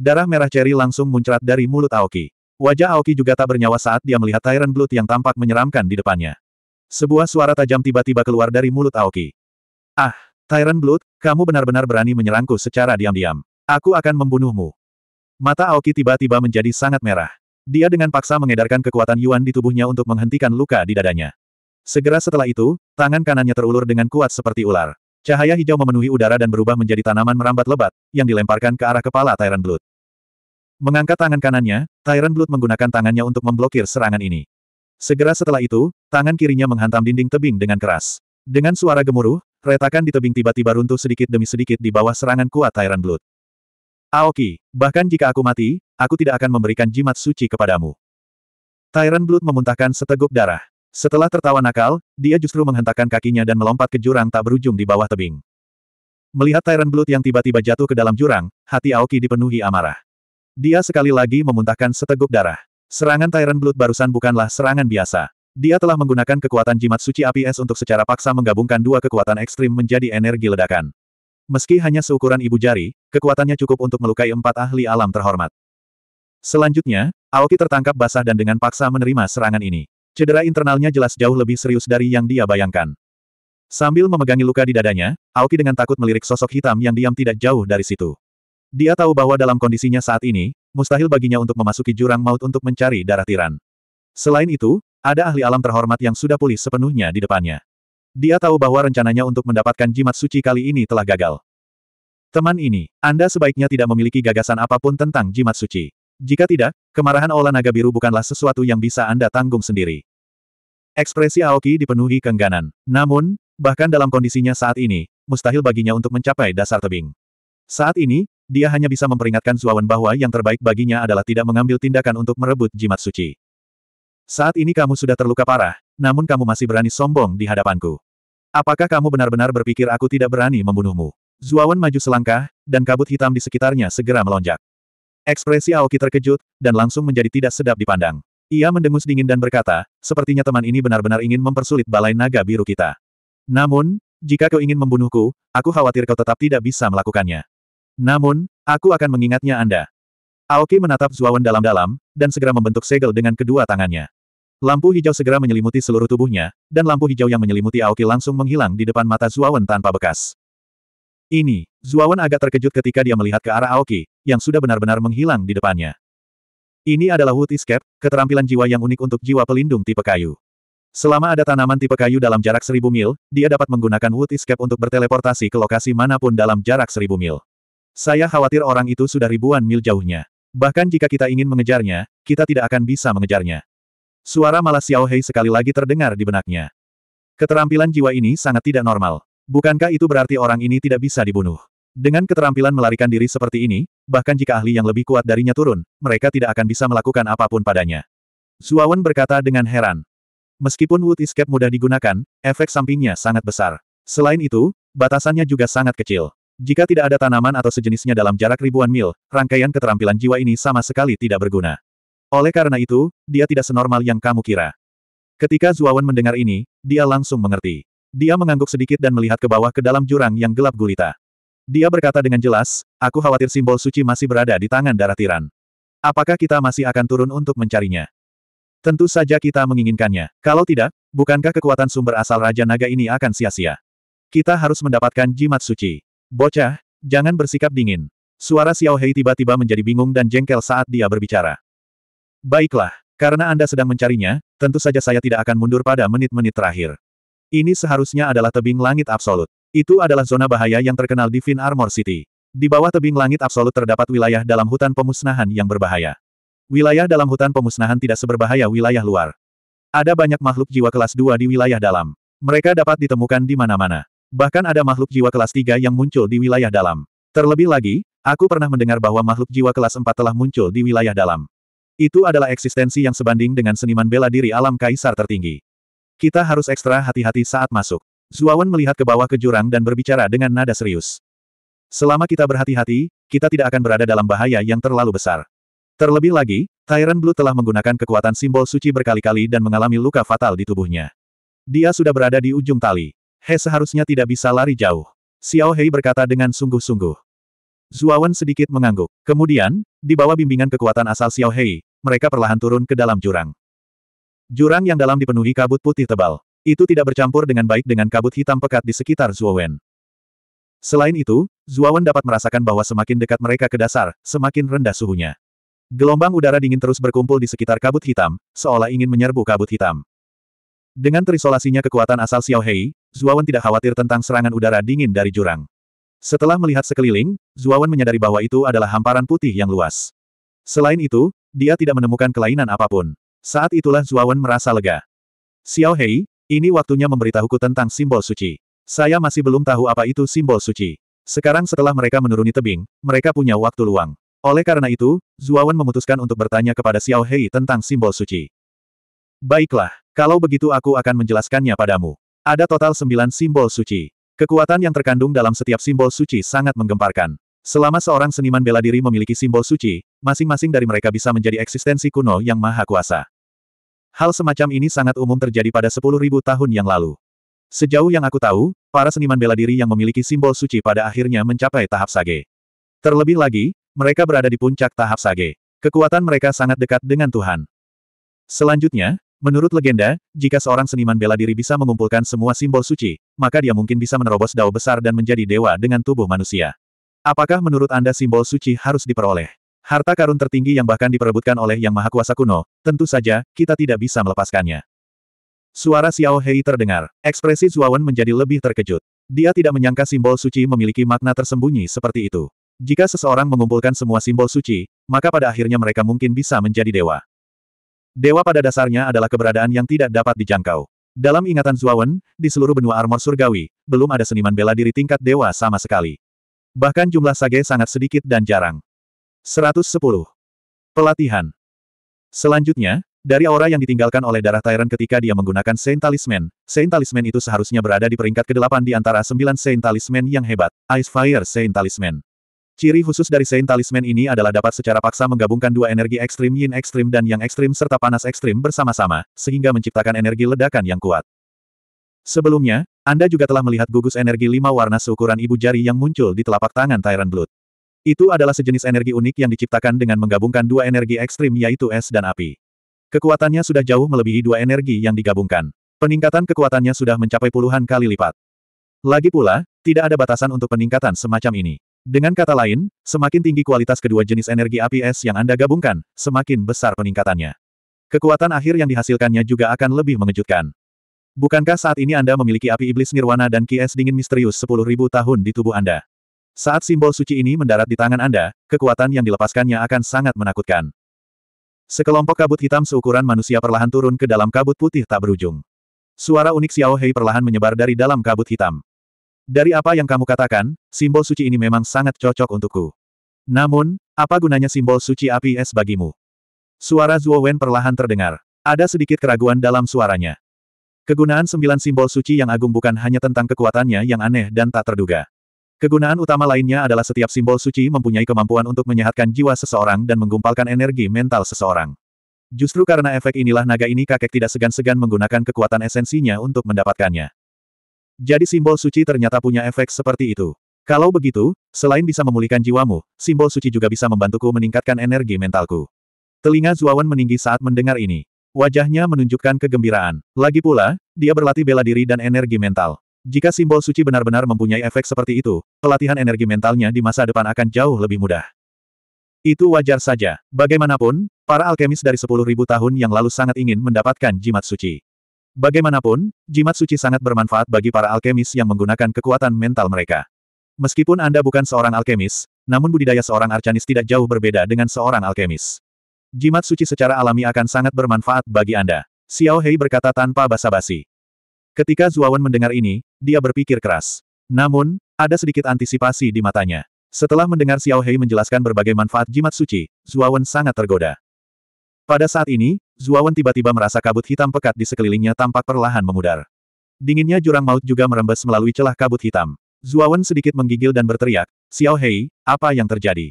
Darah merah ceri langsung muncrat dari mulut Aoki. Wajah Aoki juga tak bernyawa saat dia melihat Tyrant Blood yang tampak menyeramkan di depannya. Sebuah suara tajam tiba-tiba keluar dari mulut Aoki. Ah, Tyrant Blood, kamu benar-benar berani menyerangku secara diam-diam. Aku akan membunuhmu. Mata Aoki tiba-tiba menjadi sangat merah. Dia dengan paksa mengedarkan kekuatan Yuan di tubuhnya untuk menghentikan luka di dadanya. Segera setelah itu, tangan kanannya terulur dengan kuat seperti ular. Cahaya hijau memenuhi udara dan berubah menjadi tanaman merambat lebat, yang dilemparkan ke arah kepala Tyrant Blood. Mengangkat tangan kanannya, Tyrant Blood menggunakan tangannya untuk memblokir serangan ini. Segera setelah itu, tangan kirinya menghantam dinding tebing dengan keras. Dengan suara gemuruh, retakan di tebing tiba-tiba runtuh sedikit demi sedikit di bawah serangan kuat Tyrant Blood. Aoki, bahkan jika aku mati, aku tidak akan memberikan jimat suci kepadamu. Tyrant Blood memuntahkan seteguk darah. Setelah tertawa nakal, dia justru menghentakkan kakinya dan melompat ke jurang tak berujung di bawah tebing. Melihat Tyrant Blood yang tiba-tiba jatuh ke dalam jurang, hati Aoki dipenuhi amarah. Dia sekali lagi memuntahkan seteguk darah. Serangan Tyrant Blood barusan bukanlah serangan biasa. Dia telah menggunakan kekuatan jimat suci api es untuk secara paksa menggabungkan dua kekuatan ekstrim menjadi energi ledakan. Meski hanya seukuran ibu jari, kekuatannya cukup untuk melukai empat ahli alam terhormat. Selanjutnya, Aoki tertangkap basah dan dengan paksa menerima serangan ini. Cedera internalnya jelas jauh lebih serius dari yang dia bayangkan. Sambil memegangi luka di dadanya, Aoki dengan takut melirik sosok hitam yang diam tidak jauh dari situ. Dia tahu bahwa dalam kondisinya saat ini, mustahil baginya untuk memasuki jurang maut untuk mencari darah tiran. Selain itu, ada ahli alam terhormat yang sudah pulih sepenuhnya di depannya. Dia tahu bahwa rencananya untuk mendapatkan jimat suci kali ini telah gagal. Teman ini, Anda sebaiknya tidak memiliki gagasan apa pun tentang jimat suci. Jika tidak, kemarahan Ola Naga Biru bukanlah sesuatu yang bisa Anda tanggung sendiri. Ekspresi Aoki dipenuhi kengganan. Namun, bahkan dalam kondisinya saat ini, mustahil baginya untuk mencapai dasar tebing. Saat ini, dia hanya bisa memperingatkan Zuawan bahwa yang terbaik baginya adalah tidak mengambil tindakan untuk merebut jimat suci. Saat ini kamu sudah terluka parah, namun kamu masih berani sombong di hadapanku. Apakah kamu benar-benar berpikir aku tidak berani membunuhmu? Zuawan maju selangkah, dan kabut hitam di sekitarnya segera melonjak. Ekspresi Aoki terkejut, dan langsung menjadi tidak sedap dipandang. Ia mendengus dingin dan berkata, sepertinya teman ini benar-benar ingin mempersulit balai naga biru kita. Namun, jika kau ingin membunuhku, aku khawatir kau tetap tidak bisa melakukannya. Namun, aku akan mengingatnya Anda. Aoki menatap Zuawan dalam-dalam, dan segera membentuk segel dengan kedua tangannya. Lampu hijau segera menyelimuti seluruh tubuhnya, dan lampu hijau yang menyelimuti Aoki langsung menghilang di depan mata Zuawan tanpa bekas. Ini, Zuawan agak terkejut ketika dia melihat ke arah Aoki, yang sudah benar-benar menghilang di depannya. Ini adalah Wood Escape, keterampilan jiwa yang unik untuk jiwa pelindung tipe kayu. Selama ada tanaman tipe kayu dalam jarak seribu mil, dia dapat menggunakan Wood Escape untuk berteleportasi ke lokasi mana pun dalam jarak seribu mil. Saya khawatir orang itu sudah ribuan mil jauhnya. Bahkan jika kita ingin mengejarnya, kita tidak akan bisa mengejarnya. Suara malas Xiao Hei sekali lagi terdengar di benaknya. Keterampilan jiwa ini sangat tidak normal. Bukankah itu berarti orang ini tidak bisa dibunuh? Dengan keterampilan melarikan diri seperti ini, bahkan jika ahli yang lebih kuat darinya turun, mereka tidak akan bisa melakukan apa pun padanya. Zuawan berkata dengan heran. Meskipun Wood Escape mudah digunakan, efek sampingnya sangat besar. Selain itu, batasannya juga sangat kecil. Jika tidak ada tanaman atau sejenisnya dalam jarak ribuan mil, rangkaian keterampilan jiwa ini sama sekali tidak berguna. Oleh karena itu, dia tidak senormal yang kamu kira. Ketika Zuawan mendengar ini, dia langsung mengerti. Dia mengangguk sedikit dan melihat ke bawah ke dalam jurang yang gelap gulita. Dia berkata dengan jelas, aku khawatir simbol suci masih berada di tangan darah tiran. Apakah kita masih akan turun untuk mencarinya? Tentu saja kita menginginkannya. Kalau tidak, bukankah kekuatan sumber asal Raja Naga ini akan sia-sia? Kita harus mendapatkan jimat suci. Bocah, jangan bersikap dingin. Suara Xiao Hei tiba-tiba menjadi bingung dan jengkel saat dia berbicara. Baiklah, karena Anda sedang mencarinya, tentu saja saya tidak akan mundur pada menit-menit terakhir. Ini seharusnya adalah tebing langit absolut. Itu adalah zona bahaya yang terkenal di Fin Armor City. Di bawah tebing langit absolut terdapat wilayah dalam hutan pemusnahan yang berbahaya. Wilayah dalam hutan pemusnahan tidak seberbahaya wilayah luar. Ada banyak makhluk jiwa kelas 2 di wilayah dalam. Mereka dapat ditemukan di mana-mana. Bahkan ada makhluk jiwa kelas 3 yang muncul di wilayah dalam. Terlebih lagi, aku pernah mendengar bahwa makhluk jiwa kelas 4 telah muncul di wilayah dalam. Itu adalah eksistensi yang sebanding dengan seniman bela diri alam kaisar tertinggi. Kita harus ekstra hati-hati saat masuk. Zuawan melihat ke bawah ke jurang dan berbicara dengan nada serius. Selama kita berhati-hati, kita tidak akan berada dalam bahaya yang terlalu besar. Terlebih lagi, Tyrant Blue telah menggunakan kekuatan simbol suci berkali-kali dan mengalami luka fatal di tubuhnya. Dia sudah berada di ujung tali. He seharusnya tidak bisa lari jauh. Xiao Hei berkata dengan sungguh-sungguh. Zuawan sedikit mengangguk. Kemudian, di bawah bimbingan kekuatan asal Xiao Hei, mereka perlahan turun ke dalam jurang. Jurang yang dalam dipenuhi kabut putih tebal. Itu tidak bercampur dengan baik dengan kabut hitam pekat di sekitar Zuawan. Selain itu, Zuawan dapat merasakan bahwa semakin dekat mereka ke dasar, semakin rendah suhunya. Gelombang udara dingin terus berkumpul di sekitar kabut hitam, seolah ingin menyerbu kabut hitam. Dengan terisolasinya kekuatan asal Xiao Hei, Zuawan tidak khawatir tentang serangan udara dingin dari jurang. Setelah melihat sekeliling, Zuawan menyadari bahwa itu adalah hamparan putih yang luas. Selain itu, dia tidak menemukan kelainan apa pun. Saat itulah Zuawan merasa lega. Xiao Hei, ini waktunya memberitahuku tentang simbol suci. Saya masih belum tahu apa itu simbol suci. Sekarang setelah mereka menuruni tebing, mereka punya waktu luang. Oleh karena itu, Zuawan memutuskan untuk bertanya kepada Xiao Hei tentang simbol suci. Baiklah, kalau begitu aku akan menjelaskannya padamu. Ada total sembilan simbol suci. Kekuatan yang terkandung dalam setiap simbol suci sangat menggemparkan. Selama seorang seniman bela diri memiliki simbol suci, masing-masing dari mereka bisa menjadi eksistensi kuno yang maha kuasa. Hal semacam ini sangat umum terjadi pada 10.000 tahun yang lalu. Sejauh yang aku tahu, para seniman bela diri yang memiliki simbol suci pada akhirnya mencapai tahap sage. Terlebih lagi, mereka berada di puncak tahap sage. Kekuatan mereka sangat dekat dengan Tuhan. Selanjutnya, Menurut legenda, jika seorang seniman bela diri bisa mengumpulkan semua simbol suci, maka dia mungkin bisa menerobos dao besar dan menjadi dewa dengan tubuh manusia. Apakah menurut Anda simbol suci harus diperoleh? Harta karun tertinggi yang bahkan diperebutkan oleh Yang Maha Kuasa kuno, tentu saja, kita tidak bisa melepaskannya. Suara Xiao Hei terdengar. Ekspresi Zuawan menjadi lebih terkejut. Dia tidak menyangka simbol suci memiliki makna tersembunyi seperti itu. Jika seseorang mengumpulkan semua simbol suci, maka pada akhirnya mereka mungkin bisa menjadi dewa. Dewa pada dasarnya adalah keberadaan yang tidak dapat dijangkau. Dalam ingatan Zuawan, di seluruh benua armor surgawi, belum ada seniman bela diri tingkat dewa sama sekali. Bahkan jumlah sage sangat sedikit dan jarang. 110. Pelatihan. Selanjutnya, dari aura yang ditinggalkan oleh darah Tyrant ketika dia menggunakan Saint Talisman, Saint Talisman itu seharusnya berada di peringkat ke-8 di antara sembilan Saint Talisman yang hebat, Ice Fire Saint Talisman. Ciri khusus dari Saint Talisman ini adalah dapat secara paksa menggabungkan dua energi ekstrim yin ekstrim dan yang ekstrim serta panas ekstrim bersama-sama, sehingga menciptakan energi ledakan yang kuat. Sebelumnya, Anda juga telah melihat gugus energi lima warna seukuran ibu jari yang muncul di telapak tangan Tyrant Blood. Itu adalah sejenis energi unik yang diciptakan dengan menggabungkan dua energi ekstrim yaitu es dan api. Kekuatannya sudah jauh melebihi dua energi yang digabungkan. Peningkatan kekuatannya sudah mencapai puluhan kali lipat. Lagi pula, tidak ada batasan untuk peningkatan semacam ini. Dengan kata lain, semakin tinggi kualitas kedua jenis energi api es yang Anda gabungkan, semakin besar peningkatannya. Kekuatan akhir yang dihasilkannya juga akan lebih mengejutkan. Bukankah saat ini Anda memiliki api iblis nirwana dan ki es dingin misterius 10.000 tahun di tubuh Anda? Saat simbol suci ini mendarat di tangan Anda, kekuatan yang dilepaskannya akan sangat menakutkan. Sekelompok kabut hitam seukuran manusia perlahan turun ke dalam kabut putih tak berujung. Suara unik Xiao Hei perlahan menyebar dari dalam kabut hitam. Dari apa yang kamu katakan, simbol suci ini memang sangat cocok untukku. Namun, apa gunanya simbol suci api es bagimu? Suara Zuo Wen perlahan terdengar. Ada sedikit keraguan dalam suaranya. Kegunaan sembilan simbol suci yang agung bukan hanya tentang kekuatannya yang aneh dan tak terduga. Kegunaan utama lainnya adalah setiap simbol suci mempunyai kemampuan untuk menyehatkan jiwa seseorang dan menggumpalkan energi mental seseorang. Justru karena efek inilah naga ini kakek tidak segan-segan menggunakan kekuatan esensinya untuk mendapatkannya. Jadi simbol suci ternyata punya efek seperti itu. Kalau begitu, selain bisa memulihkan jiwamu, simbol suci juga bisa membantuku meningkatkan energi mentalku. Telinga Zuawan meninggi saat mendengar ini. Wajahnya menunjukkan kegembiraan. Lagi pula, dia berlatih bela diri dan energi mental. Jika simbol suci benar-benar mempunyai efek seperti itu, pelatihan energi mentalnya di masa depan akan jauh lebih mudah. Itu wajar saja. Bagaimanapun, para alkemis dari 10.000 tahun yang lalu sangat ingin mendapatkan jimat suci. Bagaimanapun, jimat suci sangat bermanfaat bagi para alkemis yang menggunakan kekuatan mental mereka. Meskipun Anda bukan seorang alkemis, namun budidaya seorang arcanis tidak jauh berbeda dengan seorang alkemis. Jimat suci secara alami akan sangat bermanfaat bagi Anda. Xiao Hei berkata tanpa basa-basi. Ketika Zuawan mendengar ini, dia berpikir keras. Namun, ada sedikit antisipasi di matanya. Setelah mendengar Xiao Hei menjelaskan berbagai manfaat jimat suci, Zuawan sangat tergoda. Pada saat ini, Zuawan tiba-tiba merasa kabut hitam pekat di sekelilingnya tampak perlahan memudar. Dinginnya jurang maut juga merembes melalui celah kabut hitam. Zuawan sedikit menggigil dan berteriak, Xiao Hei, apa yang terjadi?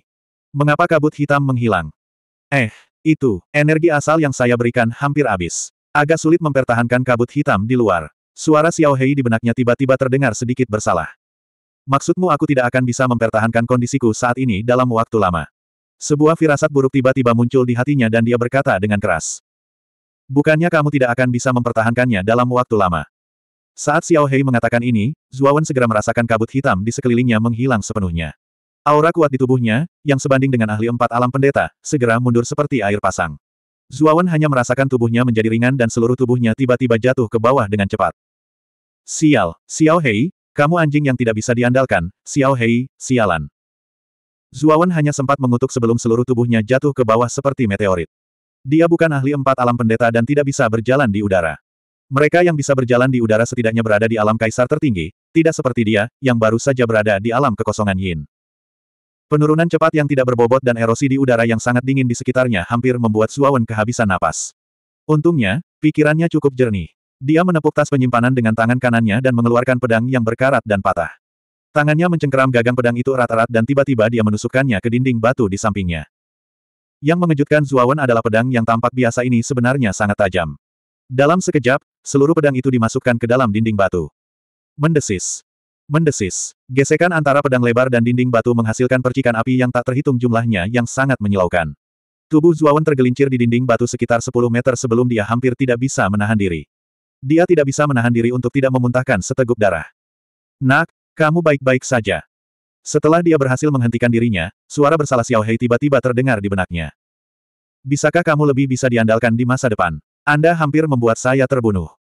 Mengapa kabut hitam menghilang? Eh, itu, energi asal yang saya berikan hampir habis. Agak sulit mempertahankan kabut hitam di luar. Suara Xiao Hei di benaknya tiba-tiba terdengar sedikit bersalah. Maksudmu aku tidak akan bisa mempertahankan kondisiku saat ini dalam waktu lama. Sebuah firasat buruk tiba-tiba muncul di hatinya dan dia berkata dengan keras. Bukannya kamu tidak akan bisa mempertahankannya dalam waktu lama. Saat Xiao Hei mengatakan ini, Zuawan segera merasakan kabut hitam di sekelilingnya menghilang sepenuhnya. Aura kuat di tubuhnya, yang sebanding dengan ahli empat alam pendeta, segera mundur seperti air pasang. Zuawan hanya merasakan tubuhnya menjadi ringan dan seluruh tubuhnya tiba-tiba jatuh ke bawah dengan cepat. Sial, Xiao Hei, kamu anjing yang tidak bisa diandalkan, Xiao Hei, sialan. Zuawan hanya sempat mengutuk sebelum seluruh tubuhnya jatuh ke bawah seperti meteorit. Dia bukan ahli empat alam pendeta dan tidak bisa berjalan di udara. Mereka yang bisa berjalan di udara setidaknya berada di alam kaisar tertinggi, tidak seperti dia, yang baru saja berada di alam kekosongan yin. Penurunan cepat yang tidak berbobot dan erosi di udara yang sangat dingin di sekitarnya hampir membuat Zuawan kehabisan napas. Untungnya, pikirannya cukup jernih. Dia menepuk tas penyimpanan dengan tangan kanannya dan mengeluarkan pedang yang berkarat dan patah. Tangannya mencengkeram gagang pedang itu erat-erat dan tiba-tiba dia menusukkannya ke dinding batu di sampingnya. Yang mengejutkan Zuawan adalah pedang yang tampak biasa ini sebenarnya sangat tajam. Dalam sekejap, seluruh pedang itu dimasukkan ke dalam dinding batu. Mendesis. Mendesis. Gesekan antara pedang lebar dan dinding batu menghasilkan percikan api yang tak terhitung jumlahnya yang sangat menyilaukan. Tubuh Zuawan tergelincir di dinding batu sekitar 10 meter sebelum dia hampir tidak bisa menahan diri. Dia tidak bisa menahan diri untuk tidak memuntahkan seteguk darah. Nak, kamu baik-baik saja. Setelah dia berhasil menghentikan dirinya, suara bersalah Xiao Hei tiba-tiba terdengar di benaknya. Bisakah kamu lebih bisa diandalkan di masa depan? Anda hampir membuat saya terbunuh.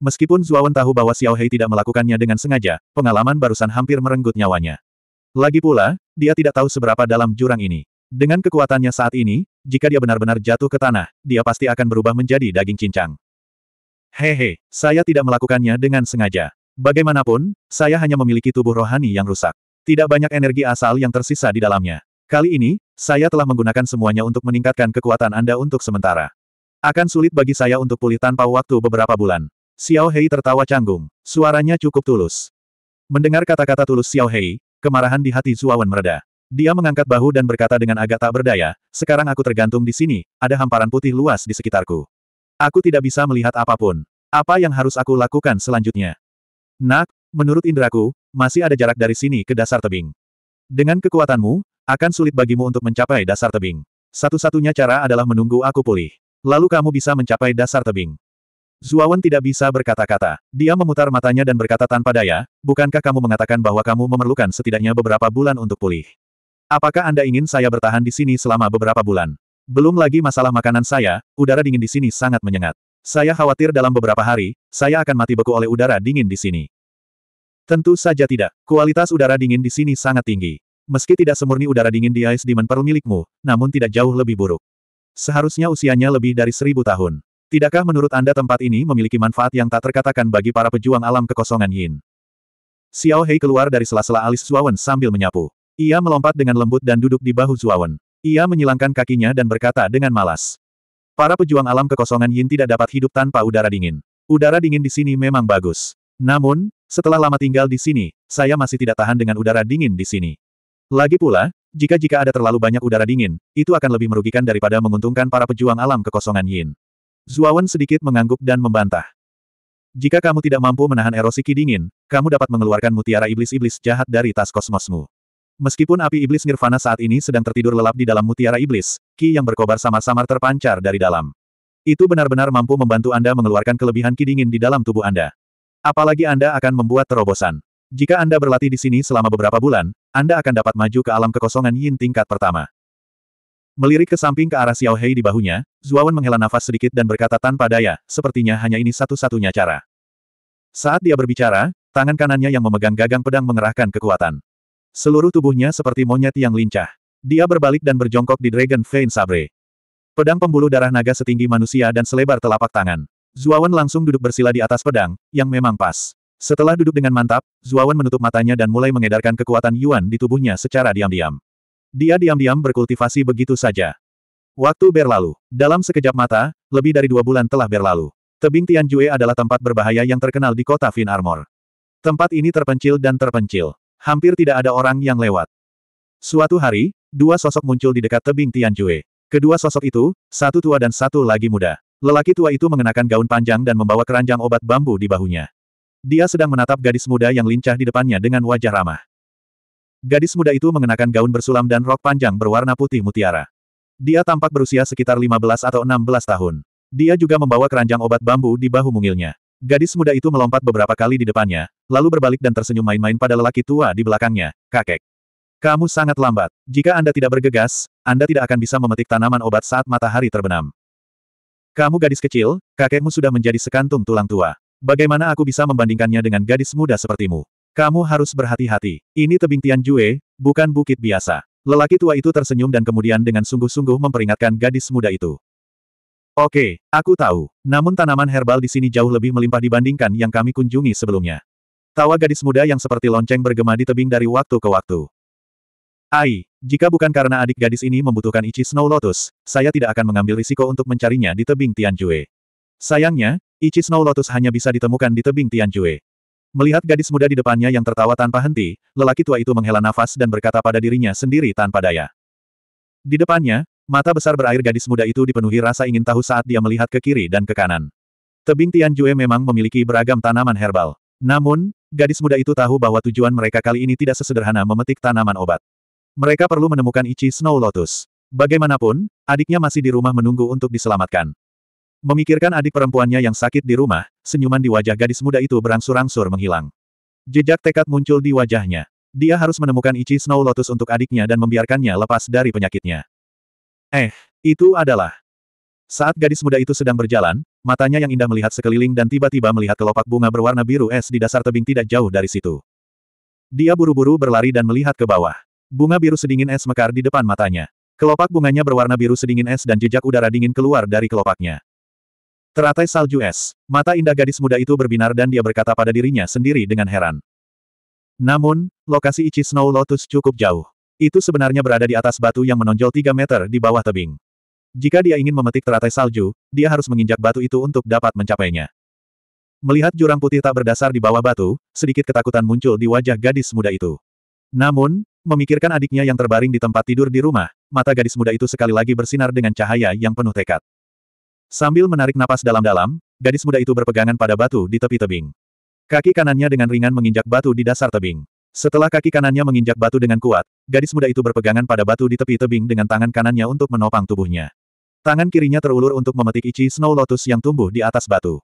Meskipun Zuawan tahu bahwa Xiao Hei tidak melakukannya dengan sengaja, pengalaman barusan hampir merenggut nyawanya. Lagi pula, dia tidak tahu seberapa dalam jurang ini. Dengan kekuatannya saat ini, jika dia benar-benar jatuh ke tanah, dia pasti akan berubah menjadi daging cincang. Hehe, saya tidak melakukannya dengan sengaja. Bagaimanapun, saya hanya memiliki tubuh rohani yang rusak. Tidak banyak energi asal yang tersisa di dalamnya. Kali ini, saya telah menggunakan semuanya untuk meningkatkan kekuatan Anda untuk sementara. Akan sulit bagi saya untuk pulih tanpa waktu beberapa bulan. Xiao Hei tertawa canggung. Suaranya cukup tulus. Mendengar kata-kata tulus Xiao Hei, kemarahan di hati Zuawan mereda. Dia mengangkat bahu dan berkata dengan agak tak berdaya, sekarang aku tergantung di sini, ada hamparan putih luas di sekitarku. Aku tidak bisa melihat apa pun. Apa yang harus aku lakukan selanjutnya? Nak, menurut indraku, masih ada jarak dari sini ke dasar tebing. Dengan kekuatanmu, akan sulit bagimu untuk mencapai dasar tebing. Satu-satunya cara adalah menunggu aku pulih. Lalu kamu bisa mencapai dasar tebing. Zuawan tidak bisa berkata-kata. Dia memutar matanya dan berkata tanpa daya, bukankah kamu mengatakan bahwa kamu memerlukan setidaknya beberapa bulan untuk pulih? Apakah Anda ingin saya bertahan di sini selama beberapa bulan? Belum lagi masalah makanan saya, udara dingin di sini sangat menyengat. Saya khawatir dalam beberapa hari, saya akan mati beku oleh udara dingin di sini. Tentu saja tidak. Kualitas udara dingin di sini sangat tinggi. Meski tidak semurni udara dingin di Ice Demon Pearl milikmu, namun tidak jauh lebih buruk. Seharusnya usianya lebih dari seribu tahun. Tidakkah menurut Anda tempat ini memiliki manfaat yang tak terkatakan bagi para pejuang alam kekosongan Yin? Xiao Hei keluar dari sela-sela alis Zuawan sambil menyapu. Ia melompat dengan lembut dan duduk di bahu Zuawan. Ia menyilangkan kakinya dan berkata dengan malas. Para pejuang alam kekosongan Yin tidak dapat hidup tanpa udara dingin. Udara dingin di sini memang bagus. Namun, setelah lama tinggal di sini, saya masih tidak tahan dengan udara dingin di sini. Lagi pula, jika-jika ada terlalu banyak udara dingin, itu akan lebih merugikan daripada menguntungkan para pejuang alam kekosongan Yin. Zuawan sedikit mengangguk dan membantah. Jika kamu tidak mampu menahan erosi ki dingin, kamu dapat mengeluarkan mutiara iblis-iblis jahat dari tas kosmosmu. Meskipun api iblis nirvana saat ini sedang tertidur lelap di dalam mutiara iblis, ki yang berkobar samar-samar terpancar dari dalam. Itu benar-benar mampu membantu Anda mengeluarkan kelebihan ki dingin di dalam tubuh Anda. Apalagi Anda akan membuat terobosan. Jika Anda berlatih di sini selama beberapa bulan, Anda akan dapat maju ke alam kekosongan yin tingkat pertama. Melirik ke samping ke arah Xiao Hei di bahunya, Zuawan menghela nafas sedikit dan berkata tanpa daya, sepertinya hanya ini satu-satunya cara. Saat dia berbicara, tangan kanannya yang memegang gagang pedang mengerahkan kekuatan. Seluruh tubuhnya seperti monyet yang lincah. Dia berbalik dan berjongkok di Dragon Vein Sabre. Pedang pembuluh darah naga setinggi manusia dan selebar telapak tangan. Zuawan langsung duduk bersila di atas pedang, yang memang pas. Setelah duduk dengan mantap, Zuawan menutup matanya dan mulai mengedarkan kekuatan Yuan di tubuhnya secara diam-diam. Dia diam-diam berkultivasi begitu saja. Waktu berlalu. Dalam sekejap mata, lebih dari dua bulan telah berlalu. Tebing Tianjue adalah tempat berbahaya yang terkenal di kota Fin Armor. Tempat ini terpencil dan terpencil. Hampir tidak ada orang yang lewat. Suatu hari, dua sosok muncul di dekat tebing Tianjue. Kedua sosok itu, satu tua dan satu lagi muda. Lelaki tua itu mengenakan gaun panjang dan membawa keranjang obat bambu di bahunya. Dia sedang menatap gadis muda yang lincah di depannya dengan wajah ramah. Gadis muda itu mengenakan gaun bersulam dan rok panjang berwarna putih mutiara. Dia tampak berusia sekitar 15 atau 16 tahun. Dia juga membawa keranjang obat bambu di bahu mungilnya. Gadis muda itu melompat beberapa kali di depannya, lalu berbalik dan tersenyum main-main pada lelaki tua di belakangnya, kakek. Kamu sangat lambat. Jika Anda tidak bergegas, Anda tidak akan bisa memetik tanaman obat saat matahari terbenam. Kamu gadis kecil, kakekmu sudah menjadi sekantung tulang tua. Bagaimana aku bisa membandingkannya dengan gadis muda sepertimu? Kamu harus berhati-hati. Ini tebing Tianjue, bukan bukit biasa. Lelaki tua itu tersenyum dan kemudian dengan sungguh-sungguh memperingatkan gadis muda itu. Oke, aku tahu. Namun tanaman herbal di sini jauh lebih melimpah dibandingkan yang kami kunjungi sebelumnya. Tawa gadis muda yang seperti lonceng bergema di tebing dari waktu ke waktu. Ai, jika bukan karena adik gadis ini membutuhkan Ichi Snow Lotus, saya tidak akan mengambil risiko untuk mencarinya di tebing Tianjue. Sayangnya, Ichi Snow Lotus hanya bisa ditemukan di tebing Tianjue. Melihat gadis muda di depannya yang tertawa tanpa henti, lelaki tua itu menghela nafas dan berkata pada dirinya sendiri tanpa daya. Di depannya, mata besar berair gadis muda itu dipenuhi rasa ingin tahu saat dia melihat ke kiri dan ke kanan. Tebing Tianjue memang memiliki beragam tanaman herbal. Namun, gadis muda itu tahu bahwa tujuan mereka kali ini tidak sesederhana memetik tanaman obat. Mereka perlu menemukan Ichi Snow Lotus. Bagaimanapun, adiknya masih di rumah menunggu untuk diselamatkan. Memikirkan adik perempuannya yang sakit di rumah, senyuman di wajah gadis muda itu berangsur-angsur menghilang. Jejak tekad muncul di wajahnya. Dia harus menemukan Ichi Snow Lotus untuk adiknya dan membiarkannya lepas dari penyakitnya. Eh, itu adalah... Saat gadis muda itu sedang berjalan, matanya yang indah melihat sekeliling dan tiba-tiba melihat kelopak bunga berwarna biru es di dasar tebing tidak jauh dari situ. Dia buru-buru berlari dan melihat ke bawah. Bunga biru sedingin es mekar di depan matanya. Kelopak bunganya berwarna biru sedingin es dan jejak udara dingin keluar dari kelopaknya. Teratai salju es. Mata indah gadis muda itu berbinar dan dia berkata pada dirinya sendiri dengan heran. Namun, lokasi Ichi Snow Lotus cukup jauh. Itu sebenarnya berada di atas batu yang menonjol 3 meter di bawah tebing. Jika dia ingin memetik teratai salju, dia harus menginjak batu itu untuk dapat mencapainya. Melihat jurang putih tak berdasar di bawah batu, sedikit ketakutan muncul di wajah gadis muda itu. Namun, Memikirkan adiknya yang terbaring di tempat tidur di rumah, mata gadis muda itu sekali lagi bersinar dengan cahaya yang penuh tekad. Sambil menarik napas dalam-dalam, gadis muda itu berpegangan pada batu di tepi tebing. Kaki kanannya dengan ringan menginjak batu di dasar tebing. Setelah kaki kanannya menginjak batu dengan kuat, gadis muda itu berpegangan pada batu di tepi tebing dengan tangan kanannya untuk menopang tubuhnya. Tangan kirinya terulur untuk memetik ichi snow lotus yang tumbuh di atas batu.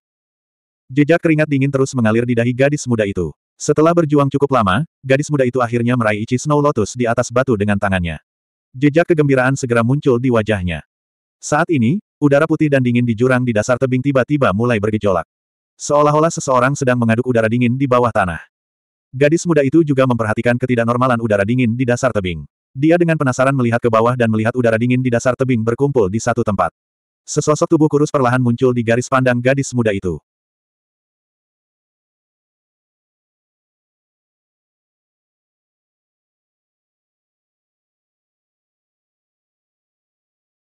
Jejak keringat dingin terus mengalir di dahi gadis muda itu. Setelah berjuang cukup lama, gadis muda itu akhirnya meraih Ichi Snow Lotus di atas batu dengan tangannya. Jejak kegembiraan segera muncul di wajahnya. Saat ini, udara putih dan dingin di jurang di dasar tebing tiba-tiba mulai bergejolak. Seolah-olah seseorang sedang mengaduk udara dingin di bawah tanah. Gadis muda itu juga memperhatikan ketidaknormalan udara dingin di dasar tebing. Dia dengan penasaran melihat ke bawah dan melihat udara dingin di dasar tebing berkumpul di satu tempat. Sesosok tubuh kurus perlahan muncul di garis pandang gadis muda itu.